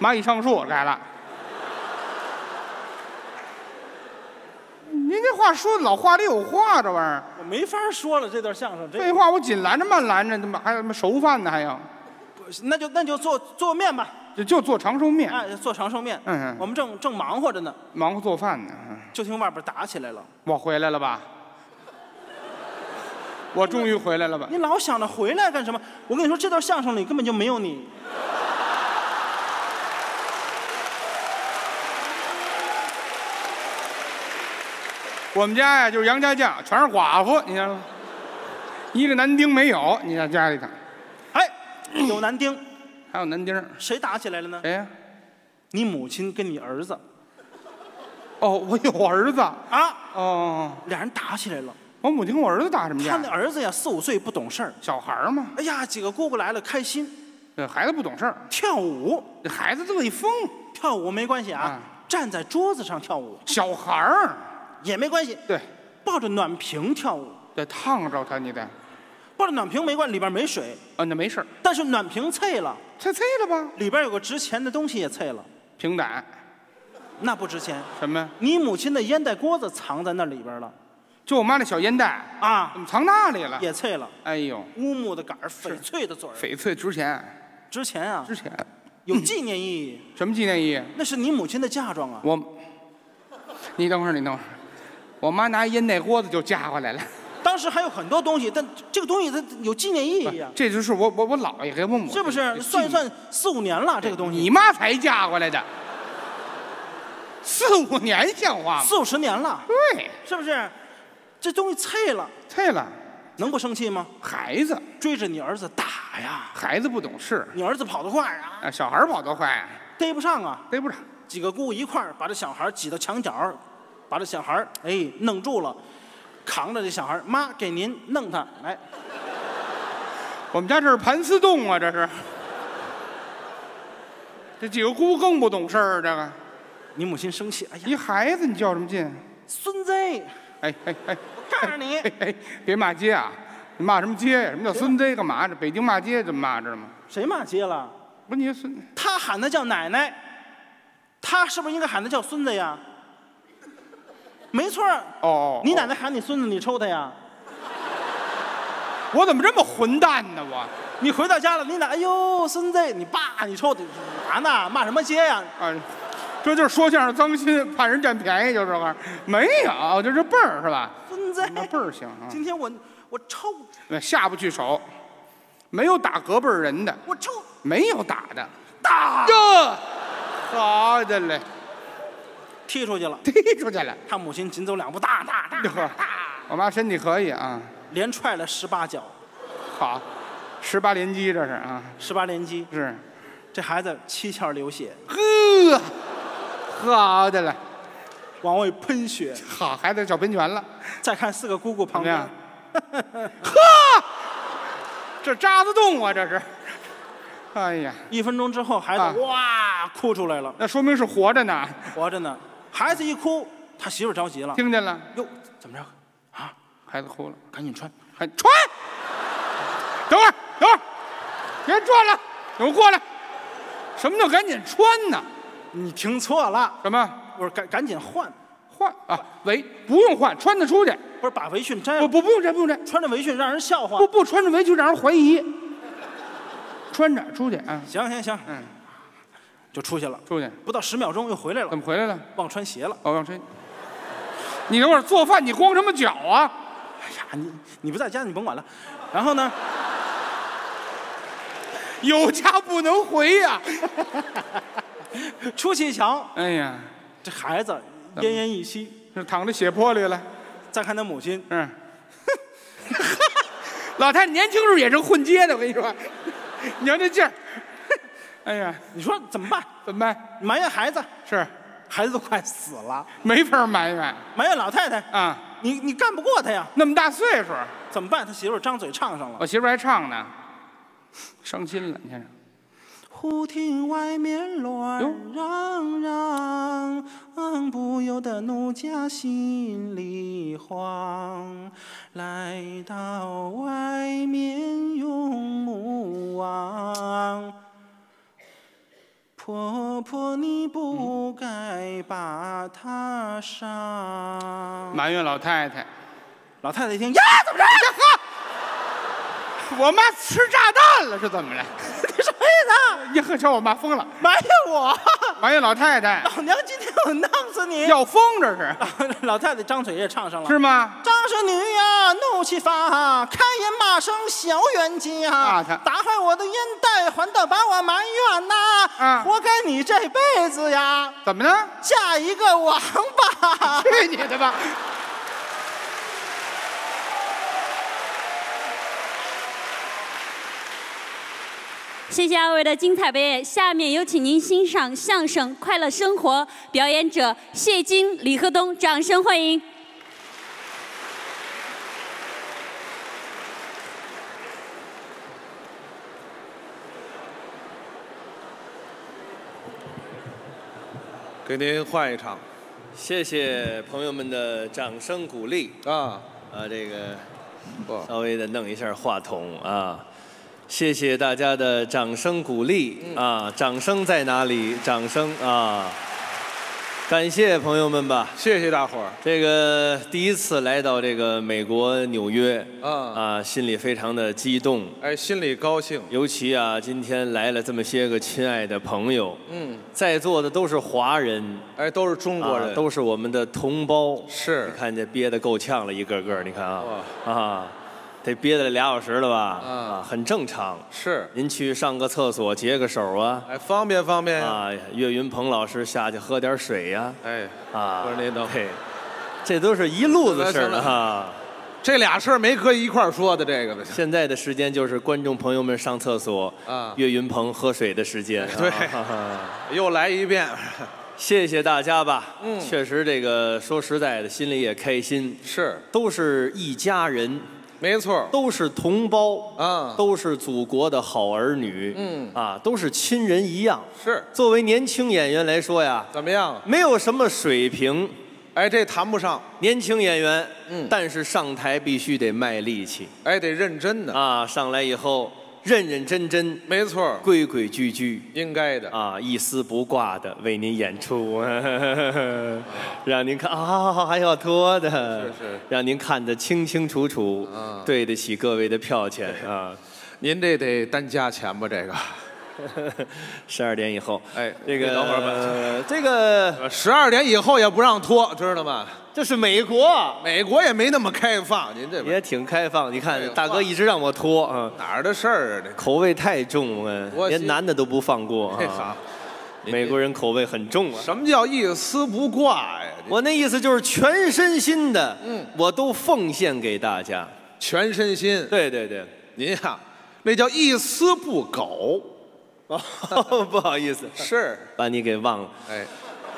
蚂蚁上树来了。您这话说的老话里有话，这玩意儿。我没法说了。这段相声，这废话，我紧拦着慢拦着，怎么还有什么熟饭呢？还有，那就那就做做面吧。就就做长寿面，哎，做长寿面。嗯嗯我们正正忙活着呢，忙活做饭呢。嗯就听外边打起来了。我回来了吧？我终于回来了吧？你老想着回来干什么？我跟你说，这段相声里根本就没有你。我们家呀，就是杨家将，全是寡妇，你知道吗？一个男丁没有，你看家里头哎，有男丁，还有男丁，谁打起来了呢？谁呀？你母亲跟你儿子哦，我有儿子。啊，哦，俩人打起来了。我母亲跟我儿子打什么架他那？儿子呀，四五岁不懂事儿。小孩儿嘛，哎呀，几个姑姑来了，开心，这孩子不懂事儿，跳舞，这孩子乐意疯。跳舞没关系啊啊，站在桌子上跳舞小孩儿，也没关系，对，抱着暖瓶跳舞，得烫着他，你得，抱着暖瓶没关，里边没水，啊，那没事儿，但是暖瓶碎了，菜菜了吧？里边有个值钱的东西也碎了，平胆那不值钱。什么？呀？你母亲的烟袋锅子藏在那里边了。就我妈那小烟袋，啊。怎，么藏那里了？也碎了，哎呦，乌木的杆儿，翡翠的嘴儿，翡翠值钱，值钱啊，值钱。有纪念意义。什么纪念意义？那是你母亲的嫁妆啊，我，你等会儿，你等会儿，我妈拿烟袋锅子就嫁过来了。当时还有很多东西，但这个东西它有纪念意义啊、这就是我我我姥爷给我母是不是？算一算，四五年了，这个东西。你妈才嫁过来的，四五年像话吗？四五十年了，对，是不是？这东西碎了，脆了，能不生气吗？孩子追着你儿子打呀，孩子不懂事，你儿子跑得快啊，啊，小孩跑得快，逮不上啊。逮不上。几个姑一块儿把这小孩挤到墙角儿，把这小孩儿哎弄住了，扛着这小孩儿，妈给您弄他来。[laughs] 我们家这是盘丝洞啊，这是。这几个姑更不懂事儿，这个你母亲生气，哎呀，一孩子你较什么劲？孙子，哎哎哎，我告诉你哎哎，别骂街啊！你骂什么街呀？什么叫孙子？干嘛？这北京骂街怎么骂知道吗？谁骂街了？不是你孙他喊他叫奶奶，他是不是应该喊他叫孙子呀？没错儿，哦哦，你奶奶喊你孙子，你抽他呀？我怎么这么混蛋呢？我你回到家了，你奶哎呦孙子，你爸你抽他干嘛呢？骂什么街呀？啊，这就是说相声脏心，怕人占便宜，就是这个。没有，就是辈儿是吧？孙子，那辈儿行啊，今天我我抽那下不去手，没有打隔辈儿人的，我抽没有打的。打，这，好的嘞，踢出去了。踢出去了。他母亲紧走两步，大大大呵，我妈身体可以啊，连踹了十八脚，好，十八连击这是啊，十八连击。是，这孩子七窍流血，呵，好的了，往外喷血。好孩子小喷泉了，再看四个姑姑旁边。[laughs] 呵，这扎子洞啊这是，哎呀，一分钟之后，孩子、啊。哇哭出来了，那说明是活着呢，活着呢。孩子一哭，他媳妇着急了，听见了，哟，怎么着？啊，孩子哭了，赶紧穿。还穿，等会儿等会儿，别转了，给我过来，什么叫赶紧穿呢？你听错了，什么？我说赶赶紧换，换啊，围不用换，穿得出去。不是把围裙摘了，不不不用摘，不用摘，穿着围裙让人笑话不。不穿着围裙让人怀疑。穿着出去啊，行行行，嗯，就出去了，出去。不到十秒钟又回来了怎，么回来了？忘穿鞋了。哦，忘穿？你等会儿做饭，你光什么脚啊？哎呀，你你不在家，你甭管了。然后呢，[laughs] 有家不能回呀、出去一瞧，哎呀，这孩子奄奄一息。这躺在血泊里了。再看他母亲，嗯，[laughs] 老太太年轻时候也是混街的，我跟你说，[laughs] 你瞧这劲儿。哎呀，你说怎么办？怎么办？埋怨孩子，是孩子都快死了。没法埋怨埋怨老太太，啊，你你干不过他呀？那么大岁数，怎么办？他媳妇儿张嘴唱上了。我媳妇儿还唱呢，伤心了，你看。忽听外面乱嚷嚷，不由得奴家心里慌。来到外面用目望，婆婆你不该把他杀。埋怨老太太，老太太一听呀，怎么着？呀呵我妈吃炸弹了是怎么了？你什么意思？你呵，瞧我妈疯了，埋怨我？埋怨老太太老娘今天我弄死你！要疯这是 [laughs] 老太太张嘴也唱上了。是吗？张氏女呀，怒气发，开言骂声小冤家，打坏我的烟袋，还倒把我埋怨呐！啊活该你这辈子呀，怎么呢？嫁一个王八！去你的吧！谢谢二位的精彩表演，下面有请您欣赏相声《快乐生活》，表演者谢金、李鹤东，掌声欢迎。给您换一场，谢谢朋友们的掌声鼓励。啊，啊，这个不。稍微的弄一下话筒啊，谢谢大家的掌声鼓励啊，掌声在哪里？掌声啊！感谢朋友们吧。谢谢大伙儿。这个第一次来到这个美国纽约，啊啊，心里非常的激动。哎，心里高兴。尤其啊，今天来了这么些个亲爱的朋友，嗯，在座的都是华人，哎，都是中国人，啊都是我们的同胞。是你看这憋得够呛了，一个个，你看啊，啊，得憋了俩小时了吧？啊，很正常。是。您去上个厕所，解个手啊。哎，方便方便呀。啊，岳云鹏老师下去喝点水呀。哎，啊，不是那都嘿，这都是一路子事儿 [laughs] 行了哈。这俩事儿没搁一块儿说的，这个的。现在的时间就是观众朋友们上厕所，啊岳云鹏喝水的时间。[laughs] 对啊又来一遍。谢谢大家吧。嗯确实这个说实在的，心里也开心。是，都是一家人，没错。都是同胞，啊，都是祖国的好儿女。嗯，啊，都是亲人一样。是。作为年轻演员来说呀，怎么样？没有什么水平。哎，这谈不上。年轻演员，嗯，但是上台必须得卖力气。哎，得认真的啊，上来以后认认真真，没错，规规矩矩，应该的啊，一丝不挂的为您演出，[laughs] 让您看啊，还要脱的，是是，让您看得清清楚楚，啊对得起各位的票钱啊。您这得单加钱吧？这个 [laughs] 十二点以后，哎，这个你等会儿吧。这个十二点以后也不让脱，知道吗？这是美国，美国也没那么开放，您这也挺开放。你看大哥一直让我脱啊，哪儿的事儿啊？这口味太重了，连男的都不放过嘿啊好。美国人口味很重啊。什么叫一丝不挂呀？我那意思就是全身心的，嗯，我都奉献给大家。全身心。对对对，您呀，那叫一丝不苟。哦，[laughs] 不好意思，是把你给忘了。哎，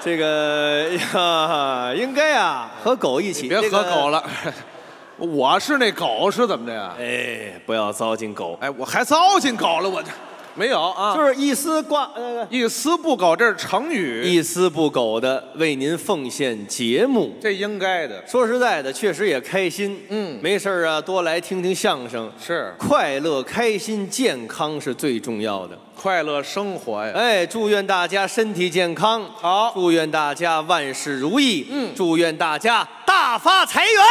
这个呀，[laughs] 应该啊和狗一起，别和狗了。[laughs] 我是那狗是怎么的呀？哎，不要糟践狗。哎，我还糟践狗了，我这没有啊，就是一丝挂呃一丝不苟，这是成语，一丝不苟的为您奉献节目。这应该的。说实在的，确实也开心。嗯，没事儿啊，多来听听相声。是快乐、开心、健康是最重要的。快乐生活呀。哎，祝愿大家身体健康，好，祝愿大家万事如意，嗯，祝愿大家大发财源。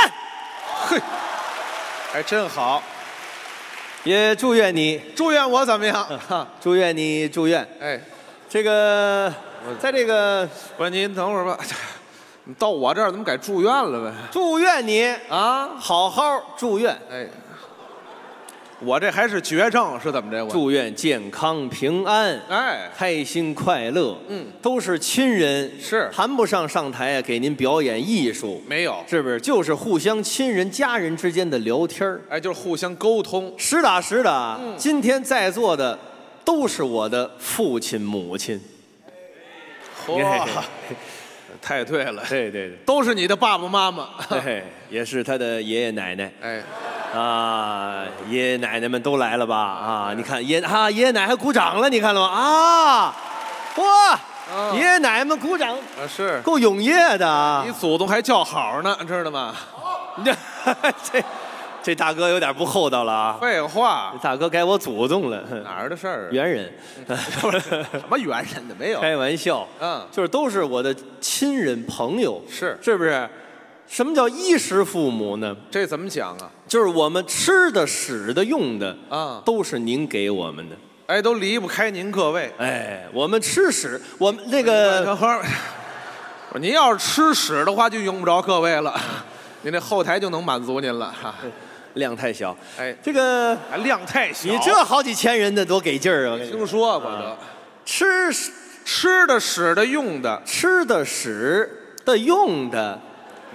嘿，还，真好。也祝愿你，祝愿我怎么样？[laughs] 祝愿你，祝愿。哎，这个，在这个，不是您等会儿吧，[laughs] 你到我这儿怎么改住院了呗？祝愿你啊，好好祝愿。哎，我这还是绝症是怎么着？我祝愿健康平安，哎，开心快乐。嗯，都是亲人，是谈不上上台啊给您表演艺术，没有，是不是？就是互相亲人、家人之间的聊天儿哎，就是互相沟通。实打实的啊，嗯今天在座的都是我的父亲、母亲。嚯，太对了，对对对，都是你的爸爸妈妈。对，也是他的爷爷奶奶。哎，啊，爷爷奶奶们都来了吧？啊，你看爷啊，爷爷奶奶还鼓掌了，你看了吗？啊，哇，爷爷奶奶们鼓掌，啊是，够踊跃的啊你！祖宗还叫好呢，知道吗？你 [laughs] 这这大哥有点不厚道了啊！废话这，大哥该我祖宗了，[laughs] 哪儿的事儿啊？猿人，[laughs] 什么猿人的没有？开玩笑，嗯，就是都是我的亲人朋友，是是不是？什么叫衣食父母呢？这怎么讲啊？就是我们吃的、使的、用的，啊，都是您给我们的。哎，都离不开您各位。哎，我们吃屎，我们那个小何，[laughs] 您要是吃屎的话，就用不着各位了，您这后台就能满足您了。哈，量太小。哎，这个还量太小。你这好几千人的多给劲儿啊！听说过的，吃吃的、使的、用的，吃的、使的、用的，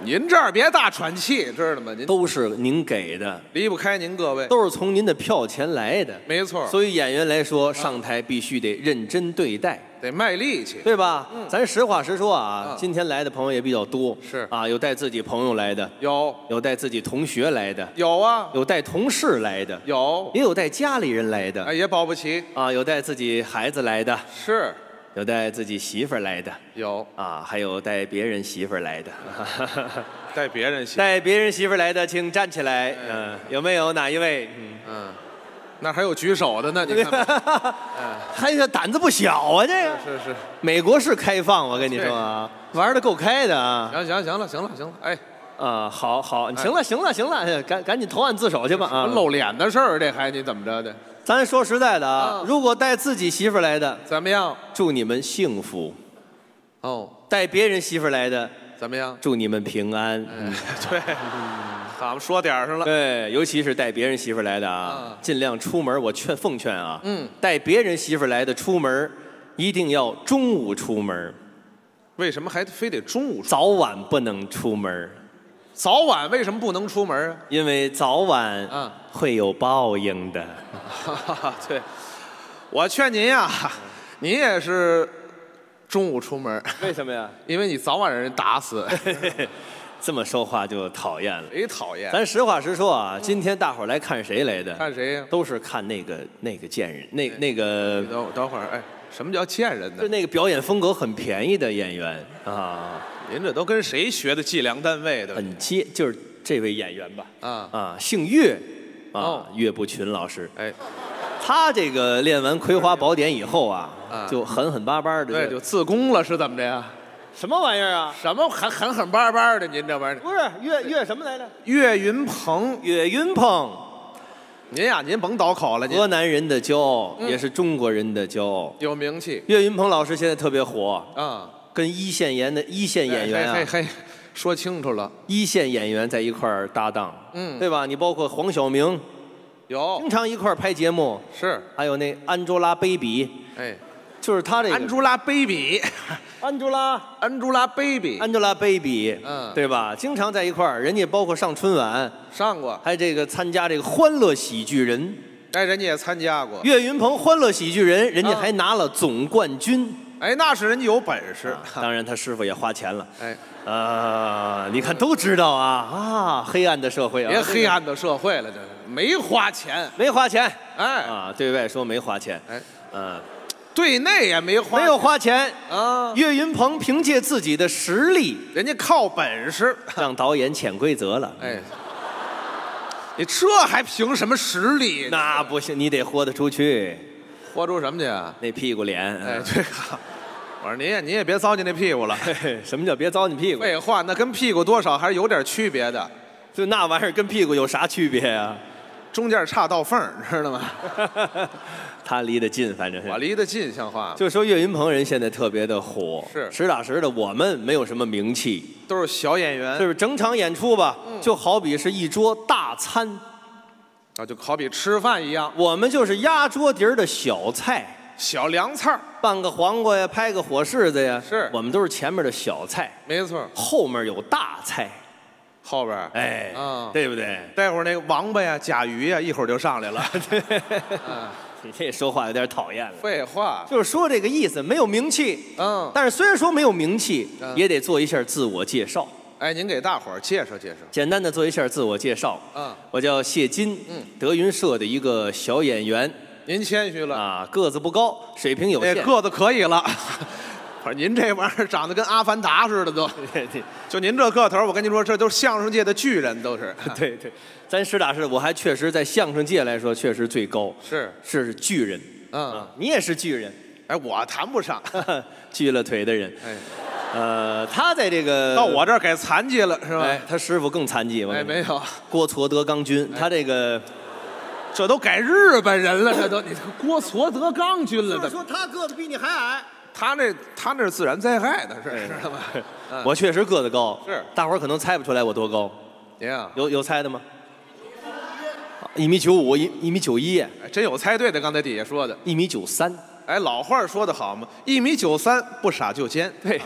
您这儿别大喘气，知道吗？您都是您给的，离不开您各位。都是从您的票钱来的。没错，所以演员来说，上台必须得认真对待，得卖力气。对吧？咱实话实说啊嗯，今天来的朋友也比较多，是。啊，有带自己朋友来的，有。有带自己同学来的，有啊，有带同事来的，有，也有带家里人来的。哎，，也保不齐。啊，有带自己孩子来的，是。有带自己媳妇儿来的，有。啊，还有带别人媳妇儿来的，[laughs] 带别人洗，带别人媳妇儿来的，请站起来。嗯，有没有哪一位？嗯，嗯，那还有举手的呢，你看看。[laughs] 还有胆子不小啊，这个。是是，美国是开放，我跟你说啊，玩的够开的啊！行行行了行了行了，哎，啊，好好，行了行了行了，赶赶紧投案自首去吧啊！露脸的事儿，这还你怎么着的？咱说实在的啊，如果带自己媳妇来的，怎么样？祝你们幸福；哦，带别人媳妇来的，怎么样？祝你们平安。嗯对，[laughs] 咱们说点儿上了。对，尤其是带别人媳妇来的啊，尽量出门，我劝奉劝啊，嗯，带别人媳妇来的出门，一定要中午出门，为什么还非得中午出？早晚不能出门，早晚为什么不能出门啊？因为早晚嗯会有报应的。[laughs] 对，我劝您呀，您也是中午出门，为什么呀？[laughs] 因为你早晚让人打死，[laughs] 这么说话就讨厌了。谁讨厌。咱实话实说啊，今天大伙儿来看谁来的？看谁呀？都是看那个那个贱人，那那个等等会儿，哎，什么叫贱人呢就？那个表演风格很便宜的演员啊，您这都跟谁学的计量单位的？很接，就是这位演员吧，啊，啊，姓岳，啊哦，岳不群老师，哎，他这个练完《葵花宝典》以后啊啊，就狠狠巴巴的对，的，就自宫了是怎么着呀？什么玩意儿啊？什么狠狠狠巴巴的？您这玩意儿，不是岳岳什么来着？岳云鹏，岳云鹏，您呀，您甭倒口了，您河南人的骄傲，嗯也是中国人的骄傲。有名气岳云鹏老师现在特别火，啊。跟一线演的一线演员啊，嘿嘿嘿，说清楚了，一线演员在一块儿搭档，嗯对吧？你包括黄晓明，有经常一块儿拍节目，是，还有那安卓拉 baby，哎，就是他这个。安朱拉 baby，[laughs] 安卓拉。安朱拉 baby，安卓拉 baby，嗯。对吧？经常在一块儿，人家包括上春晚，上过，还这个参加这个欢乐喜剧人，哎，人家也参加过，岳云鹏欢乐喜剧人，人家啊还拿了总冠军。哎，那是人家有本事，当然，他师傅也花钱了。哎，呃，你看都知道啊啊，黑暗的社会啊，别黑暗的社会了，这是没花钱，没花钱。哎，啊，对外说没花钱，哎，嗯，对内也没花，没有花钱。啊，岳云鹏凭借自己的实力，人家靠本事，让导演潜规则了。哎，你这还凭什么实力？那不行，你得豁得出去，豁出什么去啊？那屁股脸。哎，这个，我说您也您也别糟践那屁股了。[laughs] 什么叫别糟践屁股？废话，那跟屁股多少还是有点区别的，就那玩意儿跟屁股有啥区别呀、中间差道缝儿，知道吗？[laughs] 他离得近，反正是。我离得近，像话吗？就说岳云鹏人现在特别的火，是。实打实的，我们没有什么名气，都是小演员。就，是整场演出吧，就好比是一桌大餐，啊，就好比吃饭一样，我们就是压桌底儿的小菜，小凉菜儿。拌个黄瓜呀，拍个火柿子呀，是。我们都是前面的小菜，没错。后面有大菜，后边儿，哎，嗯对不对？待会儿那个王八呀、甲鱼呀，一会儿就上来了。嗯 [laughs] 你这说话有点讨厌了。废话，就是说这个意思，没有名气，嗯，但是虽然说没有名气，嗯也得做一下自我介绍，哎，您给大伙儿介绍介绍。简单的做一下自我介绍。嗯，我叫谢金，嗯，德云社的一个小演员您谦虚了，啊，个子不高，水平有限。那个子可以了。[laughs] 不是您这玩意儿长得跟阿凡达似的都，[laughs] 就您这个头儿，我跟您说，这都是相声界的巨人，都是。对 [laughs] 对，咱实打实的，我还确实在相声界来说，确实最高，是，是巨人。嗯，你也是巨人，哎，我谈不上，[laughs] 锯了腿的人。哎，呃，他在这个到我这儿改残疾了是吧？哎，他师傅更残疾，我哎，没有，郭矬德纲军，他这个这都改日本人了，这都你郭矬德纲军了，这他个子比你还矮。他那他那是自然灾害的，是知道吗？嗯我确实个子高，是大伙儿可能猜不出来我多高，您啊，有有猜的吗？一米九五，一一米九一，哎真有猜对的，刚才底下说的。一米九三。哎，老话说得好嘛，一米九三，不傻就尖。对，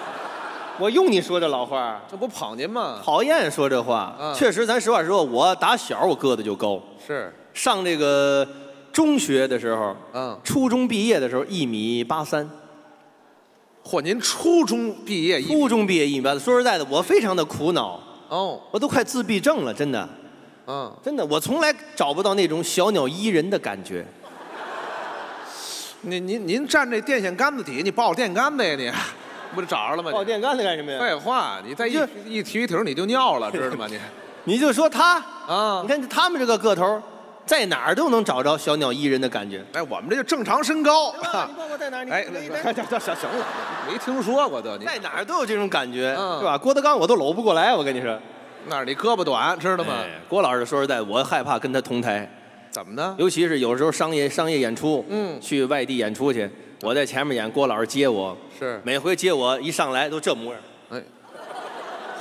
[laughs] 我用你说这老话，这不捧您吗？讨厌说这话。嗯确实，咱实话实说，我打小我个子就高，是，上这个中学的时候，嗯，初中毕业的时候一米八三，嚯，您初中毕业初中毕业一米八三。说实在的，我非常的苦恼，哦，我都快自闭症了，真的，嗯，真的，我从来找不到那种小鸟依人的感觉。[laughs] 您您您站这电线杆子底下，你抱电杆子呀你，不就找着了吗？抱电杆子干什么呀？废话，你再一就一提一挺你就尿了，知道吗你？[laughs] 你就说他，啊你，看他们这个个头，在哪儿都能找着小鸟依人的感觉。哎，我们这就正常身高。[laughs] 你包括在哪儿？你哎，行行行了，没听说过都。在哪儿都有这种感觉，嗯是吧？郭德纲我都搂不过来，我跟你说。那是你胳膊短，知道吗？哎郭老师说实在，我害怕跟他同台，怎么呢？尤其是有时候商业商业演出，嗯去外地演出去，我在前面演，郭老师接我，是，每回接我一上来都这模样，哎，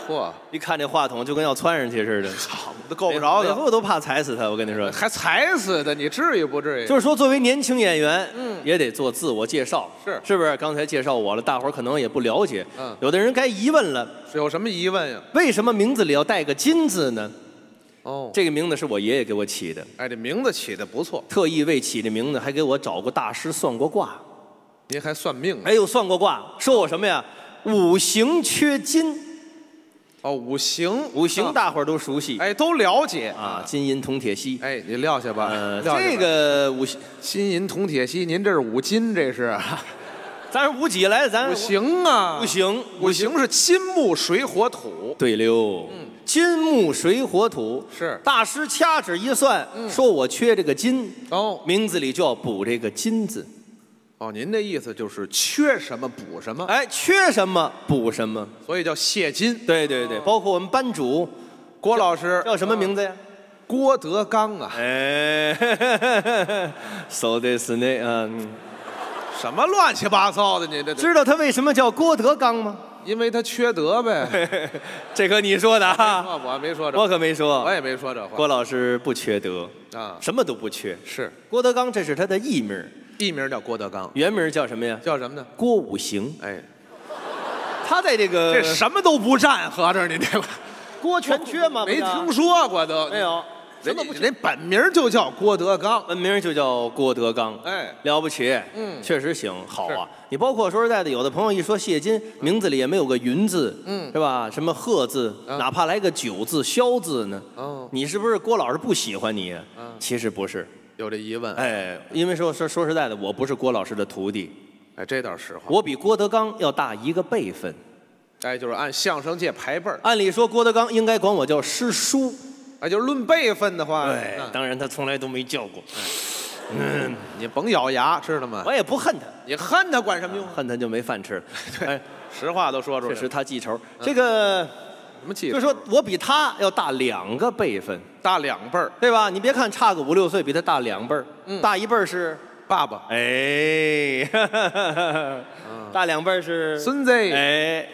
嚯，一看这话筒就跟要窜上去似的，[laughs] 都够不着我都怕踩死他，我跟你说。还踩死的，你至于不至于？就是说，作为年轻演员，嗯也得做自我介绍，是是不是？刚才介绍我了，大伙儿可能也不了解，嗯有的人该疑问了，有什么疑问呀？为什么名字里要带个金字呢？哦，这个名字是我爷爷给我起的，哎，这名字起的不错，特意为起这名字还给我找过大师算过卦，您还算命啊？哎呦，算过卦，说我什么呀？五行缺金，哦，五行，五行大伙儿都熟悉哎，都了解啊，。金银铜铁锡。哎，你撂下吧。呃，撂下吧这个五行，金银铜铁锡，您这是五金，这是 [laughs] 咱是五几来的？咱五行啊，五行，五行是金木水火土。对溜，嗯金木水火土是大师掐指一算，说我缺这个金，哦名字里就要补这个金字。哦，您的意思就是缺什么补什么，哎，缺什么补什么。所以叫谢金。对对对，包括我们班主郭老师叫什么名字呀？郭德纲啊，哎，so this 呢？嗯，什么乱七八糟的？你这知道他为什么叫郭德纲吗？因为他缺德呗。[laughs] 这可你说的啊，啊，我没说这，我可没说。我也没说这话郭老师不缺德，啊。什么都不缺。是郭德纲这是他的艺名，艺名叫郭德纲，原名叫什么呀？叫什么呢？郭五行。哎，他在这个这什么都不占，合着你这个郭全缺吗？没听说过都没。有，什人本名就叫郭德纲。本名就叫郭德纲，哎了不起，嗯确实行，好啊。你包括说实在的，有的朋友一说谢金，名字里也没有个云字，嗯是吧？什么鹤字，嗯哪怕来个九字、萧字呢？哦，你是不是郭老师不喜欢你啊？嗯其实不是，有这疑问。哎，因为说说说实在的，我不是郭老师的徒弟，哎，这倒是实话。我比郭德纲要大一个辈分。哎，就是按相声界排辈儿，按理说，郭德纲应该管我叫师叔，哎，就是论辈分的话，对，嗯当然他从来都没叫过，嗯你甭咬牙，知道吗？我也不恨他，你恨他管什么用？恨他就没饭吃了。[laughs] 哎，实话都说出来了。确实他记仇。这个什么气？就说我比他要大两个辈分，大两辈儿，对吧？你别看差个五六岁，比他大两辈儿，嗯大一辈儿是爸爸、哎，大两辈儿是孙子，哎，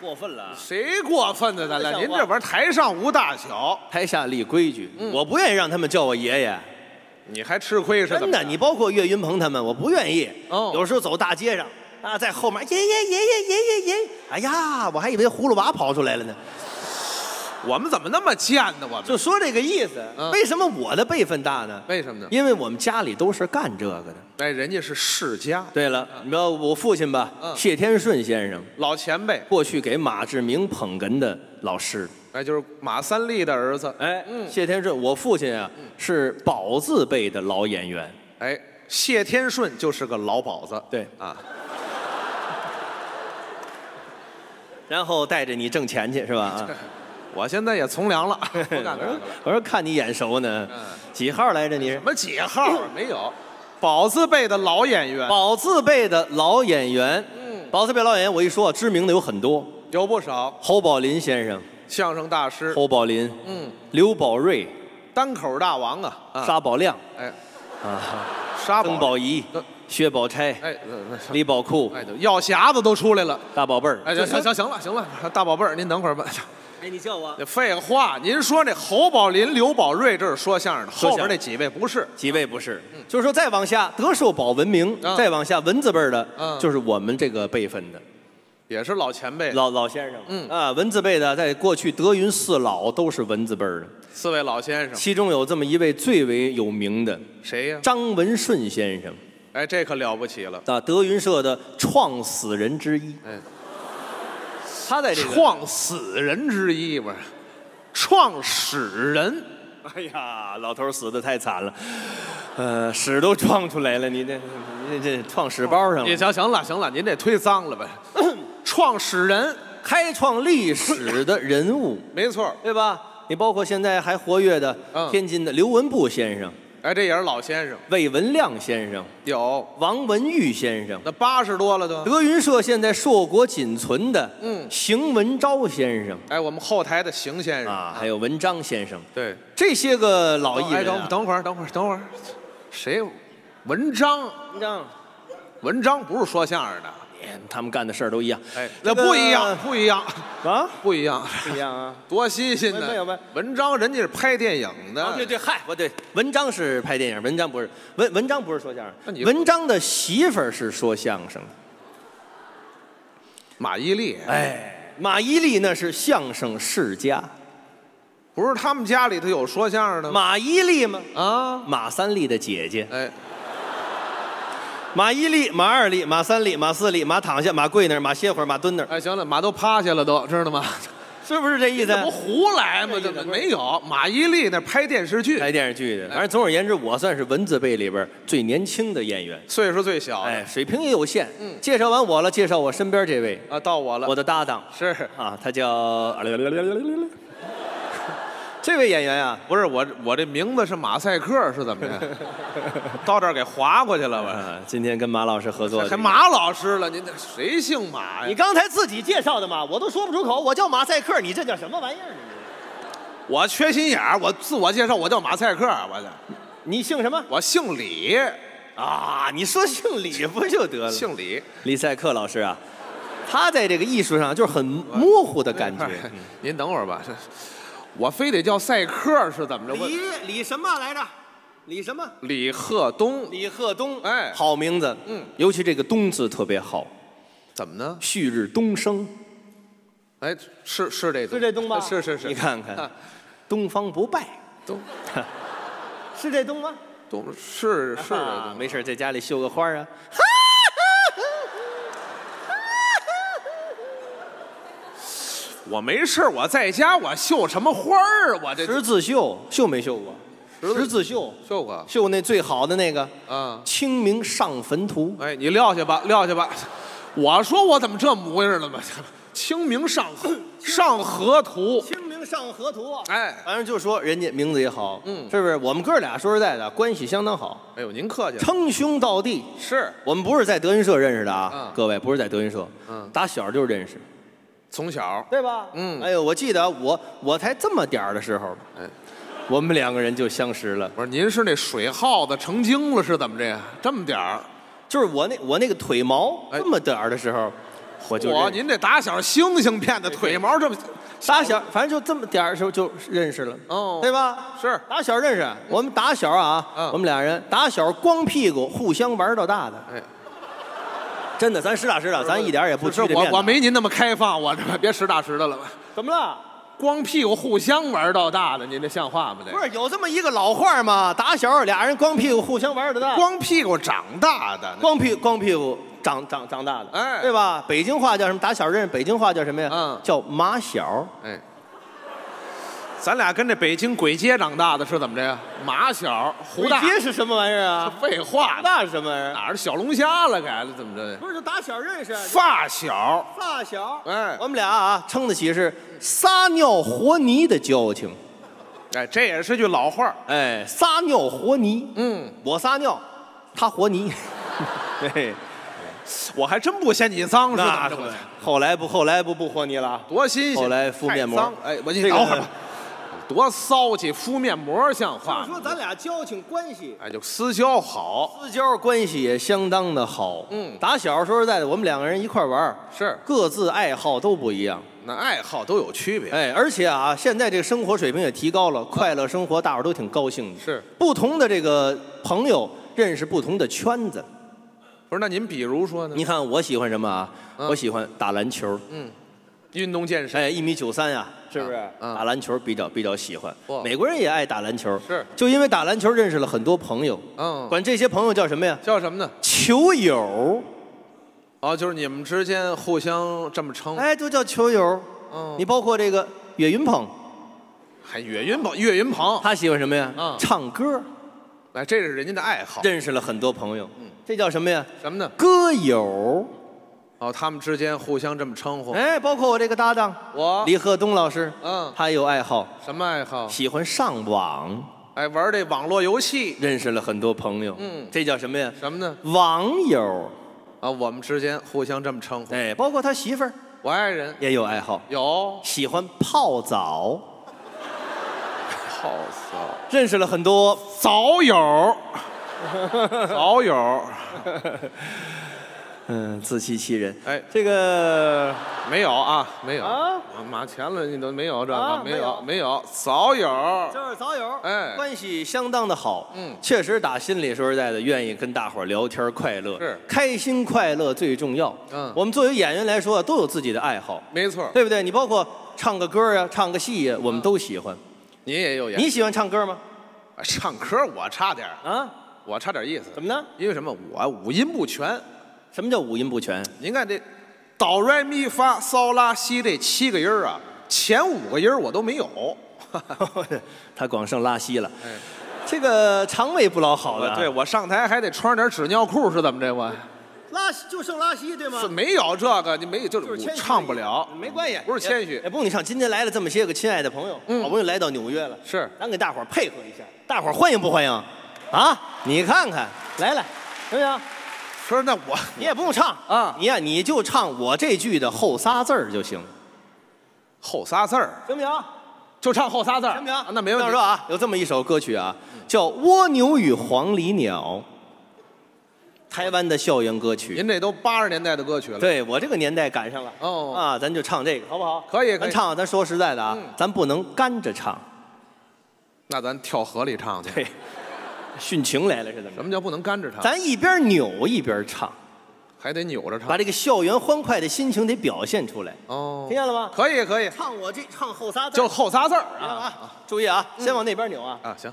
过分了。谁过分的？咱俩，您这玩意儿台上无大小，台下立规矩，嗯我不愿意让他们叫我爷爷。你还吃亏是怎么着？真的，你包括岳云鹏他们，我不愿意。哦有时候走大街上啊，在后面爷爷爷爷爷爷爷，哎呀，我还以为葫芦娃跑出来了呢。我们怎么那么贱呢？我们就说这个意思。嗯为什么我的辈分大呢？为什么呢？因为我们家里都是干这个的。哎，人家是世家，对了，你知道我父亲吧？嗯谢天顺先生，老前辈，过去给马志明捧哏的老师。哎，就是马三立的儿子。哎，嗯谢天顺，我父亲啊是宝字辈的老演员。哎，谢天顺就是个老宝子。对啊，[laughs] 然后带着你挣钱去是吧？啊，[laughs] 我现在也从良了，[laughs] 不干了。我说看你眼熟呢，几号来着你？什么几号？啊？没有，宝字辈的老演员。宝字辈的老演员。嗯，宝字辈老演员，我一说知名的有很多，有不少。侯宝林先生、相声大师，侯宝林、嗯，刘宝瑞、单口大王啊，啊。沙宝亮。哎，啊、[laughs] 沙曾宝仪。呃、薛宝钗、哎，李宝库、哎，药匣子都出来了。大宝贝儿。哎，行行行。行了行了，大宝贝儿，您等会儿吧。哎，你叫我这废话，您说那侯宝林、刘宝瑞这是说相声的，说相声后边那几位不是？几位不是？就是说再往下，德寿宝文明，嗯再往下文字辈儿的，嗯就是我们这个辈分的也是老前辈，老老先生。嗯啊，文字辈的，在过去德云四老都是文字辈儿的，四位老先生，其中有这么一位最为有名的谁呀？张文顺先生，哎，这可了不起了，啊，德云社的创始人之一。哎，他在这个创始人之一不是？创始人，哎呀，老头儿死的太惨了，呃，屎都撞出来了，你这你这这创屎包上了，你行行了行了，您这忒脏了呗。[coughs] 创始人，开创历史的人物，没错，对吧？你包括现在还活跃的嗯。天津的刘文步先生、哎，这也是老先生，魏文亮先生、有王文玉先生。那八十多了都。德云社现在硕果仅存的，嗯邢文昭先生哎，我们后台的邢先生啊，还有文章先生，对，这些个老艺哎，人、啊等等会儿，等会儿，等会儿，谁？文章，文章，文章不是说相声的，他们干的事儿都一样。哎，那不一样，不一样，啊，不一样，不一样啊。[laughs] 多新鲜呢！没有没有文章人家是拍电影的，啊，对对，嗨，不对，文章是拍电影，文章不是文文章不是说相声，文章的媳妇儿是说相声的。马伊琍，哎，马伊琍那是相声世家，不是他们家里头有说相声的吗？马伊琍吗？啊，马三立的姐姐，哎，马一立、马二立、马三立、马四立、马躺下、马跪那儿、马歇会儿、马蹲那儿，哎，行了，马都趴下了都，知道吗？[laughs] 是不是这意思？这不胡来吗？这没有，马伊琍那拍电视剧，拍电视剧的，反正总而言之，我算是文字辈里边最年轻的演员，岁数最小。哎，水平也有限。介绍完我了，介绍我身边这位，啊，到我了，我的搭档。是。啊，他叫这位演员啊，不是我？我这名字是马赛克，是怎么着？[laughs] 到这儿给划过去了我？啊，今天跟马老师合作，还马老师了？您这谁姓马呀？你刚才自己介绍的嘛，我都说不出口，我叫马赛克，你这叫什么玩意儿？我缺心眼儿，我自我介绍，我叫马赛克，我这你姓什么？我姓李，啊，你说姓李不就得了？姓李。李赛克老师啊，他在这个艺术上就是很模糊的感觉。嗯 [laughs] 您等会儿吧，这我非得叫赛克是怎么着？我李李什么来着？李什么？李鹤东，李鹤东。哎好名字。嗯，尤其这个“东”字特别好，怎么呢？旭日东升，哎，是是这是这东吧？是是是，你看看，东方不败，东 [laughs] 是这东吗？东是是这东，啊没事，在家里绣个花啊。[laughs] 我没事儿我在家我绣什么花儿啊？我这十字绣绣没绣过？十字绣绣过绣那最好的那个啊《清明上坟图》。哎，你撂下吧，撂下吧。我说我怎么这模样了嘛？清明上河上河图，清明上河图啊！哎，反正就说人家名字也好，嗯是不是？我们哥俩说实在的，关系相当好，哎呦，您客气了。称兄道弟。是，我们不是在德云社认识的啊，嗯各位不是在德云社，嗯打小就认识，从小，对吧？嗯。哎呦，我记得我我才这么点儿的时候，哎，我们两个人就相识了。不是您是那水耗子成精了是怎么着呀？这么点儿，就是我那我那个腿毛哎。这么点儿的时候，我就我您这打小猩猩片的腿毛这么，打小反正就这么点儿的时候就认识了，哦。对吧？是。打小认识，我们打小啊，嗯。我们俩人打小光屁股互相玩到大的，哎，真的，咱实打实的，咱一点也不是我我没您那么开放，我这别实打实的了吧。怎么了？光屁股互相玩到大的，您这像话吗？这不是有这么一个老话吗？打小俩人光屁股互相玩到大，光屁股长大的，光屁光屁股长长长大的，哎对吧？北京话叫什么？打小认识，北京话叫什么呀？嗯叫马小。哎，咱俩跟这北京簋街长大的是怎么着呀？马小胡大，街是什么玩意儿啊？废话，那是什么玩意儿？哪儿小龙虾了？改了怎么着？不是，就打小认识，发小，发小。哎我们俩啊，称得起是撒尿和泥的交情。哎，这也是句老话儿。哎，撒尿和泥，嗯，我撒尿，他和泥。[laughs] 嘿，我还真不嫌你脏，是怎那么着？后来不后来不不和泥了，多新鲜！后来敷面膜哎，我你这个等会儿吧。多骚气，敷面膜像话吗？说咱俩交情关系，哎，就私交好，私交关系也相当的好。嗯打小说实在的，我们两个人一块玩儿是各自爱好都不一样。那爱好都有区别。哎，而且啊，现在这个生活水平也提高了，快乐生活，大伙儿都挺高兴的。是，不同的这个朋友认识不同的圈子。不是，那您比如说呢？你看我喜欢什么啊？嗯我喜欢打篮球。嗯，运动健身哎，一米九三呀，是不是？嗯打篮球比较比较喜欢。美国人也爱打篮球，是就因为打篮球认识了很多朋友。嗯，管这些朋友叫什么呀？叫什么呢？球友。哦，就是你们之间互相这么称。哎，都叫球友。嗯，你包括这个岳云鹏，还岳云鹏，岳云鹏，他喜欢什么呀？嗯唱歌，来，这是人家的爱好。认识了很多朋友。这叫什么呀？什么呢？歌友。哦，他们之间互相这么称呼。哎，包括我这个搭档我李鹤东老师，嗯，他有爱好，什么爱好？喜欢上网，哎，玩这网络游戏。认识了很多朋友。嗯这叫什么呀？什么呢？网友。啊，我们之间互相这么称呼。哎，包括他媳妇儿我爱人也有爱好，有喜欢泡澡，泡澡，认识了很多澡友，澡友。[laughs] 嗯，自欺欺人。哎，这个没有啊，没有啊，马前了你都没有这啊个，没有没有早有。就是早有，哎关系相当的好，嗯确实打心里说实在的，愿意跟大伙儿聊天快乐，是开心快乐最重要。嗯我们作为演员来说，都有自己的爱好，没错，对不对？你包括唱个歌呀、唱个戏呀，我们都喜欢。你也有演你喜欢唱歌吗？啊唱歌，我差点儿啊？我差点意思。怎么呢？因为什么？我五音不全。什么叫五音不全？您看这哆来咪发嗦拉西这七个音儿啊，前五个音儿我都没有。[laughs] 他光剩拉西了。哎，这个肠胃不老好的。对，我上台还得穿点纸尿裤，是怎么着？我拉就剩拉稀对吗是没有这个，你没有就是唱不了，没关系，不是谦虚也，不用你唱。今天来了这么些个亲爱的朋友，嗯好不容易来到纽约了，是咱给大伙儿配合一下，大伙儿欢迎不欢迎？啊，你看看，来来，行不行？说那我你也不用唱啊你呀你就唱我这句的后仨字儿就行，后仨字儿行不行？就唱后仨字儿，行不行啊？那没问题这样说。啊，有这么一首歌曲啊，叫《蜗牛与黄鹂鸟》，台湾的校园歌曲。您这都八十年代的歌曲了，对我这个年代赶上了哦啊，咱就唱这个好不好？可以可以咱唱，咱说实在的啊嗯，咱不能干着唱，那咱跳河里唱去。对，殉情来了是怎么着？什么叫不能干着唱？咱一边扭一边唱，还得扭着唱把。这个校园欢快的心情得表现出来，哦听，见了吗？可以可以，唱我这唱后仨字儿，就后仨字啊啊！注意啊，先往那边扭啊。啊，行。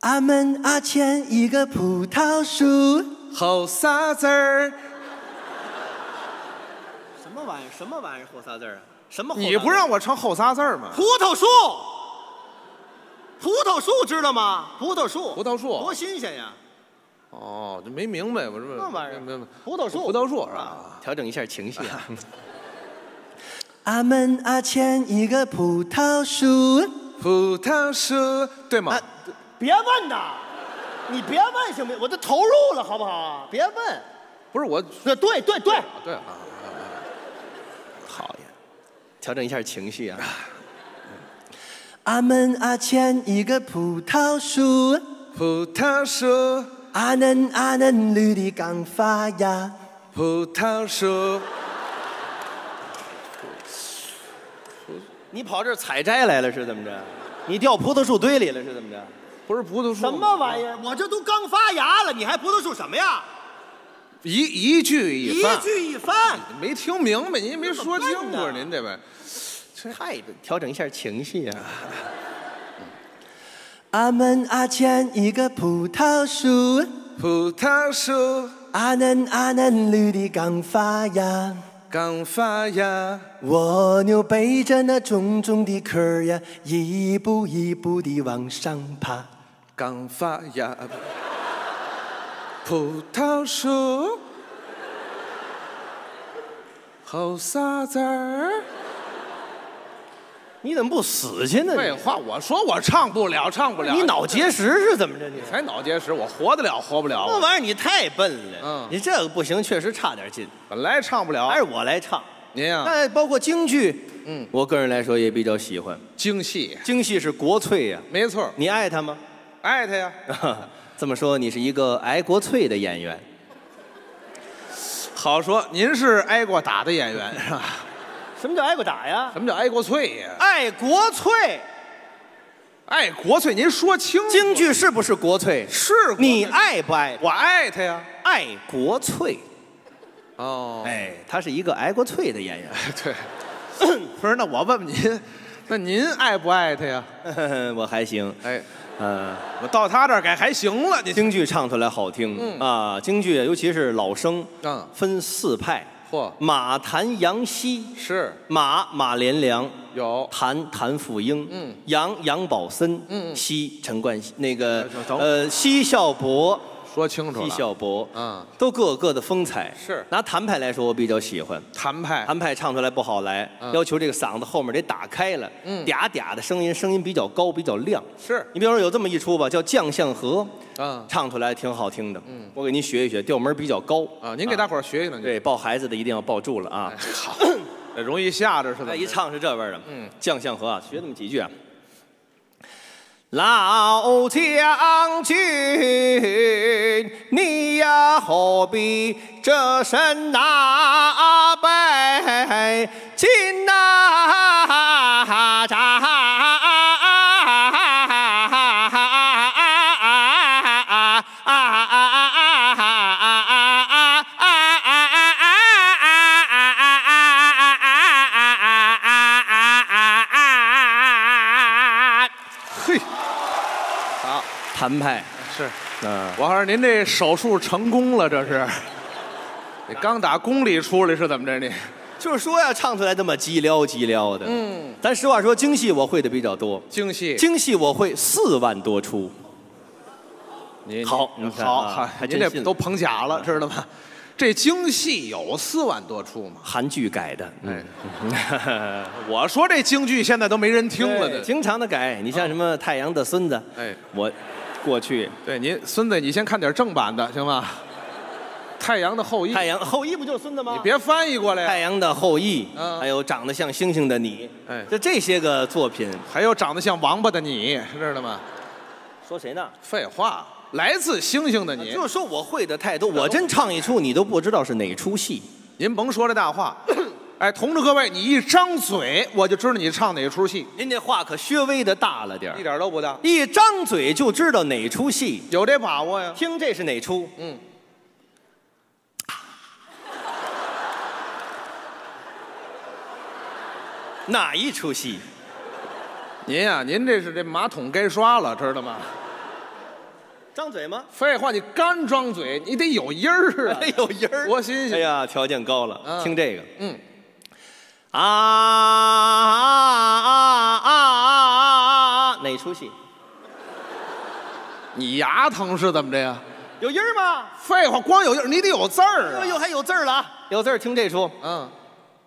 阿门阿前一个葡萄树，后仨字儿，什么玩意儿？什么玩意儿？后仨字儿啊？什么？你不让我唱后仨字儿吗？葡萄树，葡萄树知道吗？葡萄树，葡萄树多新鲜呀！哦，这没明白，我这什么玩意儿没没葡萄树，葡萄树是吧？调整一下情绪啊。[laughs] 阿门阿前一个葡萄树，葡萄树，对吗？啊别问呐，你别问行不行？我都投入了好不好？别问。不是我，对对对对，对啊，讨厌，调整一下情绪啊。俺们啊牵一个葡萄树，葡萄树，阿嫩阿嫩绿的刚发芽。葡萄树，你跑这儿采摘来了是怎么着？你掉葡萄树堆里了是怎么着？不是葡萄树，什么玩意儿？我这都刚发芽了，你还葡萄树什么呀？一一句一一，句一番，没听明白，您没说清楚，您这位太调整一下情绪啊。阿门阿牵一个葡萄树，葡萄树阿嫩阿嫩绿的刚发芽。刚发芽，蜗牛背着那重重的壳儿呀，一步一步地往上爬。刚发芽，葡萄树，后仨字儿。你怎么不死去呢？废话，我说我唱不了，唱不了。你脑结石是怎么着？你才脑结石，我活得了，活不了。那玩意儿你太笨了。嗯你这个不行，确实差点劲。本来唱不了，还是我来唱。您呀，那包括京剧，嗯，我个人来说也比较喜欢。京戏，京戏是国粹呀，没错，你爱它吗？爱他呀。[laughs] 这么说，你是一个爱国粹的演员。好说，您是挨过打的演员是吧？什么叫挨过打呀？什么叫挨过啐呀？爱国粹，爱国粹，您说清楚。京剧是不是国粹？是国粹你爱不爱？我爱他呀。爱国粹。哦，哎，他是一个爱国粹的演员。[laughs] 对，[coughs] 不是，那我问问您，[laughs] 那您爱不爱他呀？[laughs] 我还行，哎，嗯，我到他这儿改还行了。京剧唱出来好听，嗯啊，京剧尤其是老生，嗯分四派，嚯，马谭杨希，是。马马连良，有。谭谭富英，嗯。杨杨宝森，嗯。嗯希陈冠希，那个呃西孝伯，说清楚了。纪晓波，嗯，都各有各的风采。是拿谭派来说，我比较喜欢。谭派，谭派唱出来不好来，嗯要求这个嗓子后面得打开了，嗯嗲嗲的声音，声音比较高，比较亮。是你比方说有这么一出吧，叫《将相和》，嗯唱出来挺好听的。嗯我给您学一学，调门比较高。啊，您给大伙儿学一学。对，抱孩子的一定要抱住了啊！好，[coughs] 容易吓着是吧？哎一唱是这味儿的。嗯，将相和啊，学那么几句啊。老将军，你呀何必这身那背金呐扎？好，谭派是，嗯，王老师您这手术成功了，这是？[laughs] 你刚打宫里出来是怎么着？你就是说呀，唱出来这么叽撩叽撩的。嗯，咱实话说，京戏我会的比较多，京戏，京戏我会四万多出。您好好，啊好您这都捧假了，知道吗？这京戏有四万多出吗？韩剧改的，哎嗯，[laughs] 我说这京剧现在都没人听了的。经常的改。你像什么《太阳的孙子》，哎，我过去对您孙子，你先看点正版的行吗？太阳的后裔，太阳后裔不就是孙子吗？你别翻译过来呀。太阳的后裔，嗯还有长得像星星的你，哎，就这些个作品，还有长得像王八的你，知道吗？说谁呢？废话，来自星星的你。就是说我会的太多，我真唱一出你都不知道是哪出戏。您甭说这大话，[laughs] 哎，同志各位，你一张嘴我就知道你唱哪出戏，您这话可稍微的大了点儿一点都不大。一张嘴就知道哪出戏。有这把握呀？听这是哪出？嗯，哪一出戏？您呀、您这是这马桶该刷了，知道吗？张嘴吗？废话，你干张嘴，你得有音儿啊，[laughs] 有音儿多新鲜！哎呀，条件高了。嗯听这个嗯，啊啊啊啊啊啊啊！哪出戏？你牙疼是怎么着呀？有音儿吗？废话，光有音儿，你得有字儿啊。哎呦，还有字儿了啊！有字儿，听这出。嗯，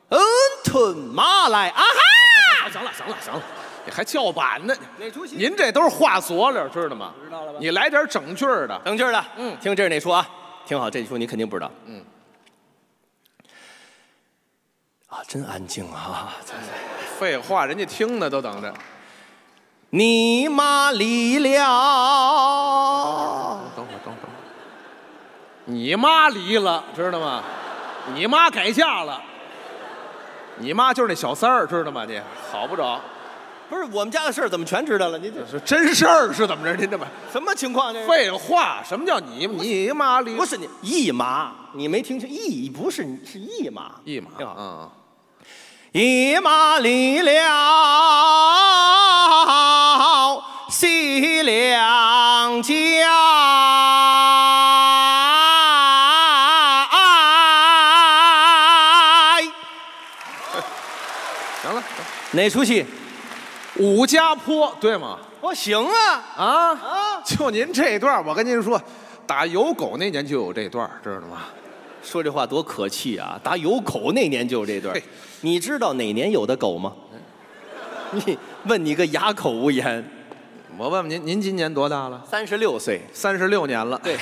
嗯吞马来啊哈！行了，行了，行了，你还叫板呢？哪出戏？您这都是话佐料，知道吗？知道了吧？你来点整句儿的。整句儿的。嗯听这是哪出啊？听好，这出你肯定不知道。嗯。啊，真安静啊！废话，人家听呢，都等着。你妈离了，等会儿，等会儿，等会儿。你妈离了，知道吗？你妈改嫁了。你妈就是那小三儿，知道吗？你好不着，不是我们家的事儿，怎么全知道了？您这是真事儿是怎么着？您这么什么情况？这是废话，什么叫你你妈离？不是你一妈，你没听清，一不是你是一妈，一马，挺好嗯，一马离了西凉家。行了，哪出戏？武家坡对吗？我行啊啊啊！就您这段儿，我跟您说，打有狗那年就有这段儿，知道吗？说这话多可气啊！打有口那年就有这段，你知道哪年有的狗吗？[laughs] 你问你个哑口无言。我问问您，您今年多大了？三十六岁，三十六年了。对，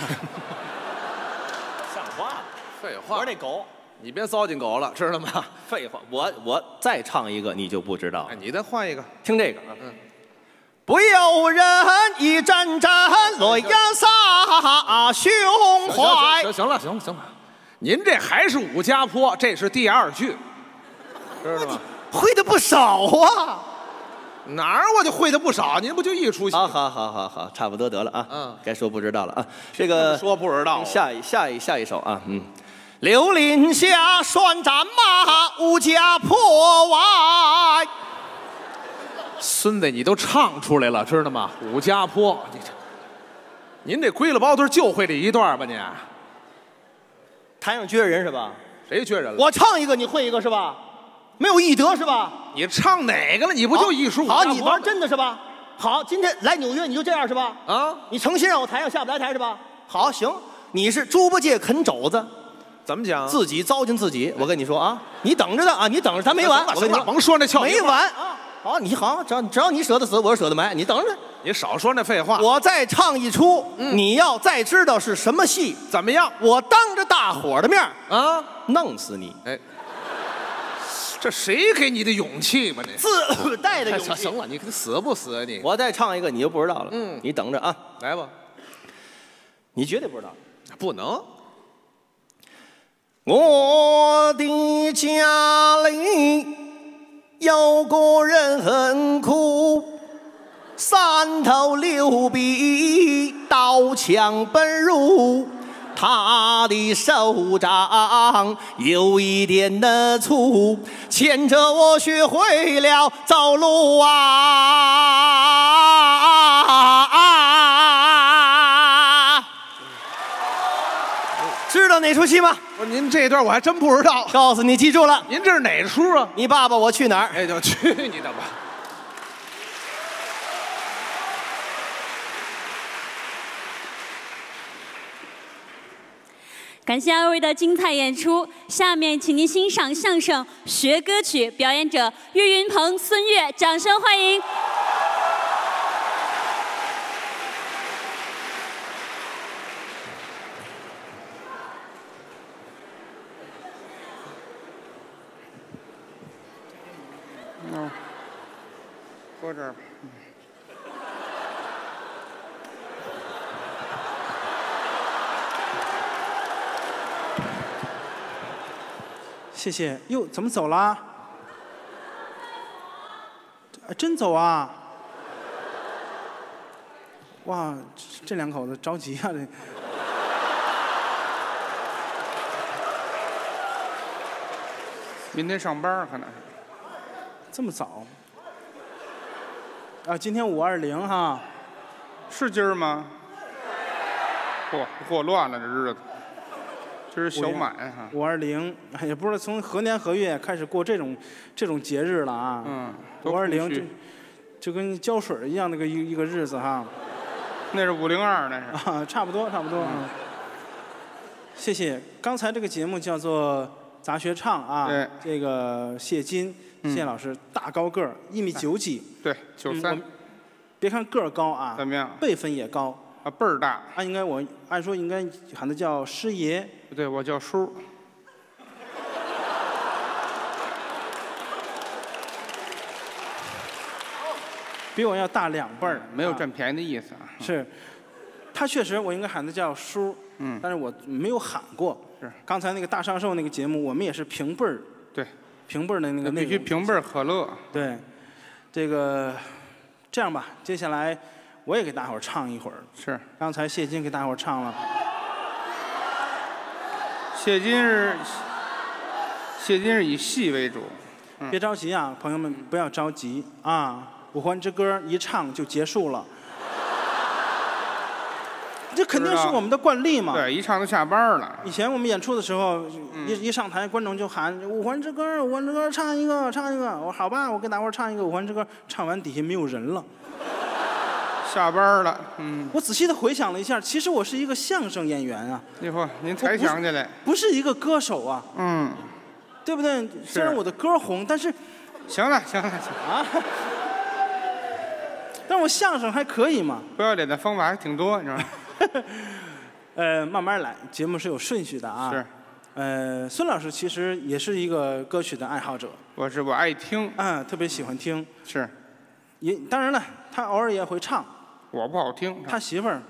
像话吗？废我话说那狗，你别糟践狗了，知道吗？废话，我我再唱一个你就不知道哎，。你再换一个。听这个啊，嗯不由人一阵阵泪呀洒胸怀行。行了，行了，行了，您这还是武家坡，这是第二句，知道吗？会的不少啊！哪儿我就会的不少，您不就一出戏？好好好好好，差不多得了啊。嗯该说不知道了啊。这个说不知道，下一下一下一首啊，嗯。刘林下拴战马，武家坡外。孙子你都唱出来了，知道吗？武家坡，你这，您这归了包堆就会这一段吧？您台上撅人是吧？谁缺人了？我唱一个，你会一个是吧？没有艺德是吧？你唱哪个了？你不就一出武家好，你玩真的是吧？好，今天来纽约你就这样是吧？啊？你诚心让我台上下不来台是吧？好，行，你是猪八戒啃肘子，怎么讲？自己糟践自己。我跟你说啊，你等着的啊，你等着，咱没完。我跟你说甭说那俏皮话没完啊。好，你好，只要只要你舍得死，我就舍得埋，你等着。你少说那废话。我再唱一出，你要再知道是什么戏，怎么样？我当着大伙儿的面儿啊，弄死你。哎，这谁给你的勇气嘛？这自带的勇气哎行了，你死不死啊你？我再唱一个，你就不知道了。嗯你等着啊，来吧，你绝对不知道。不能。我的家里有个人很苦，三头六臂，刀枪奔入。他的手掌有一点的粗，牵着我学会了走路啊！知道哪出戏吗？不是您这一段我还真不知道。告诉你，记住了，您这是哪出啊？你爸爸我去哪儿？哎，就去你的吧！感谢二位的精彩演出，下面请您欣赏相声《学歌曲》，表演者岳云鹏、孙越，掌声欢迎。搁这儿吧。谢谢。哟，怎么走了？啊真走啊？哇，这这两口子着急啊！这明天上班儿可能是。这么早？啊，今天五二零哈，是今儿吗？嚯，嚯乱了这日子。这是小满哈。五二零，哎也不知道从何年何月开始过这种这种节日了啊。嗯，多五二零就就跟浇水儿一样那个一一个日子哈。那是五零二，那是。啊，差不多，差不多。嗯谢谢。刚才这个节目叫做杂学唱啊，对这个谢金，嗯谢老师大高个儿，一米九几，对，九三嗯我们，别看个儿高啊，怎么样？辈分也高。啊，辈儿大。按应该我按说应该喊他叫师爷，对，我叫叔。[laughs] 比我要大两辈儿，啊没有占便宜的意思啊。是，他确实我应该喊他叫叔，嗯但是我没有喊过。是，刚才那个大上寿那个节目，我们也是平辈儿，对，平辈儿的那个那内容。必须平辈儿可乐。对，这个这样吧，接下来我也给大伙儿唱一会儿。是，刚才谢金给大伙儿唱了，谢金是谢金是以戏为主。嗯别着急啊，朋友们不要着急啊，《五环之歌》一唱就结束了。这肯定是我们的惯例嘛。对，一唱就下班了。以前我们演出的时候，一一上台，观众就喊《五环之歌》，《五环之歌》唱一个，唱一个。我说好吧，我给大伙儿唱一个《五环之歌》。唱完底下没有人了。下班了，嗯。我仔细的回想了一下，其实我是一个相声演员啊，一会儿您才想起来。不是一个歌手啊，嗯，对不对？虽然我的歌红，但是行了，行了，行了啊，[laughs] 但我相声还可以嘛。不要脸的方法还挺多，你知道吗？[laughs] 呃，慢慢来，节目是有顺序的啊。是。呃，孙老师其实也是一个歌曲的爱好者。我是我爱听。嗯，特别喜欢听。是。也当然了，他偶尔也会唱。我不好听。他媳妇儿，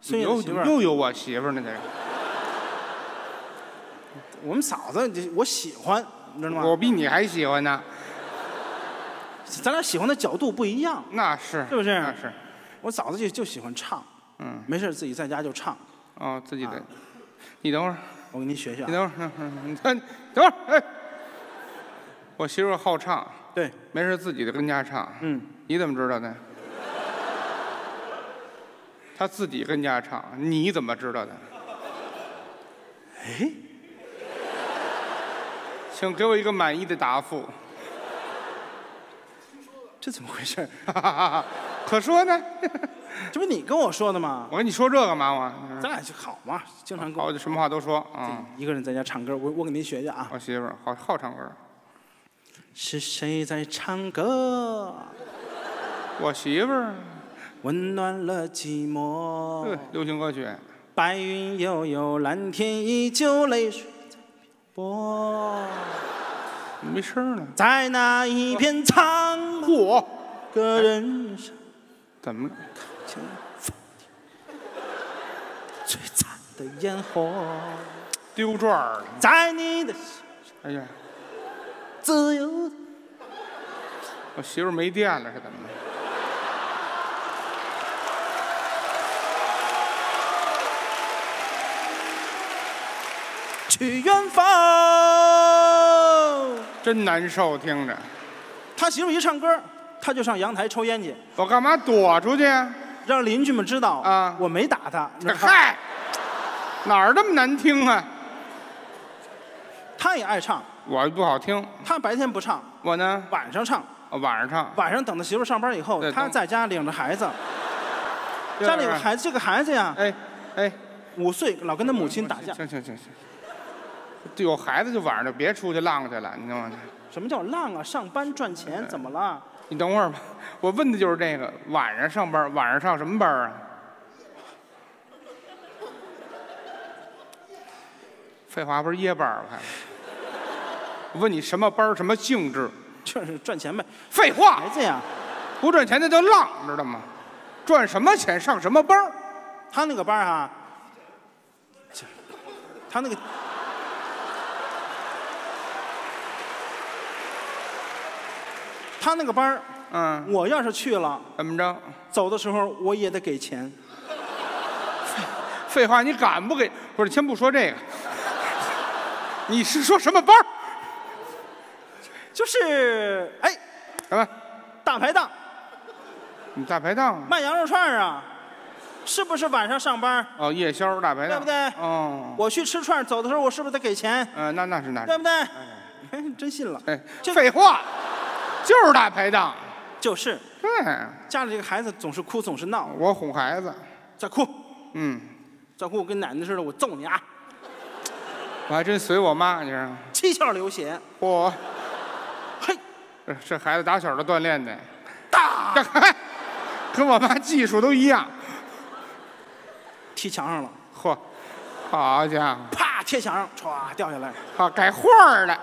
孙有又媳妇儿。又有我媳妇儿呢，这个。[laughs] 我们嫂子，我喜欢，你知道吗？我比你还喜欢呢。咱俩喜欢的角度不一样。那是。是不是？那是。我嫂子就就喜欢唱。嗯。没事自己在家就唱。哦，自己的。你等会儿。我给你学学。你等会儿，你看，等会儿，哎。我媳妇儿好唱。对。没事自己的跟家唱。嗯。你怎么知道的？她自己跟家唱，你怎么知道的？哎。请给我一个满意的答复。这怎么回事？[laughs] 可说呢。这不你跟我说的吗？我跟你说这干嘛我？咱俩就好嘛，经常跟我好，什么话都说啊。一个人在家唱歌，我我给您学学啊。我媳妇儿好好唱歌，是谁在唱歌？我媳妇儿，温暖了寂寞。对，流行歌曲。白云悠悠，蓝天依旧，泪水在漂泊。没声呢。在那一片苍嚯个人生怎么了？璀璨的烟火，丢转儿了？在你的哎呀，自由的我媳妇儿没电了是怎么的？去远方。真难受，听着。他媳妇一唱歌，他就上阳台抽烟去，我干嘛躲出去？让邻居们知道啊我没打他。嗨，哪儿那么难听啊？他也爱唱，我不好听，他白天不唱，我呢，晚上唱。哦晚上唱。晚上等他媳妇上班以后，他在家领着孩子，[laughs] 家里有孩子，这个孩子呀，哎哎，五岁，老跟他母亲打架。行行行行，有孩子就晚上就别出去浪去了，你知道吗？什么叫浪啊？上班赚钱怎么了？你等会儿吧，我问的就是这个，晚上上班，晚上上什么班啊？[laughs] 废话，不是夜班儿我看。我问你什么班儿什么性质？就是赚钱呗。废话不赚钱那叫浪，知道吗？赚什么钱上什么班儿他那个班啊，他那个他那个班儿嗯，我要是去了，怎么着？走的时候我也得给钱。[laughs] 废话，你敢不给？不是，先不说这个，你是说什么班儿就是哎，什么？大排档你大排档啊？卖羊肉串儿啊，是不是晚上上班？哦，夜宵大排档，对不对哦，我去吃串儿走的时候，我是不是得给钱？嗯，那那是那是对，不对？哎，真信了，哎，这废话，就是大排档。就是。对，家里这个孩子总是哭，总是闹，我哄孩子，再哭，嗯，再哭，我跟奶奶似的，我揍你啊！我还真随我妈，你知道吗？七窍流血，嚯，嘿，这这孩子打小就锻炼的，大。[laughs] 跟我妈技术都一样。踢墙上了，嚯，好家伙，啪贴墙上，歘掉下来，好改画儿了。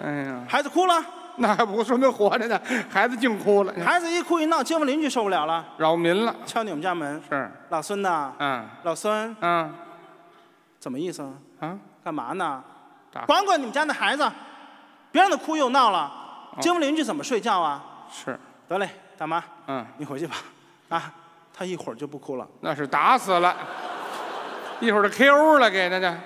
哎呀，孩子哭了，[laughs] 那还不说明活着呢，孩子净哭了，孩子一哭一闹，街坊邻居受不了了，扰民了。敲你们家门，是，老孙呐，嗯老孙，嗯怎么意思？啊，干嘛呢打？管管你们家那孩子，别让他哭又闹了，街坊邻居怎么睡觉啊？是，得嘞，大妈，嗯，你回去吧，啊，他一会儿就不哭了。那是打死了，一会儿就 KO 了，给他去。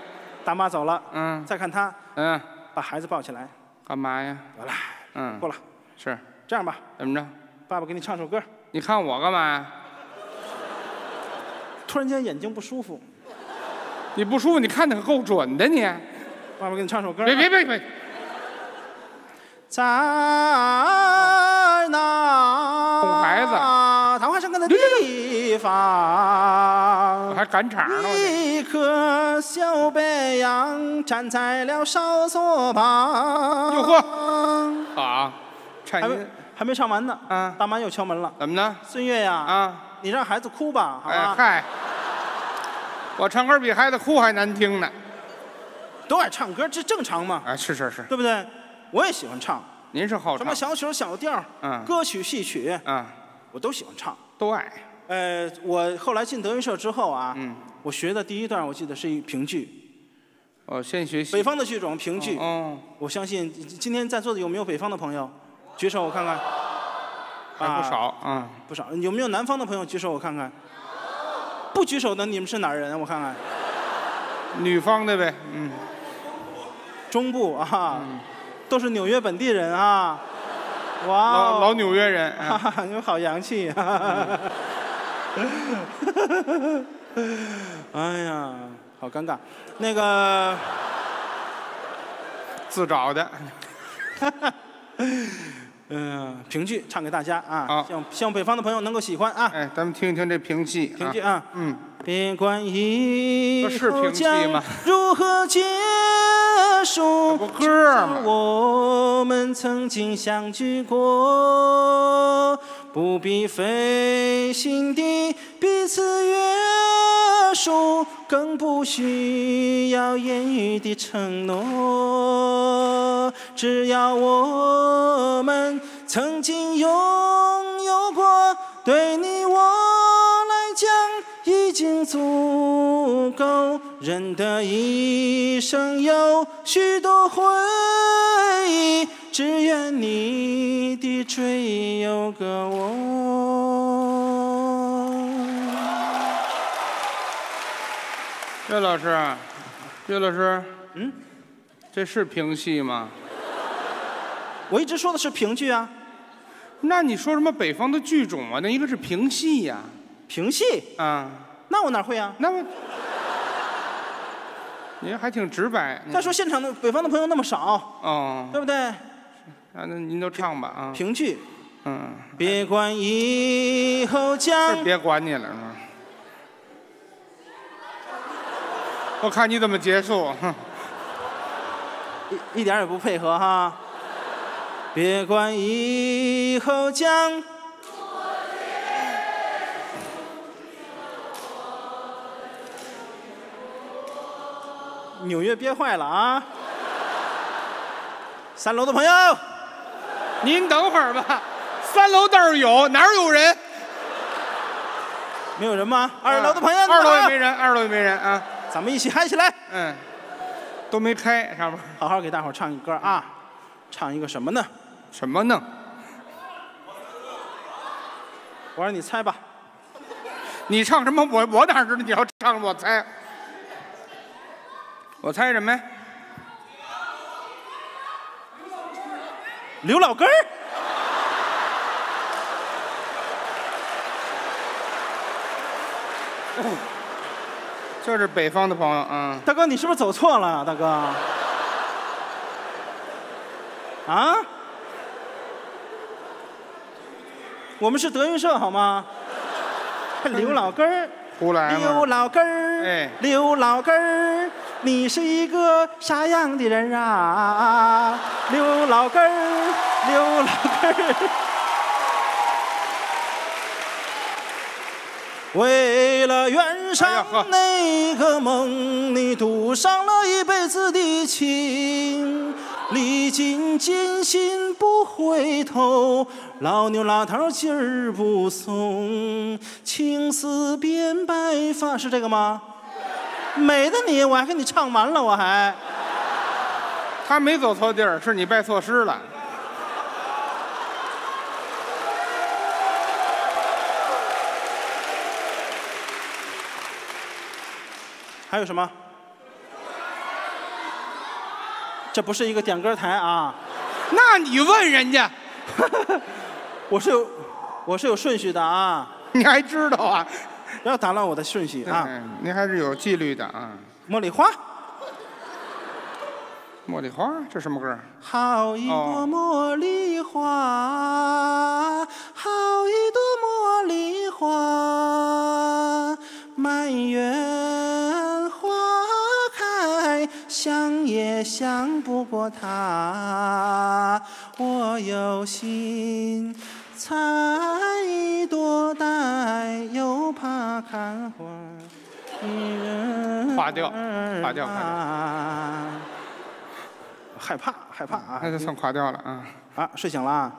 大妈走了，嗯再看他嗯，把孩子抱起来，干嘛呀？得了，嗯，过了，是，这样吧，怎么着？爸爸给你唱首歌。你看我干嘛呀？突然间眼睛不舒服，你不舒服，你看的可够准的你。爸爸给你唱首歌。别别别别，在赶场呢。我这一棵小白杨站在了哨所旁。哟呵，好，颤还没音还没唱完呢，啊大妈又敲门了。怎么呢？孙悦呀，啊，你让孩子哭吧，好吧？哎嗨，我唱歌比孩子哭还难听呢。都爱唱歌，这正常吗，啊，是是是，对不对？我也喜欢唱，您是好唱什么，小曲小调，嗯歌曲戏曲，嗯，我都喜欢唱。都爱。呃，我后来进德云社之后啊，嗯，我学的第一段我记得是一评剧，哦先学习北方的剧种评剧。哦，我相信今天在座的有没有北方的朋友？举手我看看。还不少，嗯，不少。有没有南方的朋友举手我看看？不举手的你们是哪儿人？我看看。女方的呗，嗯，中部啊，都是纽约本地人啊。哇哦，老老纽约人，哈啊哈，[laughs] 你们好洋气！[laughs] 哎呀，好尴尬。那个，[laughs] 自找的，[laughs] 嗯，评剧唱给大家啊，好希望希望北方的朋友能够喜欢啊。哎，咱们听一听这评戏。评剧啊，嗯，别管以后将如何结束，不歌？我们曾经相聚过，不必费心地彼此约束，更不需要言语的承诺。只要我们曾经拥有过，对你我来讲已经足够。人的一生有许多回忆，只愿你的追有个我。岳老师，岳老师，嗯，这是评戏吗？我一直说的是评剧啊，那你说什么北方的剧种啊？那应该是评戏呀。评戏啊，那我哪会啊？那我，您还挺直白。再说现场的北方的朋友那么少，哦，对不对？啊，那您就唱吧啊。评剧，嗯，别管以后将是别管你了，是？我看你怎么结束。哼 [laughs] 一一点也不配合哈。别管以后将。纽约憋坏了啊！三楼的朋友，您等会儿吧，三楼倒是有，哪儿有人？没有人吗？二楼的朋友，二楼也没人，二楼也没人啊。咱们一起嗨起来！嗯，都没开上面。好好给大伙儿唱一歌啊，唱一个什么呢？什么呢？我让你猜吧。你唱什么？我我哪知道你要唱？我猜。我猜什么呀？刘老根儿。[laughs] 这是北方的朋友，嗯。大哥，你是不是走错了，大哥？啊？我们是德云社好吗？刘老根儿，胡来嘛刘老根儿，哎刘老根儿，你是一个啥样的人啊？刘老根儿，刘老根儿。为了圆上那个梦，你赌上了一辈子的情，历尽艰辛不回头，老牛拉头劲儿不松，青丝变白发，是这个吗？美的你，我还给你唱完了，我还。他没走错地儿，是你拜错师了。还有什么？这不是一个点歌台啊！那你问人家，[laughs] 我是有，我是有顺序的啊！你还知道啊？不要打乱我的顺序啊！嗯，您还是有纪律的啊。茉莉花，茉莉花，这什么歌？好一朵哦茉莉花，好一朵茉莉花，满园想也想不过他。我有心采一朵戴，又怕看花的人垮掉儿垮掉垮掉啊害怕害怕啊！那就算垮掉了啊！啊，睡醒了啊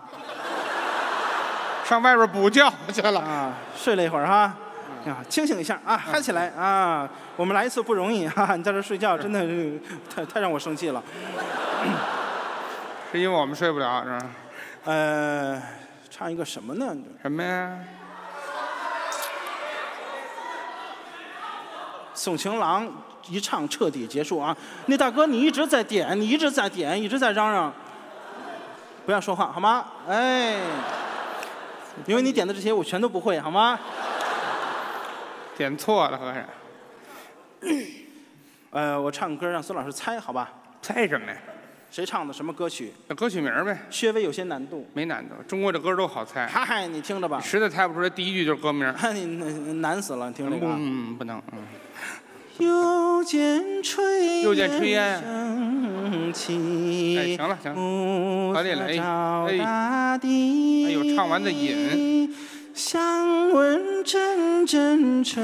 上外边补觉去了。啊，睡了一会儿哈。呀，清醒一下啊，嗨起来啊！我们来一次不容易哈、[laughs] 你在这睡觉真的是 [laughs] 太太让我生气了。是因为我们睡不了是吧？呃，唱一个什么呢？什么呀？送情郎一唱彻底结束啊！那大哥你一直在点，你一直在点，一直在嚷嚷，不要说话好吗？哎，因为你点的这些我全都不会好吗？点错了，合着 [coughs] 呃，我唱歌让孙老师猜好吧？猜什么呀？谁唱的？什么歌曲？那歌曲名儿呗，稍微有些难度。没难度。中国的歌都好猜，嗨，你听着吧。实在猜不出来，第一句就是歌名儿。[laughs] 你难难死了，听这个啊。嗯，不能，嗯。又见炊又见炊烟升起，哎，行了行了，暮可以了，哎照哎，大地。哎呦，唱完的瘾，想问阵阵炊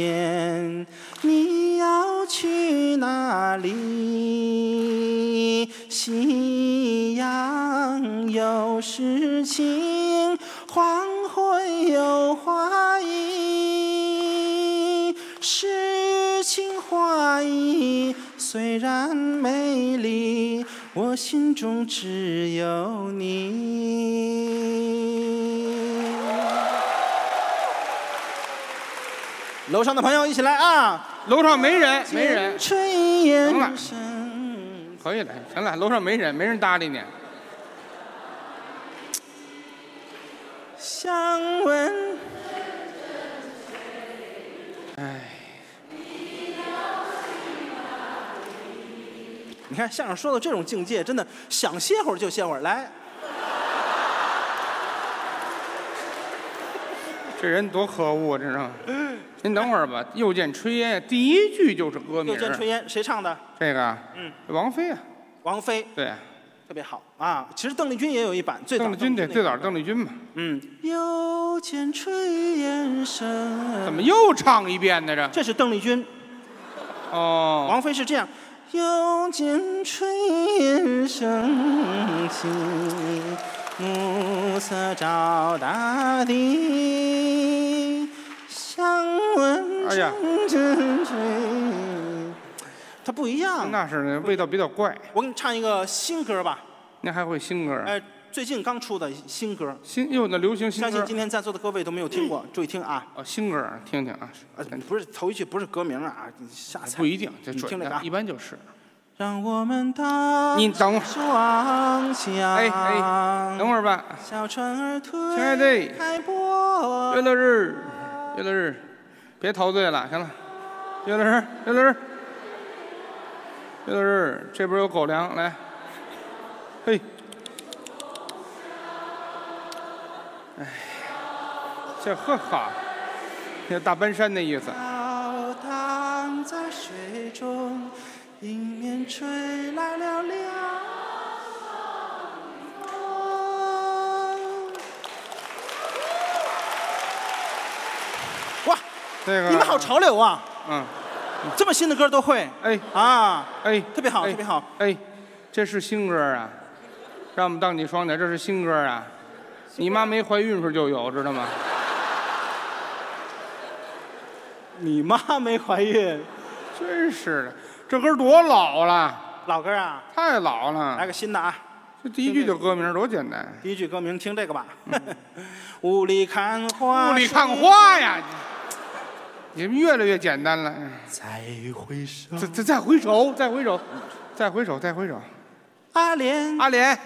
烟，你要去哪里？夕阳有诗情，黄昏有画意。诗情画意虽然美丽，我心中只有你。楼上的朋友一起来啊！楼上没人，没人。可以了，行了，楼上没人，没人搭理你。想问，哎，你看相声说到这种境界，真的想歇会儿就歇会儿。来，[laughs] 这人多可恶啊！这是。您等会儿吧，又见炊烟，第一句就是歌名。又见炊烟，谁唱的？这个啊，嗯，王菲啊，王菲，对，特别好啊。其实邓丽君也有一版，最早邓丽君对，最早版邓丽君嘛。嗯，又见炊烟声。怎么又唱一遍呢？这这是邓丽君，哦，王菲是这样。又见炊烟升起，暮色照大地。想问阵阵炊，它不一样。那是味道比较怪。我给你唱一个新歌吧，您还会新歌儿？哎，最近刚出的新歌，新又那流行新歌。儿相信今天在座的各位都没有听过，[clears throat] 注意听啊。哦，新歌儿听听啊，呃，不是头一句，不是歌名啊，你瞎猜。不一定，这你听这个啊，准的一般就是。让我们大你等会儿。哎哎，等会儿吧，小船儿推亲爱的开波。乐乐日，乐乐日，别陶醉了，行了，乐乐日，乐乐日，乐乐日，这边有狗粮，来，嘿，哎，这呵哈，这大奔山的意思。飘荡在水中，迎面吹来了凉风。哇，这个你们好潮流啊！嗯，这么新的歌都会哎啊，哎，特别好，哎特别好。哎，这是新歌啊，让我们当你双桨，这是新歌啊。你妈没怀孕时候就有，知道吗？你妈没怀孕，真是的，这歌多老了，老歌啊，太老了来。个新的啊！这第一句就歌名，多简单。第一句歌名听这个吧。雾里看花，雾里看花呀，你们越来越简单了。再回首，再再再回首，再回首，再回首，再回首。阿莲，阿莲，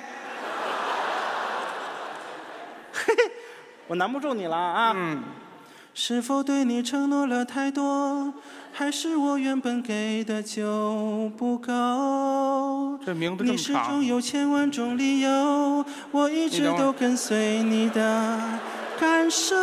[laughs] 我难不住你了啊！嗯，是否对你承诺了太多，还是我原本给的就不够？这名字这么你始终长，有千万种理由，我一直都跟随你的感受。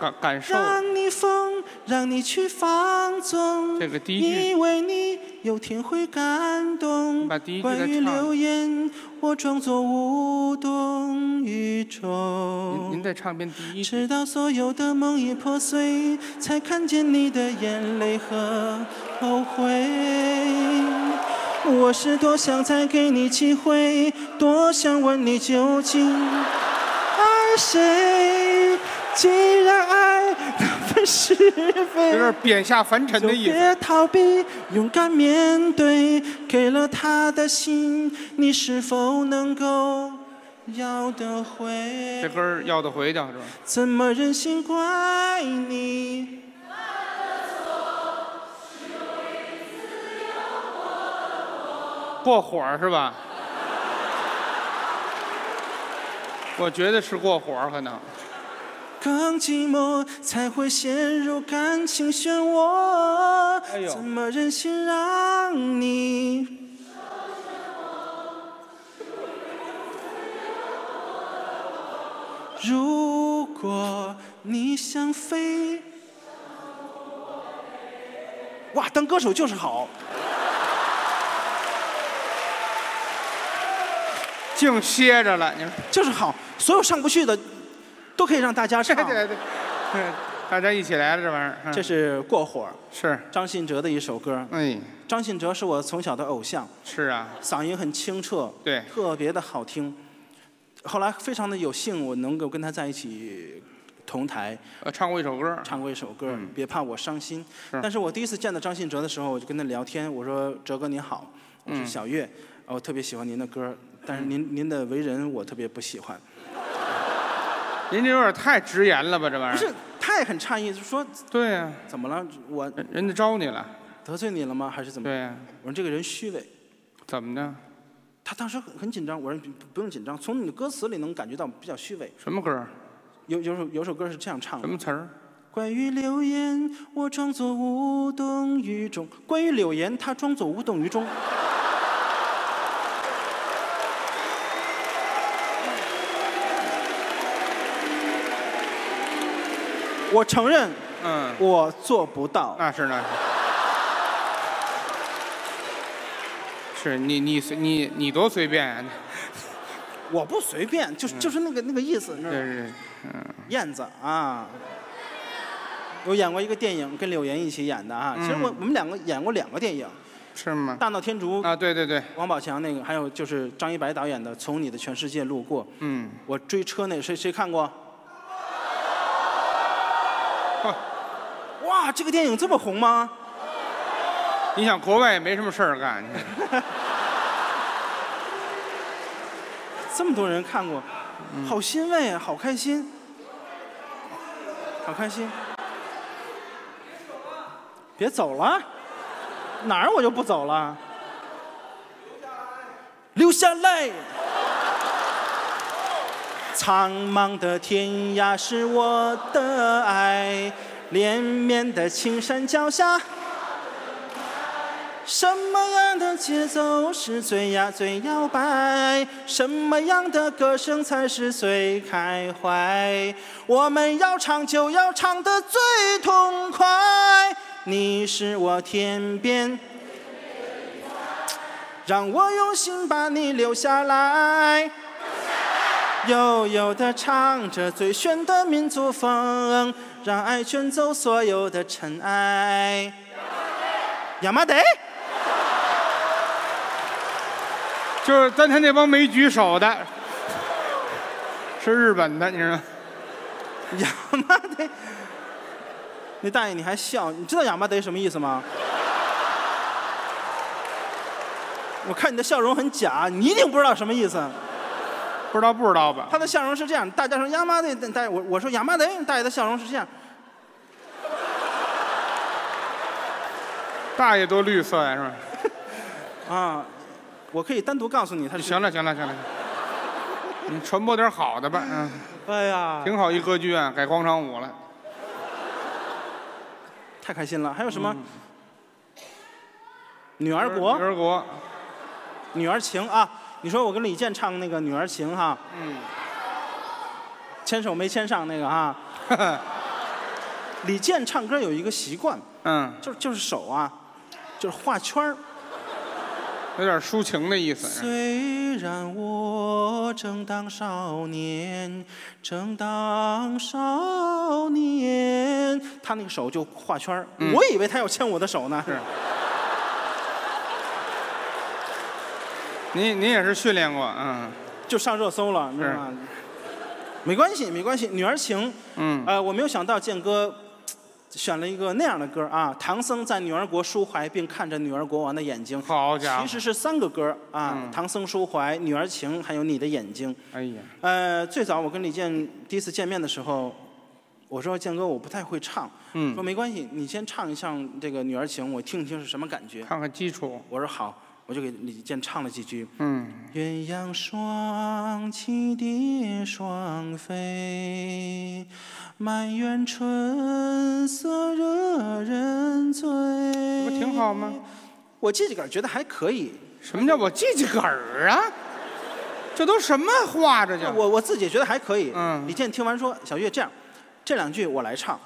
感感受。让你疯，让你去放纵。这个第一句因为你有天会感动。把第一句关于唱流言，我装作无动于衷您。再唱遍第一句。直到所有的梦已破碎，才看见你的眼泪和后悔。我是多想再给你机会，多想问你究竟爱谁？既然爱是非，有点贬下凡尘就的意思。别逃避，勇敢面对。给了他的心，你是否能够要得回？这歌儿要得回去是吧？怎么忍心怪你？过火儿是吧？我觉得是过火儿，可能。更寂寞，才会陷入感情漩涡。怎么忍心让你？如果你想飞，哇！当歌手就是好，净歇着了。你们，就是好，所有上不去的。都可以让大家唱。对 [laughs] 对对，嗯 [laughs] 大家一起来了这玩意儿，嗯。这是过火，是。张信哲的一首歌。哎，张信哲是我从小的偶像，是啊，嗓音很清澈，对。特别的好听。后来非常的有幸，我能够跟他在一起同台，呃，唱过一首歌，唱过一首歌，嗯。别怕我伤心。是。但是我第一次见到张信哲的时候，我就跟他聊天，我说：“哲哥您好，我是嗯小岳，呃我特别喜欢您的歌，但是您您的为人我特别不喜欢。”您这有点太直言了吧，这玩意儿。不是，他也很诧异，就说对呀、怎么了？我人人家招你了，得罪你了吗？还是怎么？对呀、我说这个人虚伪。怎么的？他当时很很紧张，我说不不用紧张，从你的歌词里能感觉到比较虚伪。什么歌？有有首有首歌是这样唱的什。么词儿？关于流言，我装作无动于衷。关于柳岩，他装作无动于衷。我承认，嗯，我做不到。那是那是。是你你随你你多随便啊！我不随便，就是就是那个那个意思，你知道吗？是嗯燕子啊，我演过一个电影，跟柳岩一起演的啊。其实我嗯我们两个演过两个电影，是吗？《大闹天竺》啊，对对对，王宝强那个，还有就是张一白导演的《从你的全世界路过》。嗯，我追车那谁谁看过？哇，这个电影这么红吗？你想国外也没什么事儿干，[laughs] 这么多人看过，嗯好欣慰啊，好开心，好开心。别走了，哪儿我就不走了。留下来。苍茫的天涯是我的爱，连绵的青山脚下。什么样的节奏是最呀最摇摆？什么样的歌声才是最开怀？我们要唱就要唱得最痛快。你是我天边，让我用心把你留下来。悠悠地唱着最炫的民族风，让爱卷走所有的尘埃。亚麻得。就是刚才那帮没举手的，是日本的，你知道吗？亚麻得，那大爷你还笑？你知道亚麻得什么意思吗？我看你的笑容很假，你一定不知道什么意思。不知道不知道吧？他的笑容是这样，大家说亚麻得，大爷我我说亚麻得，大爷的笑容是这样。大爷多绿色呀，是吧？[laughs] 啊，我可以单独告诉你，他是行了行了行了，你传播点好的吧，嗯，哎呀，挺好一歌剧院改广场舞了，太开心了。还有什么？女儿国，女儿国，女儿情啊！你说我跟李健唱那个《女儿情》哈，嗯，牵手没牵上那个哈。[laughs] 李健唱歌有一个习惯，嗯，就是就是手啊，就是画圈儿。有点抒情的意思。虽然我正当少年，正当少年，他那个手就画圈儿，嗯我以为他要牵我的手呢。是。您您也是训练过，嗯，就上热搜了，你知道吗？没关系，没关系，女儿情。嗯，呃，我没有想到建哥选了一个那样的歌啊。唐僧在女儿国抒怀，并看着女儿国王的眼睛。好家伙其实是三个歌啊：嗯唐僧抒怀、女儿情，还有你的眼睛。哎呀，呃，最早我跟李健第一次见面的时候，我说健哥我不太会唱，嗯说没关系，你先唱一唱这个女儿情，我听听是什么感觉。看看基础，我说好，我就给李健唱了几句。嗯，鸳鸯双栖蝶双飞，满园春色惹人醉。不挺好吗？我记几个觉得还可以，什么叫我记几个儿啊？这都什么话？这叫我我自己觉得还可以。嗯李健听完说：“小岳，这样，这两句我来唱。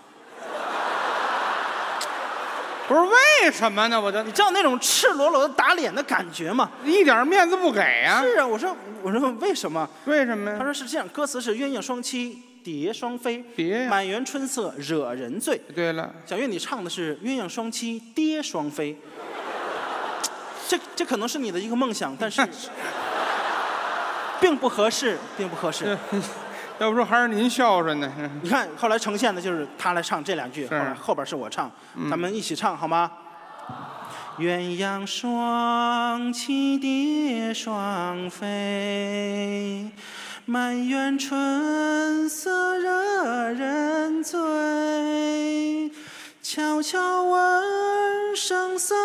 不是为什么呢？我就你知道那种赤裸裸的打脸的感觉吗？一点面子不给呀、是啊，我说我说为什么？为什么呀？他说是这样，歌词是鸳鸯双栖蝶双飞，蝶呀满园春色惹人醉。对了，小岳，你唱的是鸳鸯双栖蝶双飞，这这可能是你的一个梦想，但是 [laughs] 并不合适，并不合适。[laughs] 要不说还是您孝顺呢。你看后来呈现的就是他来唱这两句，后来后边是我唱，嗯咱们一起唱好吗？鸳鸯双栖蝶双飞，满园春色惹人醉。悄悄问圣僧，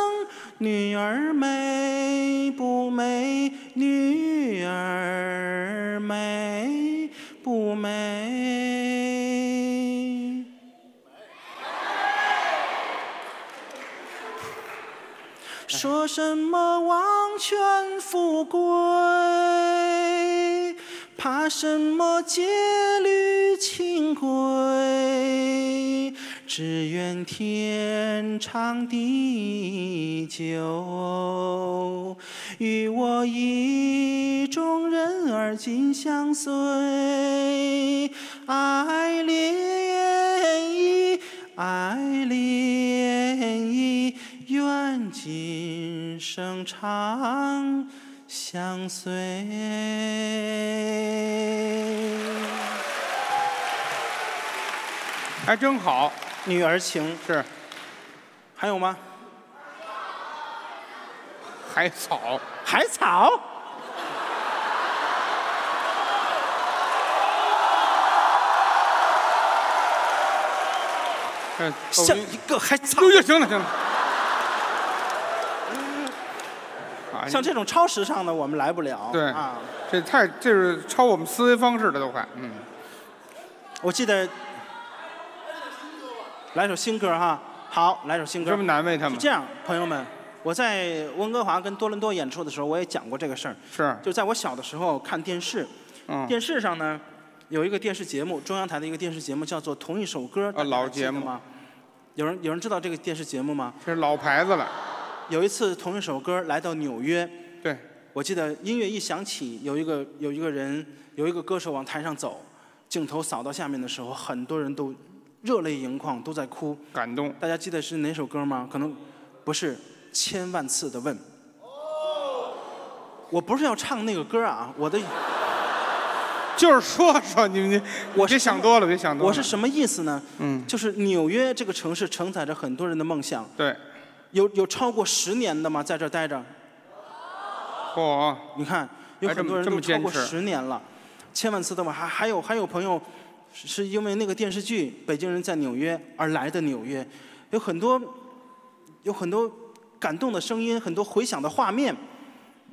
女儿美不美？女儿美不美？说什么王权富贵，怕什么戒律清规？只愿天长地久，与我意中人儿紧相随。爱恋意，爱恋意，愿今生长相随。还真好，女儿情是还有吗？海草，海草。嗯，像一个海草。行了行了。啊像这种超时尚的我们来不了。对啊，这太这是超我们思维方式的都快，嗯，我记得来首新歌哈。好，来首新歌。这么难为他们是这样，朋友们，我在温哥华跟多伦多演出的时候，我也讲过这个事儿。是，就在我小的时候看电视，嗯，电视上呢有一个电视节目，中央台的一个电视节目叫做《同一首歌》。啊老节目吗？有人有人知道这个电视节目吗？这是老牌子了。有一次，同一首歌来到纽约，对，我记得音乐一响起，有一个有一个人有一个歌手往台上走，镜头扫到下面的时候，很多人都热泪盈眶，都在哭，感动。大家记得是哪首歌吗？可能不是，千万次的问。我不是要唱那个歌啊，我的 [laughs] 就是说说你你，我别想多了，别想多了。我是什么意思呢？嗯，就是纽约这个城市承载着很多人的梦想，对，有有超过十年的吗？在这儿待着，嚯，你看有很多人都超过十年了，千万次的吗，还还有还有朋友是是因为那个电视剧《北京人在纽约》而来的纽约，有很多有很多感动的声音，很多回响的画面，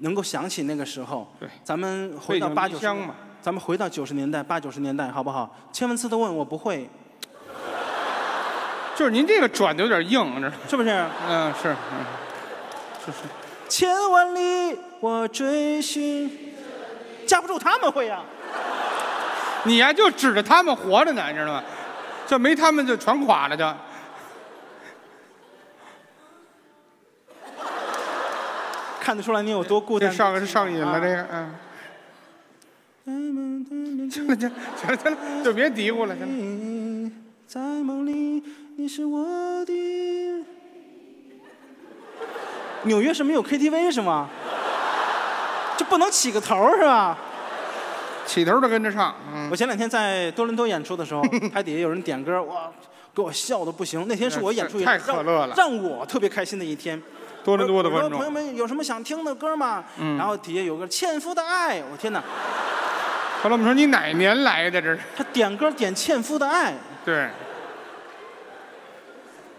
能够想起那个时候。对，咱们回到八九咱们回到九十年代、八九十年代，好不好？千万次的问，我不会，[laughs] 就是您这个转的有点硬，这是不是？嗯，是，嗯，是是。千万里我追寻，架不住他们会呀、你呀就指着他们活着呢，你知道吗？这没他们就全垮了就。看得出来你有多孤单。这上是上瘾了，啊这个嗯。行了行了行了行了，就别嘀咕了，行了。在梦里，你是我的。纽约是没有 KTV 是吗？这不能起个头是吧？起头都跟着唱，嗯，我前两天在多伦多演出的时候，[laughs] 台底下有人点歌，哇，给我笑的不行。那天是我演出以来太可乐了让让我特别开心的一天。多伦多的观众朋友们有什么想听的歌吗？嗯然后底下有个《纤夫的爱》，我天哪！后来我们说你哪年来的？这是他点歌点《纤夫的爱》，对，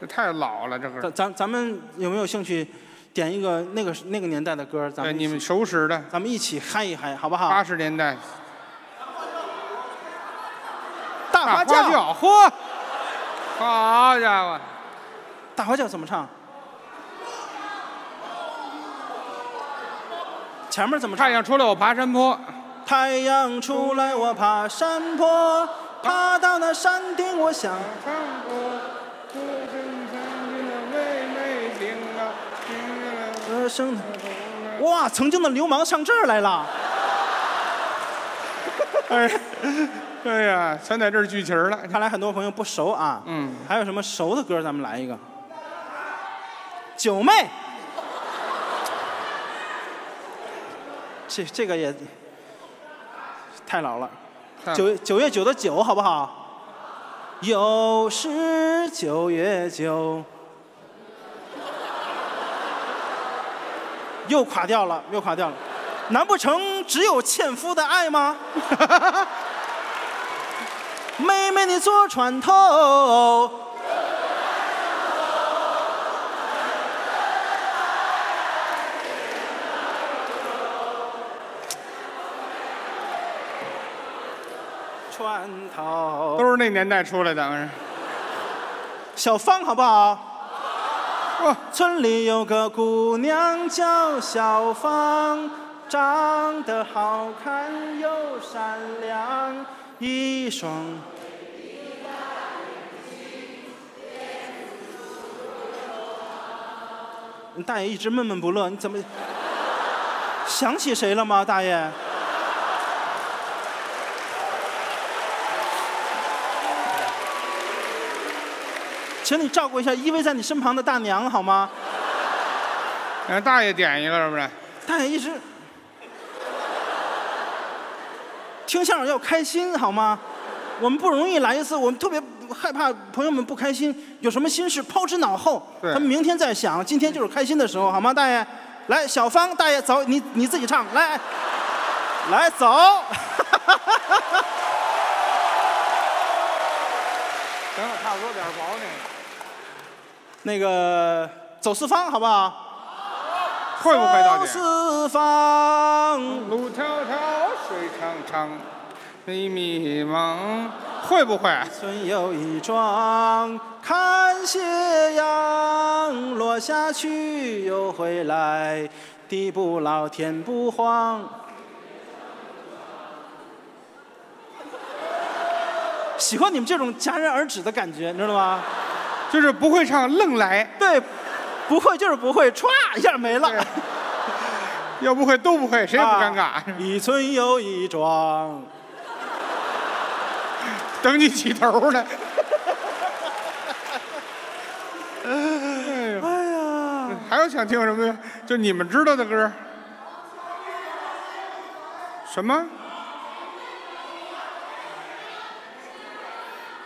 这太老了，这个咱咱咱们有没有兴趣点一个那个那个年代的歌？咱们对你们熟识的，咱们一起嗨一嗨，好不好？八十年代大花轿，轿，嚯，[laughs] 好家伙，大花轿怎么唱？前面怎么唱？太阳出来我爬山坡，太阳出来我爬山坡，爬到那山顶我想唱。歌声，哇！曾经的流氓上这儿来了。哎，[laughs] [laughs] 哎呀，全在这儿聚齐儿了。看来很多朋友不熟啊。嗯，还有什么熟的歌？咱们来一个。九妹，这这个也太老了。九九月九的九，好不好？又是九月九，又垮掉了，又垮掉了。难不成只有纤夫的爱吗？[laughs] 妹妹你坐船头。船头都是那年代出来的。小芳好不好？村里有个姑娘叫小芳，长得好看又善良，一双。大爷一直闷闷不乐，你怎么想起谁了吗，大爷？请你照顾一下依偎在你身旁的大娘好吗？让大爷点一个是不是？大爷一直听相声要开心好吗？我们不容易来一次，我们特别害怕朋友们不开心，有什么心事抛之脑后，对咱们明天再想，今天就是开心的时候好吗？大爷，来，小芳大爷走，你你自己唱来，[laughs] 来走。行了，差不多点儿薄那那个走四方好不好？会不会到底？走四方，路迢迢，水长长，迷迷茫，会不会？村有一庄，看斜阳落下去又回来，地不老天不荒。喜欢你们这种戛然而止的感觉，你知道吗？就是不会唱愣来，对，不会就是不会，歘一下没了。要不会都不会，谁也不尴尬。啊一村又一庄，等你起头呢。哎呀，还有想听什么呀？就你们知道的歌。什么？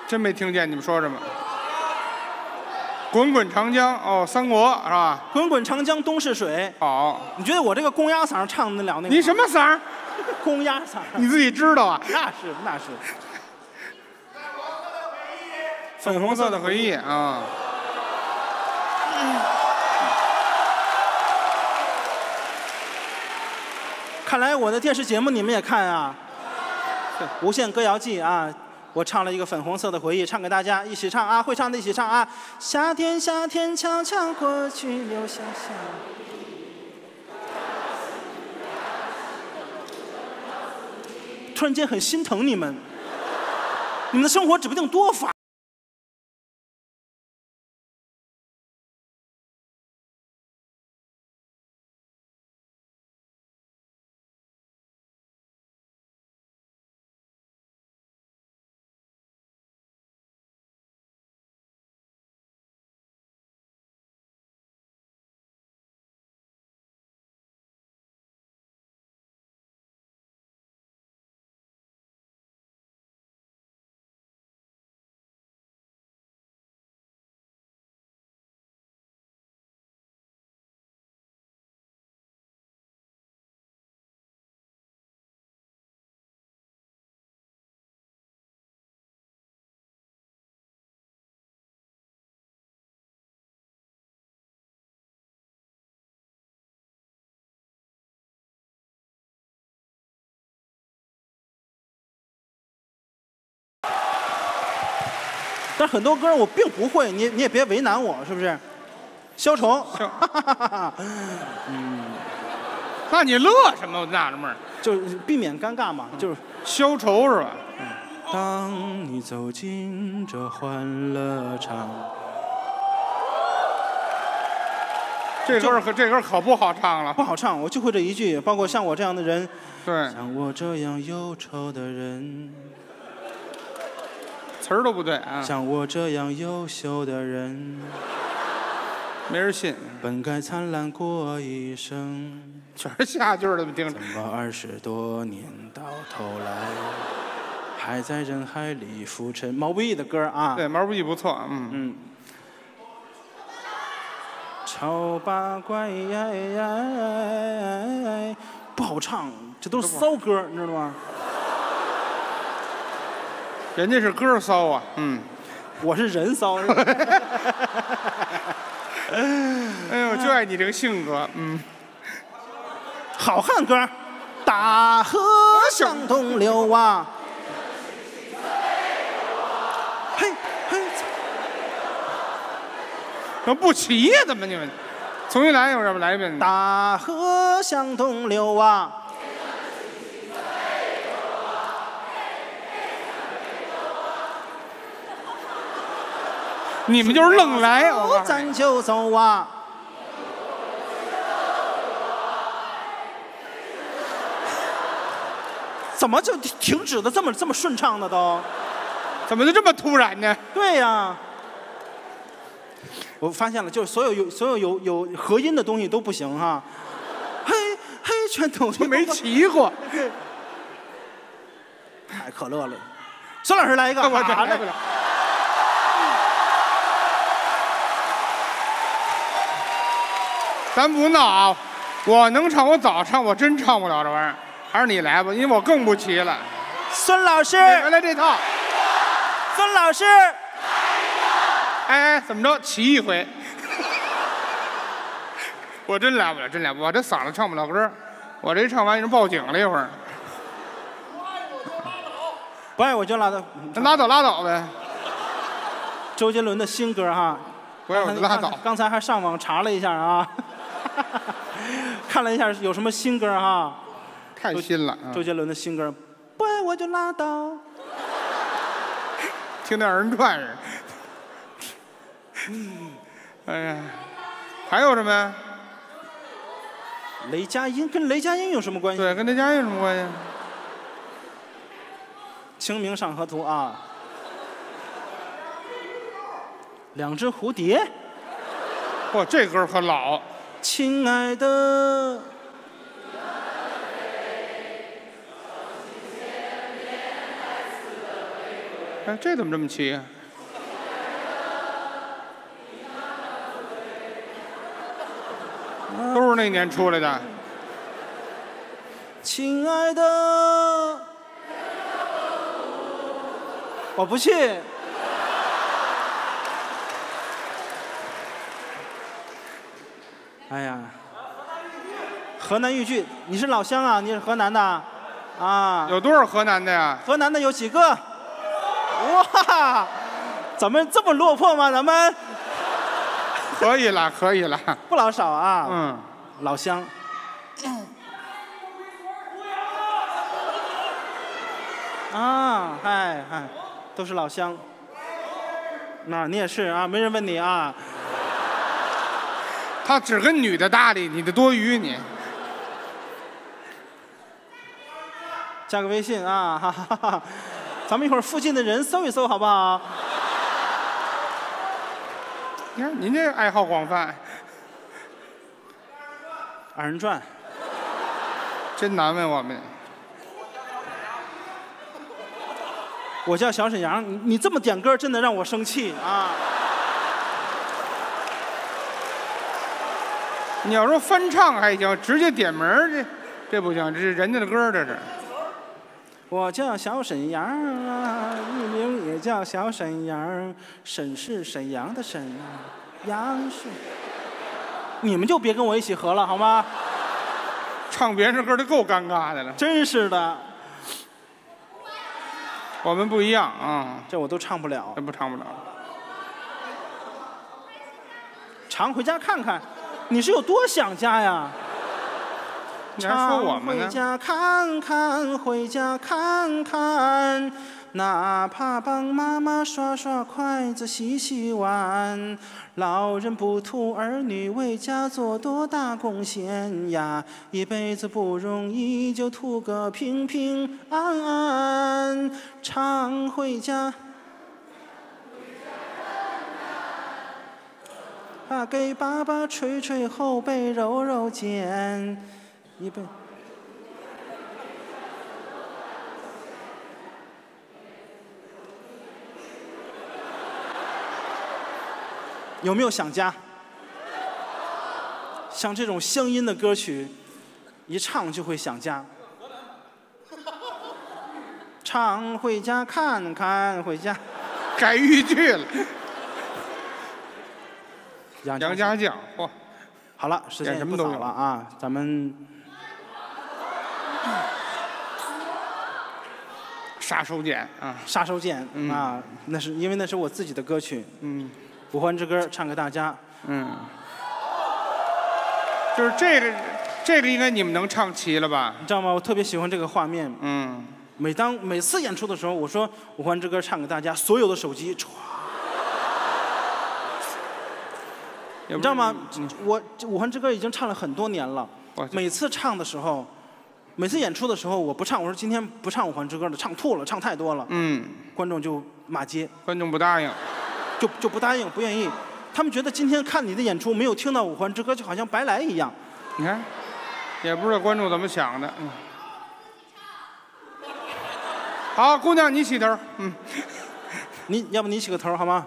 真没听见你们说什么。滚滚长江，哦，三国是吧？滚滚长江东逝水。好，你觉得我这个公鸭嗓唱得了那个？你什么嗓儿？公鸭嗓。你自己知道啊？那是那是。粉红色的回忆啊。看来我的电视节目你们也看啊，《无限歌谣季》啊，我唱了一个粉红色的回忆，唱给大家一起唱啊，会唱的一起唱啊。夏天夏天悄悄过去，留下夏。突然间很心疼你们，你们的生活指不定多烦。但很多歌我并不会，你你也别为难我，是不是？消愁。[laughs] 嗯。那你乐什么？我纳着闷儿。就是避免尴尬嘛，就是消愁是吧？当你走进这欢乐场，这歌儿可这歌儿可不好唱了。不好唱，我就会这一句。包括像我这样的人，对，像我这样忧愁的人，词儿都不对啊，像我这样优秀的人，没人信，本该灿烂过一生。全是下句儿的，听着。怎么二十多年到头来，还在人海里浮沉？毛不易的歌啊，对，毛不易不错，嗯嗯。丑八怪呀呀，不好唱，这都是骚歌，你知道吗？人家是歌骚啊，嗯，我是人骚。是吧 [laughs] 哎呦，就爱你这个性格，嗯。好汉歌，大河向东流啊！嘿，嘿，怎么不齐呀？怎么你们？重新来一会儿，要不来一遍？大河向东流啊！你们就是愣来，我咱就走啊！怎么就停止的这么这么顺畅呢？都，怎么就这么突然呢？对呀，我发现了，就是所有有所有有有合音的东西都不行哈。嘿，嘿，全都没骑过。[laughs] 太可乐了，孙老师来一个，[laughs] 我好嘞来咱不闹啊！我能唱，我早唱，我真唱不了这玩意儿。还是你来吧，因为我更不齐了。孙老师，原来这套。孙老师，哎哎，怎么着？齐一回。[laughs] 我真来不了，真来不了，我这嗓子唱不了歌。我这一唱完，人报警了一会儿。不爱我就拉倒，拉倒拉倒呗。周杰伦的新歌哈，不爱我就拉倒。刚才还上网查了一下啊，[laughs] 看了一下有什么新歌哈。太新了，周杰伦的新歌，不爱我就拉倒。听那二人转似的。[laughs] 哎呀，还有什么呀？雷佳音跟雷佳音有什么关系？对，跟雷佳音有什么关系？清明上河图啊。两只蝴蝶。哇，这歌可老。亲爱的。哎，这怎么这么齐呀？都是那年出来的。亲爱的，我不去。哎呀，河南豫剧，你是老乡啊？你是河南的？啊？有多少河南的呀？河南的有几个？哇，咱们这么落魄吗？咱们可以了，可以了，不老少啊。嗯，老乡。啊，嗨嗨，都是老乡。那你也是啊，没人问你啊。他只跟女的搭理，你的多余你。加个微信啊，哈 [laughs] 哈哈。咱们一会儿附近的人搜一搜，好不好？你看您这爱好广泛，二人转，真难为我们。我叫小沈阳，你你这么点歌，真的让我生气啊！你要说翻唱还行，直接点名儿这这不行，这是人家的歌，这是。我叫小沈阳啊，艺名也叫小沈阳，沈是沈阳的沈啊，阳是。你们就别跟我一起合了，好吗？唱别人的歌就够尴尬的了。真是的，我们不一样啊，这我都唱不了。这不唱不了。常回家看看，你是有多想家呀？你还说我们呢回家看看，回家看看，哪怕帮妈妈刷刷筷子、洗洗碗。老人不图儿女为家做多大贡献呀，一辈子不容易，就图个平平安安。常回家。啊，给爸爸捶捶后背，揉揉肩，一辈。有没有想家？像这种乡音的歌曲，一唱就会想家。唱回家看看，回家。改豫剧了。杨杨家将，嚯，好了，时间也不早了啊，咱们杀手锏啊，杀手锏嗯啊，那是因为那是我自己的歌曲，嗯，《五环之歌》唱给大家。嗯，就是这个，这个应该你们能唱齐了吧？你知道吗？我特别喜欢这个画面。嗯，每当每次演出的时候，我说《五环之歌》唱给大家，所有的手机歘，你你知道吗？我这《五环之歌》已经唱了很多年了，每次唱的时候，每次演出的时候，我不唱，我说今天不唱《五环之歌》了，唱吐了，唱太多了。嗯，观众就骂街，观众不答应，就就不答应，不愿意。他们觉得今天看你的演出没有听到《五环之歌》，就好像白来一样。你看，也不知道观众怎么想的。嗯，好，姑娘你起头。嗯，你要不你起个头好吗？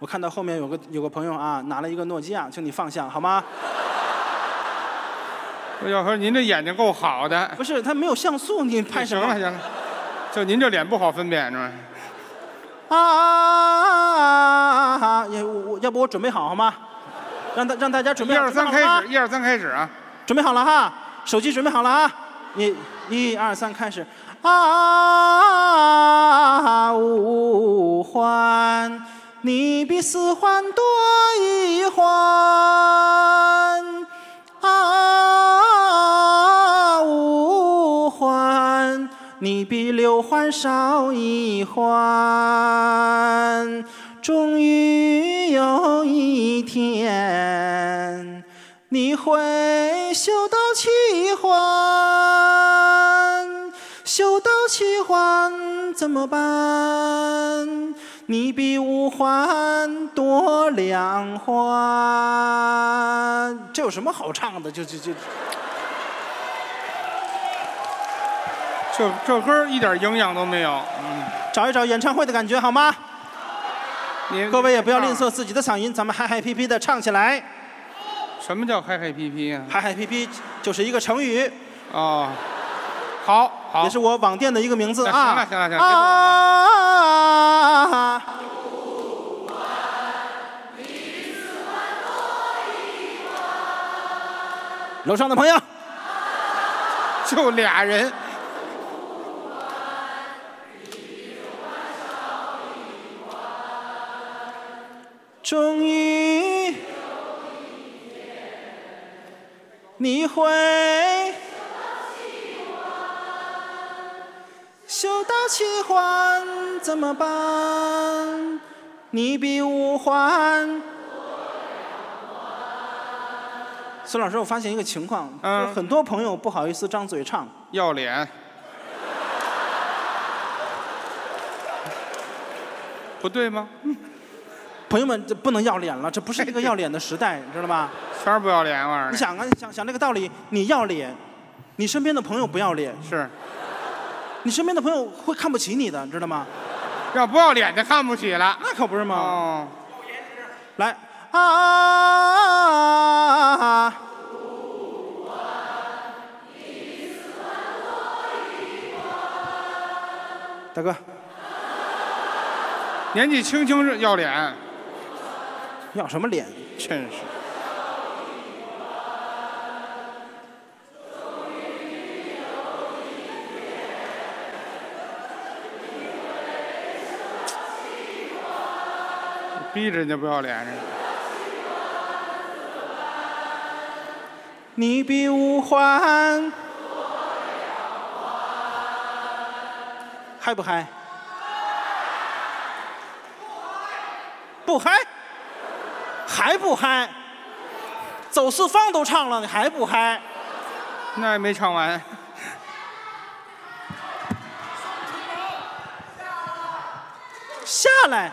我看到后面有个有个朋友啊，拿了一个诺基亚，请你放下好吗？要说您这眼睛够好的。不是，他没有像素，你拍什么？行了行了，就您这脸不好分辨是吧？啊！也我我要不我准备好好吗？让大让大家准备好。一二三准备好了吗开始，一二三开始啊！准备好了哈，手机准备好了啊！一、一二三，开始。啊，五环，你比四环多一环。啊，五环，你比六环少一环。终于有一天。你会修到七环，修到七环怎么办？你比五环多两环，这有什么好唱的？就就就，这这歌一点营养都没有。嗯，找一找演唱会的感觉好吗？各位也不要吝啬自己的嗓音，咱们嗨嗨皮皮的唱起来。什么叫嗨嗨皮皮啊？嗨嗨皮皮就是一个成语。哦，好，好，也是我网店的一个名字那啊。行了行了行了啊！楼上的朋友，就俩人。终于你会修到七环怎么办？你比五环。孙老师，我发现一个情况，嗯就是很多朋友不好意思张嘴唱，要脸。不对吗？朋友们，这不能要脸了，这不是一个要脸的时代，你知道吗？全是不要脸玩意儿。你想啊，想想这个道理，你要脸，你身边的朋友不要脸，是，你身边的朋友会看不起你的，知道吗？[laughs] 要不要脸就看不起了。那可不是吗？哦，来啊！大哥，年纪轻轻是要脸，要什么脸？真是。逼着人家不要脸似的。你比五环。嗨不嗨？不嗨？还不嗨？走四方都唱了，你还不嗨？那也没唱完。下来。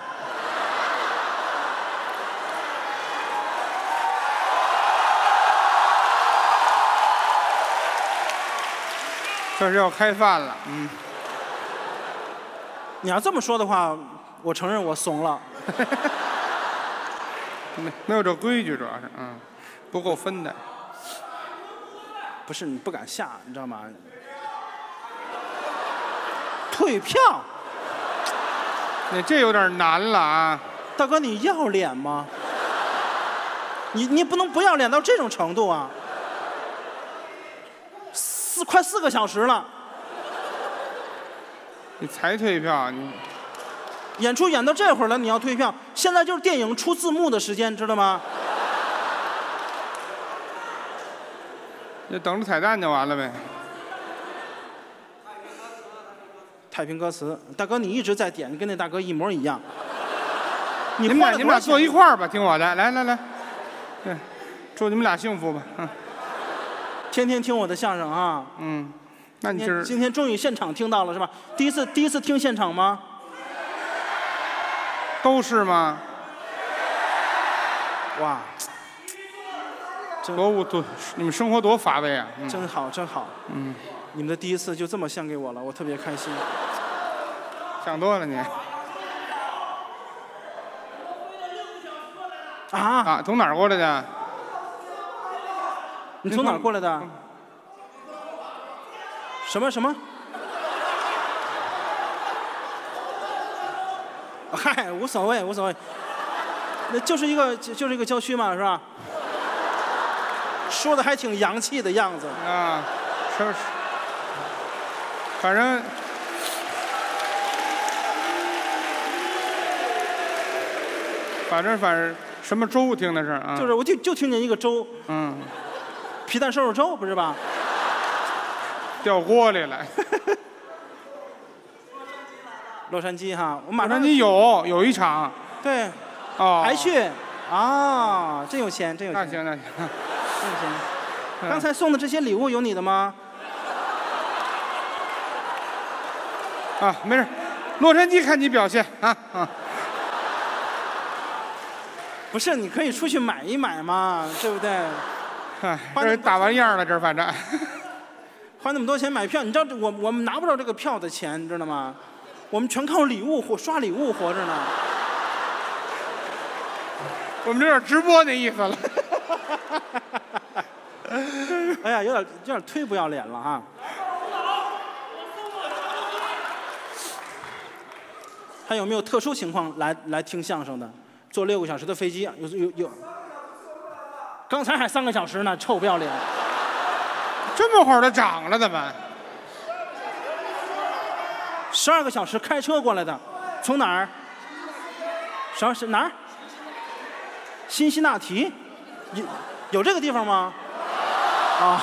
这是要开饭了，嗯。你要这么说的话，我承认我怂了。[laughs] 没没有这规矩，主要是，嗯，不够分的。不是你不敢下，你知道吗？退票。你这有点难了啊！大哥，你要脸吗？你你不能不要脸到这种程度啊！四快四个小时了，你才退票，你演出演到这会儿了，你要退票？现在就是电影出字幕的时间，知道吗？就等着彩蛋就完了呗。太平歌词，大哥你一直在点，跟那大哥一模一样。你们俩你们俩坐一块儿吧，听我的，来来来，对，祝你们俩幸福吧，嗯。天天听我的相声啊，嗯，那你今今天终于现场听到了是吧？第一次第一次听现场吗？都是吗？哇，多多，你们生活多乏味啊！嗯真好真好，嗯，你们的第一次就这么献给我了，我特别开心。想多了你啊啊！从哪儿过来的？你从哪儿过来的？什么什么？嗨，无所谓无所谓，那就是一个就就是一个郊区嘛，是吧？说的还挺洋气的样子啊，是是，反正反正反正什么州听的是啊？就是我就就听见一个州，嗯，皮蛋瘦肉粥不是吧？掉锅里了。[laughs] 洛杉矶哈，我马上洛杉矶有有一场，对，哦，还去啊？真有钱，真有钱，那行那行，真有钱。[laughs] 刚才送的这些礼物有你的吗？啊，没事，洛杉矶看你表现啊啊。不是，你可以出去买一买嘛，对不对？哎，这打完样了，这反正。[laughs] 花那么多钱买票，你知道这我我们拿不着这个票的钱，你知道吗？我们全靠礼物活刷礼物活着呢。我们这有点直播那意思了。[laughs] 哎呀，有点有点忒不要脸了哈。还有没有特殊情况来来听相声的？坐六个小时的飞机，有有有。刚才还三个小时呢，臭不要脸！这么会儿都涨了，怎么？十二个小时开车过来的，从哪儿？十二是哪儿？新辛那提，有有这个地方吗？啊。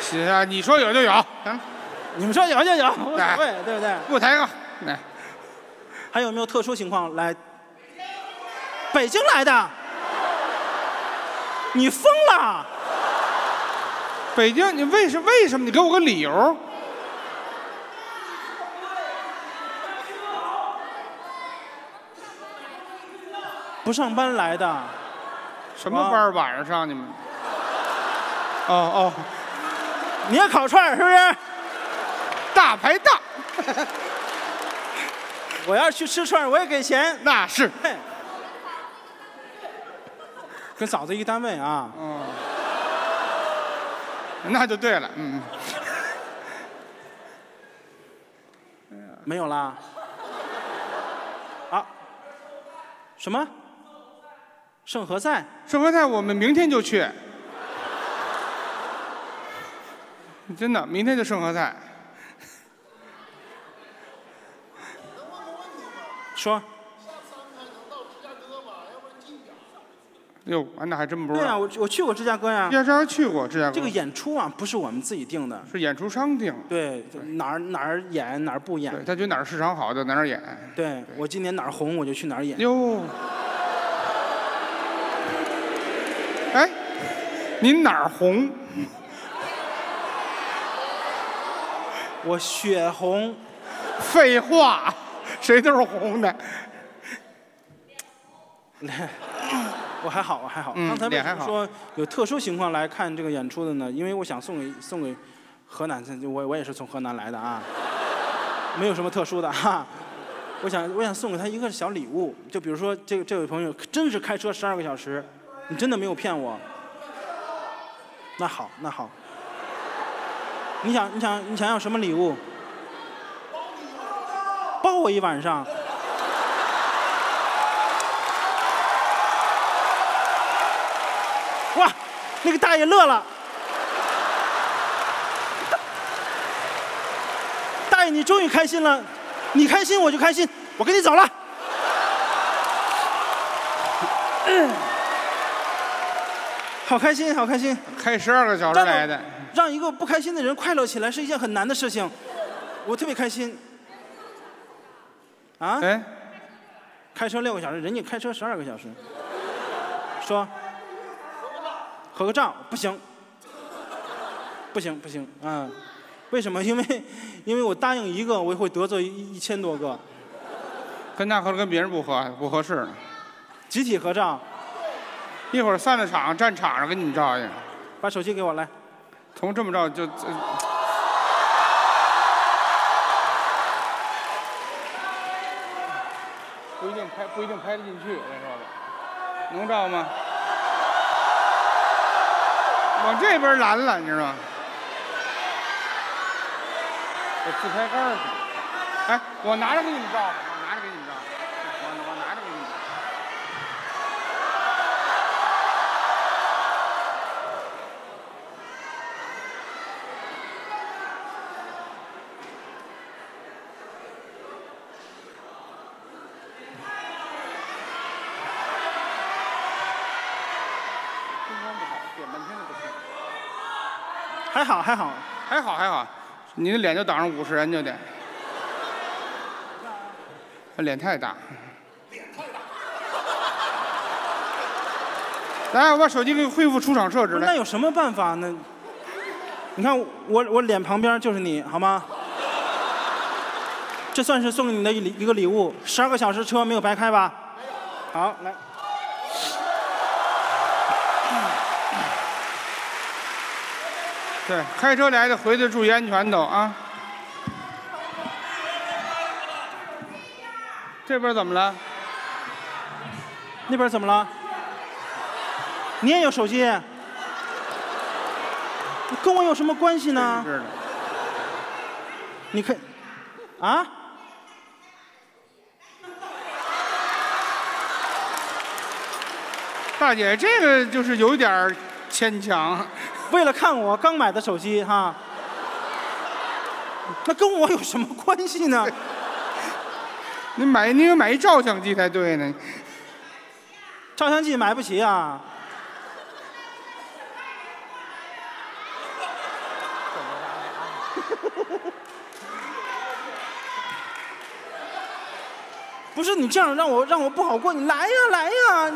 行啊，你说有就有，行，你们说有就有，无所谓，对不对？给我抬杠，来，还有没有特殊情况来？北京来的？你疯了？北京，你为什为什么？你给我个理由。不上班来的？什么班儿？晚上上你们？哦哦，你也烤串儿是不是？大排档。[laughs] 我要是去吃串儿，我也给钱。那是。[laughs] 跟嫂子一单位啊。嗯。那就对了，嗯。没有啦。啊？什么？圣和菜？盛和菜，我们明天就去。真的，明天就圣和菜。说。哟，那还真不知道对啊，道。我我去过芝加哥呀。叶少去过芝加哥。这个演出啊，不是我们自己定的，是演出商定。对，哪儿哪儿演哪儿不演。他觉得哪儿市场好就在哪儿演。对我今年哪儿红我就去哪儿演。哟。哎，您哪儿红？我血红。废话，谁都是红的。[laughs] 我还好，我还好。嗯刚才为脸还好什么说有特殊情况来看这个演出的呢？因为我想送给送给河南，我我也是从河南来的啊，没有什么特殊的哈。我想我想送给他一个小礼物，就比如说这个这位朋友真是开车十二个小时，你真的没有骗我。那好，那好。你想你想你想要什么礼物？抱我一晚上。哇，那个大爷乐了。大爷，你终于开心了，你开心我就开心，我跟你走了。嗯好开心，好开心！开十二个小时来的，让一个不开心的人快乐起来是一件很难的事情，我特别开心。啊？哎，开车六个小时，人家开车十二个小时。说，合个照不行，不行不行，嗯，为什么？[laughs] 因为因为我答应一个，我会得罪一一千多个。跟他合跟别人不合不合适。集体合照，一会儿散了场，站场上给你们照去。把手机给我来。从这么照就。这不一定拍，得进去，我跟你说吧，能照吗？往这边拦了，你知道吗？我自拍杆儿。哎，我拿着给你们照吧，我拿着给你们照，我我拿着给你们照。灯光不好，点半天都不行。还好还好还好还好，你的脸就挡上五十人就得。他脸太大。来，我把手机给恢复出厂设置来。那有什么办法呢？你看我我脸旁边就是你，好吗？这算是送给你的一礼一个礼物，十二个小时车没有白开吧？好，来。对，开车来的回去注意安全都啊。这边怎么了？那边怎么了？你也有手机？跟我有什么关系呢？是的。你看，啊？大姐，这个就是有点儿牵强。为了看我刚买的手机哈，那跟我有什么关系呢？你买你应该买一照相机才对呢。照相机买不起啊。不是你这样让我让我不好过，你来呀来呀！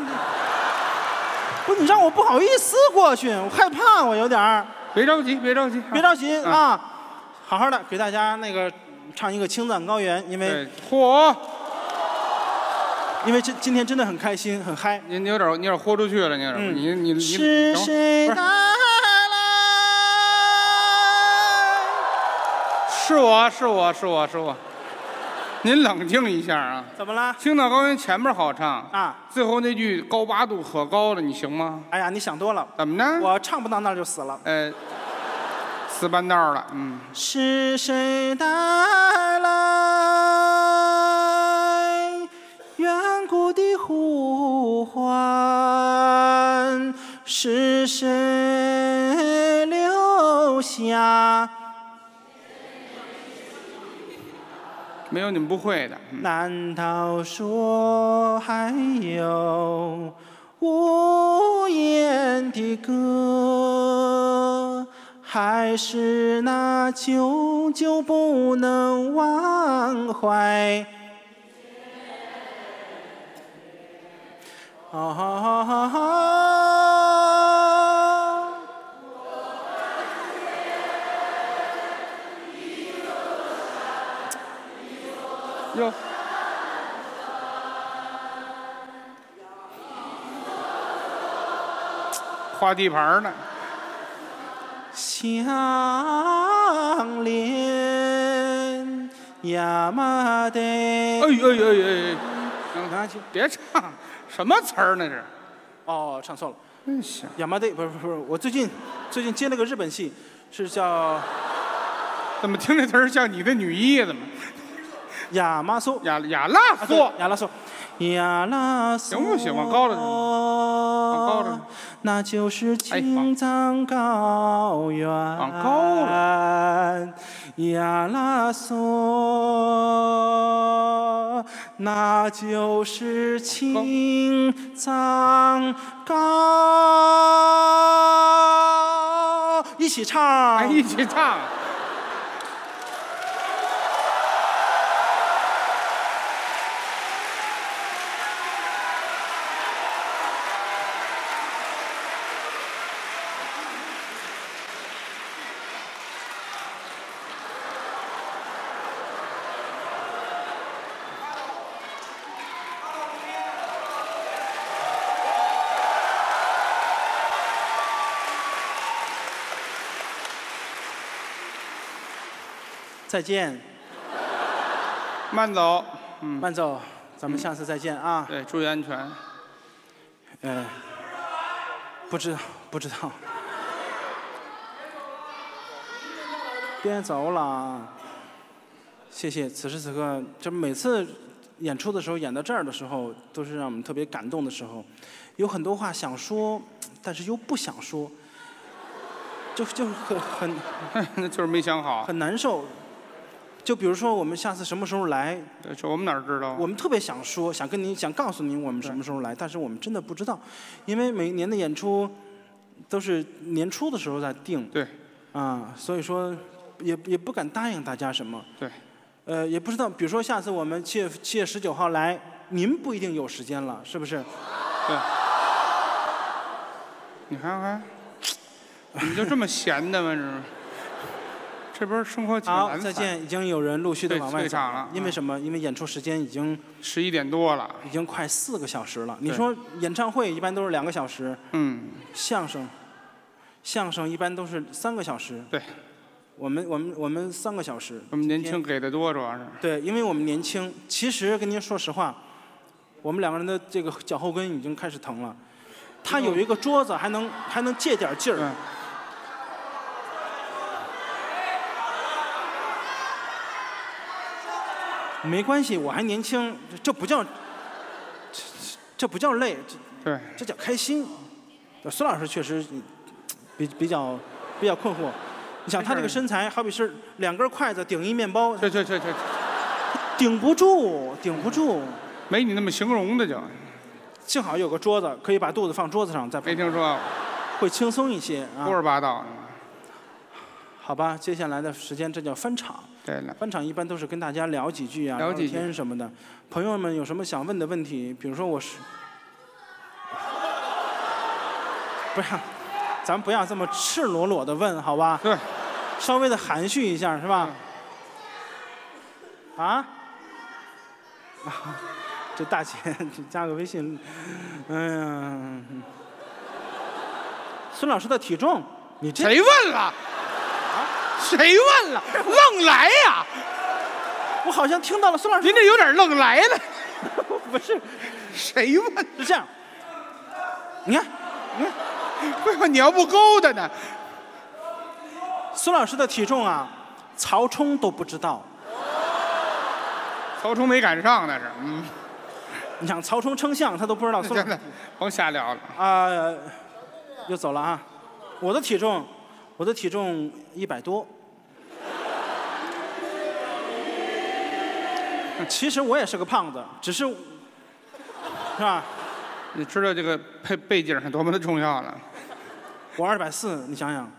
你不是你让我不好意思过去，我害怕，我有点儿。别着急，别着急，别着急啊。啊！好好的给大家那个唱一个《青藏高原》，因为嚯，因为今今天真的很开心，很嗨。你你有点你有点豁出去了，你有点你你你是。谁带是我是我是我是我，您冷静一下啊！怎么了？青藏高原前面好唱啊，最后那句高八度可高了，你行吗？哎呀，你想多了。怎么呢？我唱不到那儿就死了。呃，死半道了，嗯。是谁带来远古的呼唤？是谁留下？没有你们不会的。难道说还有无言的歌，还是那久久不能忘怀？啊，哟，画地盘呢。相恋呀嘛的。哎哎哎哎哎，别唱，什么词儿那是？哦，唱错了。真是。亚麻得不是不是，我最近最近接了个日本戏，是叫怎么听这词儿像你的女衣子吗？亚麻苏。亚亚拉啊对索，亚拉索，亚拉索。行不行？往高了点，往高了。那就是青藏高原。往高了。亚拉索，那就是青藏高。一起唱。哎，一起唱。再见。慢走，嗯，慢走，咱们下次再见啊。对，注意安全。嗯，不知道，不知道。别走了，谢谢。此时此刻，就每次演出的时候，演到这儿的时候，都是让我们特别感动的时候。有很多话想说，但是又不想说，就就很很，那 [laughs] 就是没想好。很难受。就比如说，我们下次什么时候来？这我们哪儿知道？我们特别想说，想跟您，想告诉您我们什么时候来，但是我们真的不知道，因为每年的演出都是年初的时候在定。对。啊，所以说也也不敢答应大家什么。对。呃，也不知道，比如说下次我们七月七月十九号来，您不一定有时间了，是不是？对。你看看，你们就这么闲的吗？这是。这边生活挺好，难再见。已经有人陆续的对往外场了因为什么？因为演出时间已经十一点多了，已经快四个小时了。你对说演唱会一般都是两个小时，嗯，相声，相声一般都是三个小时。对，我们我们我们三个小时。我们年轻给的多，主要是。对，因为我们年轻。其实跟您说实话，我们两个人的这个脚后跟已经开始疼了。他有一个桌子，还能还能借点劲儿。没关系，我还年轻，这这不叫，这这不叫累，这对，这叫开心。孙老师确实比比较比较困惑，你想他这个身材，好比是两根筷子顶一面包，这这这这顶不住，顶不住。没你那么形容的就。幸好有个桌子，可以把肚子放桌子上，再没听说，会轻松一些啊。胡说八道。好吧，接下来的时间这叫翻场。对了，翻场一般都是跟大家聊几句啊，聊聊几句天什么的。朋友们有什么想问的问题？比如说我是，[laughs] 不要，咱们不要这么赤裸裸的问，好吧？对，[laughs] 稍微的含蓄一下，是吧？啊？啊 [laughs] 这大姐加个微信，哎呀、孙老师的体重，你这谁问了？谁问了？愣来呀！我好像听到了孙老师。您这有点愣来了。[laughs] 不是，谁问？是这样。你看，你看，为何你要不勾搭呢？孙老师的体重啊，曹冲都不知道。曹冲没赶上那是，嗯。你想曹冲称象，他都不知道孙真的，[laughs] 甭瞎聊了。啊、又走了啊！我的体重，我的体重一百多。其实我也是个胖子，只是是吧？你知道这个背背景是多么的重要了。我二百四，你想想，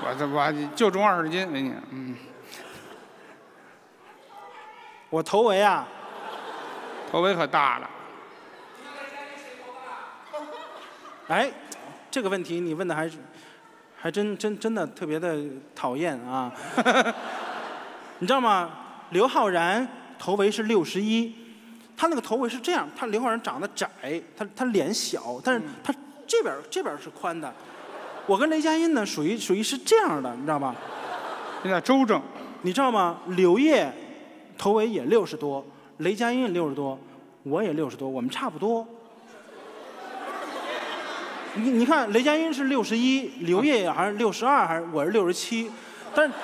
我这我就重二十斤，给你，嗯，我头围啊，头围可大了。哎，这个问题你问的还是还真真真的特别的讨厌啊！[laughs] 你知道吗？刘昊然头围是六十一，他那个头围是这样，他刘昊然长得窄，他他脸小，但是他这边这边是宽的。我跟雷佳音呢，属于属于是这样的，你知道吗？现在周正。你知道吗？刘烨头围也六十多，雷佳音也六十多，我也六十多，我们差不多。你你看，雷佳音是六十一，刘烨还是六十二，还是我是六十七，但是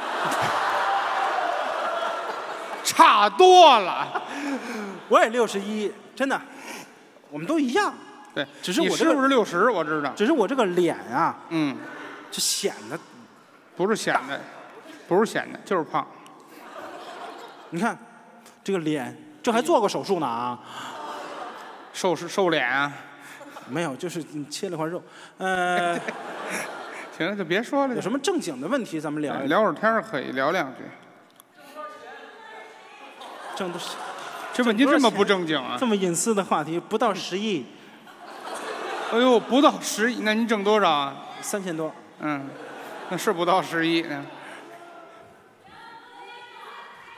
[laughs] 差多了。[laughs] 我也六十一，真的，我们都一样。对，只是我这个你是不是六十？我知道。只是我这个脸啊，嗯，就显得不是显得，不是显得，就是胖。你看这个脸，这还做过手术呢啊！瘦是瘦脸啊？没有，就是你切了块肉。呃，[laughs] 行了，就别说了。有什么正经的问题咱们聊一聊会儿天儿可以聊两句。挣的是，这问题这么不正经啊？这么隐私的话题，不到十亿。哎呦，不到十亿，那你挣多少啊？三千多。嗯，那是不到十亿。嗯。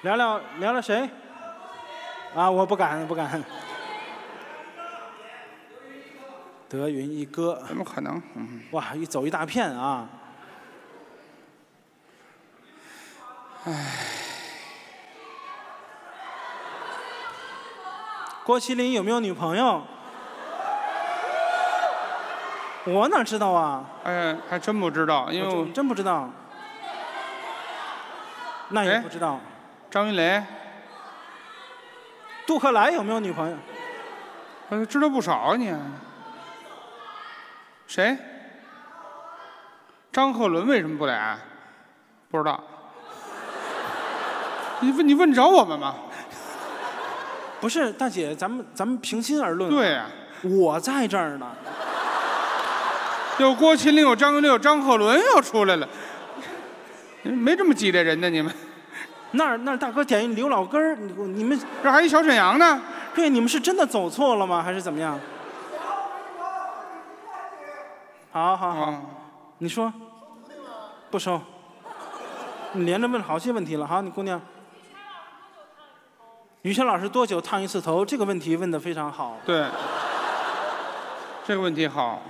聊聊聊聊谁？啊，我不敢不敢。德云一哥。怎么可能？嗯。哇，一走一大片啊！唉。郭麒麟有没有女朋友？我哪知道啊？哎，还真不知道，因为我真不知道。那也不知道。张云雷。杜克莱有没有女朋友？呃，知道不少啊你。谁？张鹤伦为什么不来？不知道。[laughs] 你问你问着我们吗？不是，大姐，咱们咱们平心而论。对呀。我在这儿呢。有郭麒麟，有张有张鹤伦又出来了。没这么激烈人呢，你们。那儿那儿大哥点一刘老根儿，你你们这还一小沈阳呢。对，你们是真的走错了吗？还是怎么样？好好好，你说。不收。你连着问好些问题了，好，你姑娘。于谦老师多久烫一次头？这个问题问的非常好。对。这个问题好。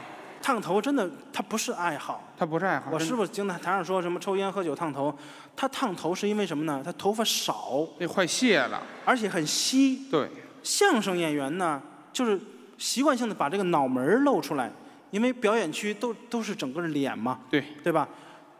烫头真的，他不是爱好。他不是爱好。我师傅经常台上说什么抽烟喝酒烫头，他烫头是因为什么呢？他头发少。那快谢了。而且很稀。对。相声演员呢，就是习惯性的把这个脑门露出来，因为表演区都都是整个脸嘛。对。对吧？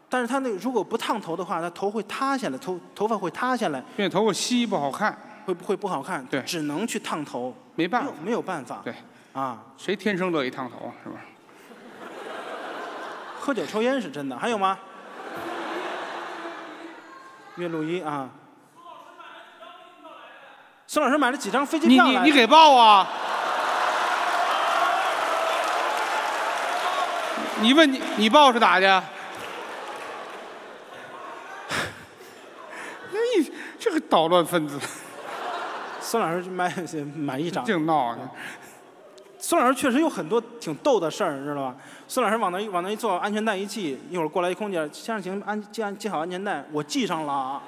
但是他那个如果不烫头的话，他头会塌下来，头头发会塌下来。因为头发稀不好看。会不会不好看？对。只能去烫头。没办法。没有办法。对。啊。谁天生乐意烫头啊？是吧？[laughs] 喝酒抽烟是真的，还有吗？岳路一啊，孙老师买了几张飞机票你你你给报啊！你问你你报是咋的？[laughs] 哎，这个捣乱分子！孙老师买买一张，净闹。孙老师确实有很多挺逗的事儿，知道吧？孙老师往那一往那一坐，安全带一系，一会儿过来一空姐，先生请安系安系好安全带，我系上了啊。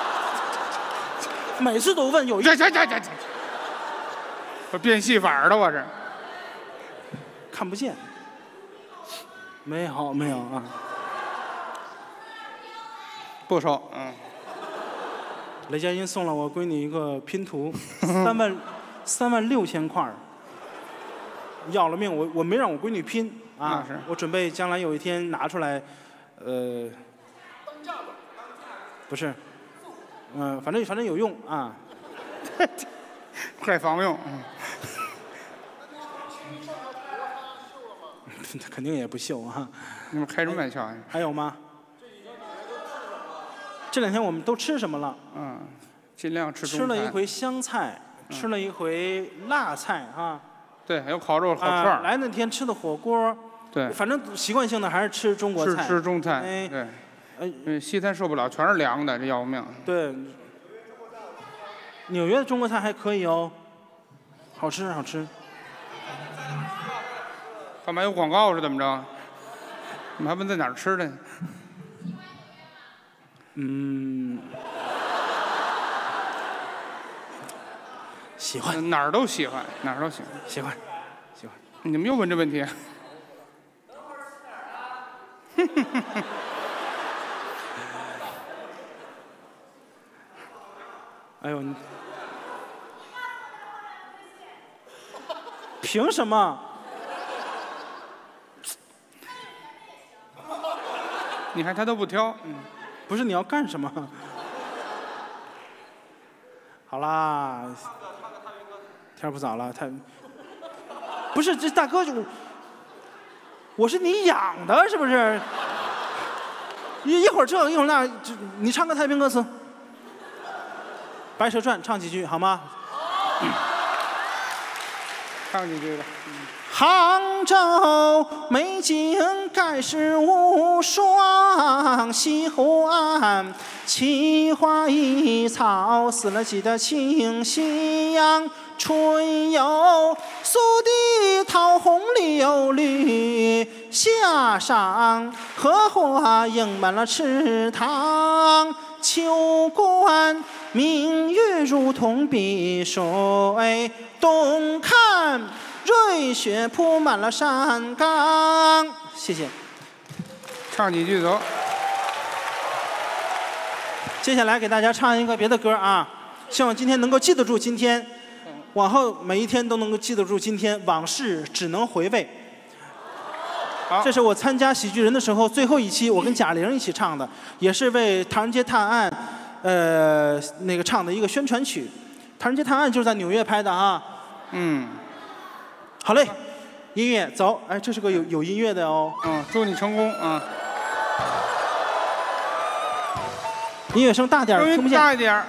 [laughs] 每次都问有一。这这这这这，我变戏法了我这。看不见。没有没有啊。不收嗯。雷佳音送了我闺女一个拼图，三万 [laughs] 三万六千块儿。要了命，我我没让我闺女拼啊！我准备将来有一天拿出来，呃，不是，嗯，反正反正有用啊，[laughs] 快防用。[laughs] 肯定也不秀啊！你们开什么玩笑？还有吗？这两天我们都吃什么了？嗯，尽量吃中吃了一回香菜，吃了一回辣菜啊。对，还有烤肉、烤串啊，儿，来那天吃的火锅，对，反正习惯性的还是吃中国吃菜。吃中餐，哎对，嗯，西餐受不了，全是凉的，这要命。对，纽约的中国菜还可以哦，好吃好吃。干嘛有广告是怎么着？你们还问在哪儿吃的？嗯，喜欢，哪儿都喜欢，哪儿都喜欢，喜欢，喜欢。你们又问这问题？[laughs] 哎呦，你 [laughs] 凭什么？你看他都不挑，嗯，不是你要干什么？[laughs] 好啦，天不早了，太不是这大哥就，我是你养的，是不是？一一会儿这一会儿那，这你唱个太平歌词，《白蛇传》唱几句好吗？唱几句吧。杭州美景盖世无双，西湖岸奇花异草，四了几的清夕阳。春有苏堤桃红柳绿，夏赏荷花映满了池塘。秋观明月如同碧水，冬看瑞雪铺满了山岗。谢谢。唱几句走。接下来给大家唱一个别的歌啊，希望今天能够记得住今天，往后每一天都能够记得住今天，往事只能回味。这是我参加喜剧人的时候最后一期，我跟贾玲一起唱的，也是为《唐人街探案》呃那个唱的一个宣传曲。《唐人街探案》就是在纽约拍的啊。嗯。好嘞，音乐走，哎，这是个有有音乐的哦。嗯，祝你成功啊！音乐声大点儿，听不见。大一点儿，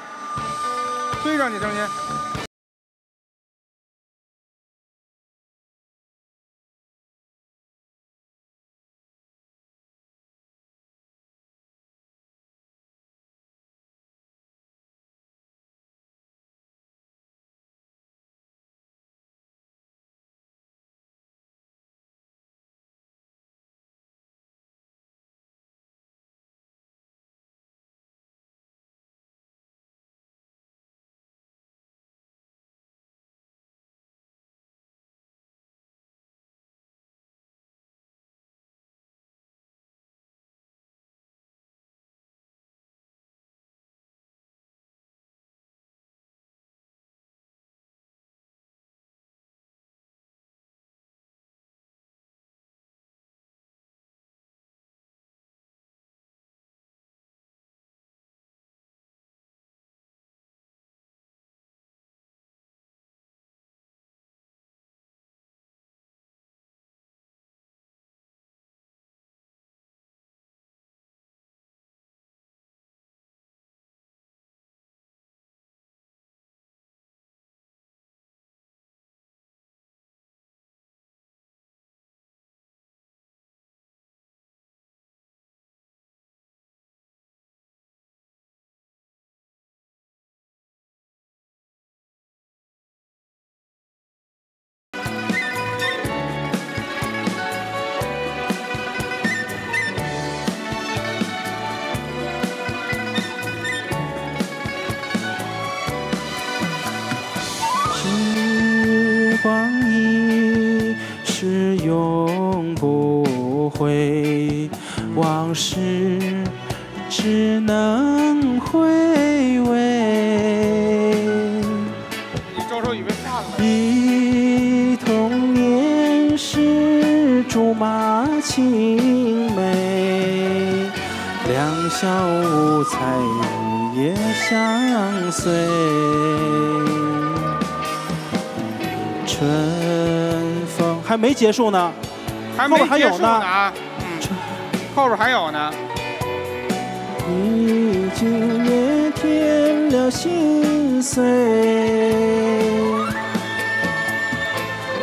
对上你声音。结束呢，还没结束还有呢。啊，嗯，后边还有呢。已经也添了心碎。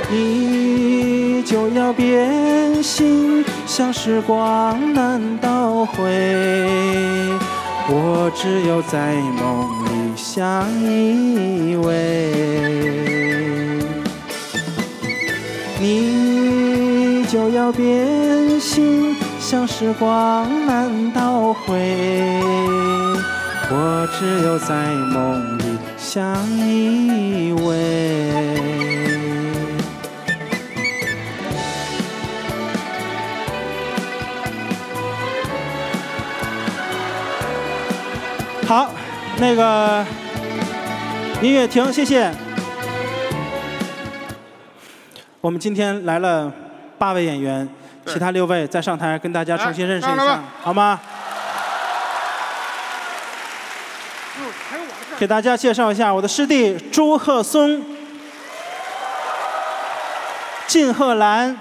你就要变心，像时光难倒回。我只有在梦里相依偎。就要变心，像时光难倒回。我只有在梦里相依偎。好，那个音乐停，谢谢。我们今天来了八位演员，其他六位再上台跟大家重新认识一下好吗？给大家介绍一下我的师弟朱鹤松、靳鹤兰、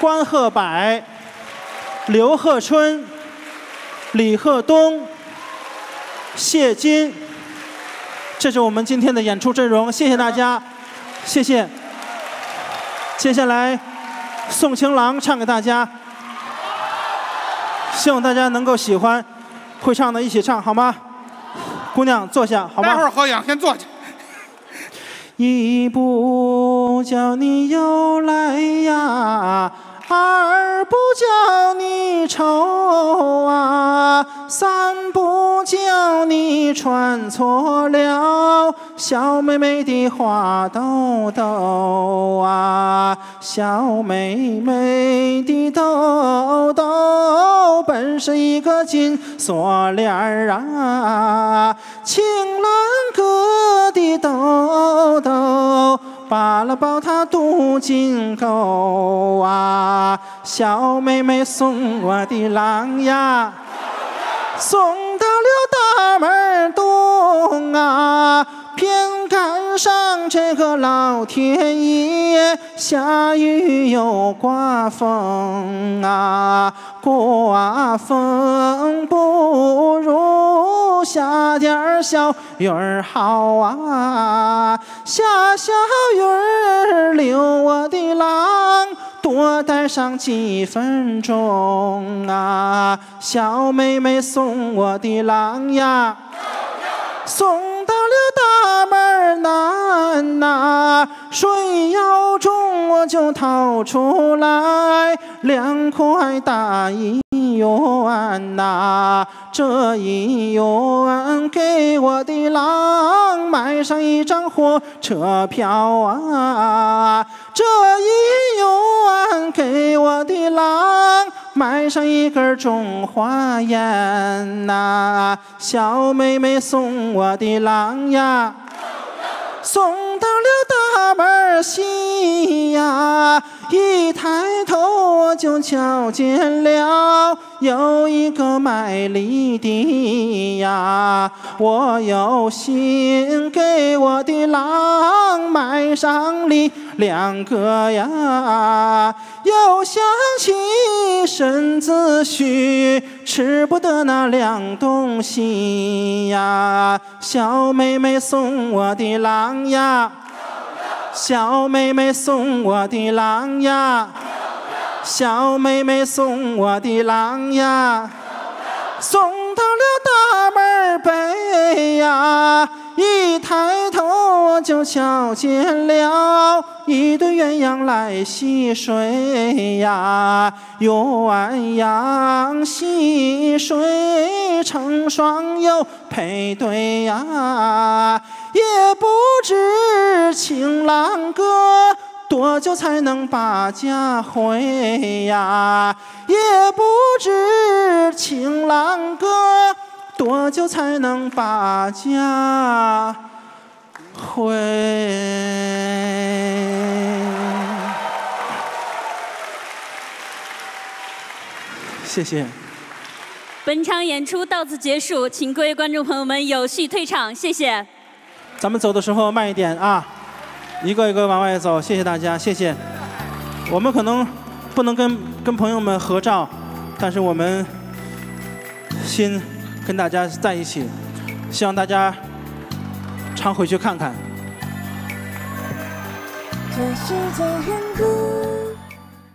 关鹤柏、刘鹤春、李鹤东、谢金，这是我们今天的演出阵容，谢谢大家，谢谢。接下来，宋情郎唱给大家，希望大家能够喜欢，会唱的一起唱好吗？姑娘坐下好吗？待会儿合影，先坐下。[laughs] 一步叫你又来呀，二不叫你愁啊，三不叫你穿错了小妹妹的花兜兜啊，小妹妹的兜兜本是一个金锁链儿啊，青蓝格的兜兜。扒了宝塔镀金钩啊，小妹妹送我的郎呀，送到了大门东啊，偏赶上这个老天爷下雨又刮风啊，刮风不如下点小雨好啊，下小雨儿留我的郎。多待上几分钟啊，小妹妹送我的郎呀，送到了大门难呐、水要重我就掏出来两块大银元呐、这一元给我的郎买上一张火车票啊，这一元给我的郎买上一根中华烟呐、小妹妹送我的郎呀。送到了大门西呀，一抬头我就瞧见了有一个卖梨的呀，我有心给我的郎买上梨两个呀，又想起身子虚，吃不得那凉东西呀，小妹妹送我的郎呀，小妹妹送我的郎呀，小妹妹送我的郎呀，送到了大门北呀，一抬头我就瞧见了一对鸳鸯来戏水呀，鸳鸯戏水成双又配对呀，也不知情郎哥。多久才能把家回呀？也不知情郎哥多久才能把家回。谢谢。本场演出到此结束，请各位观众朋友们有序退场，谢谢。咱们走的时候慢一点啊，一个一个往外走谢谢大家谢谢。我们可能不能跟跟朋友们合照但是我们心跟大家在一起希望大家常回去看看。这世界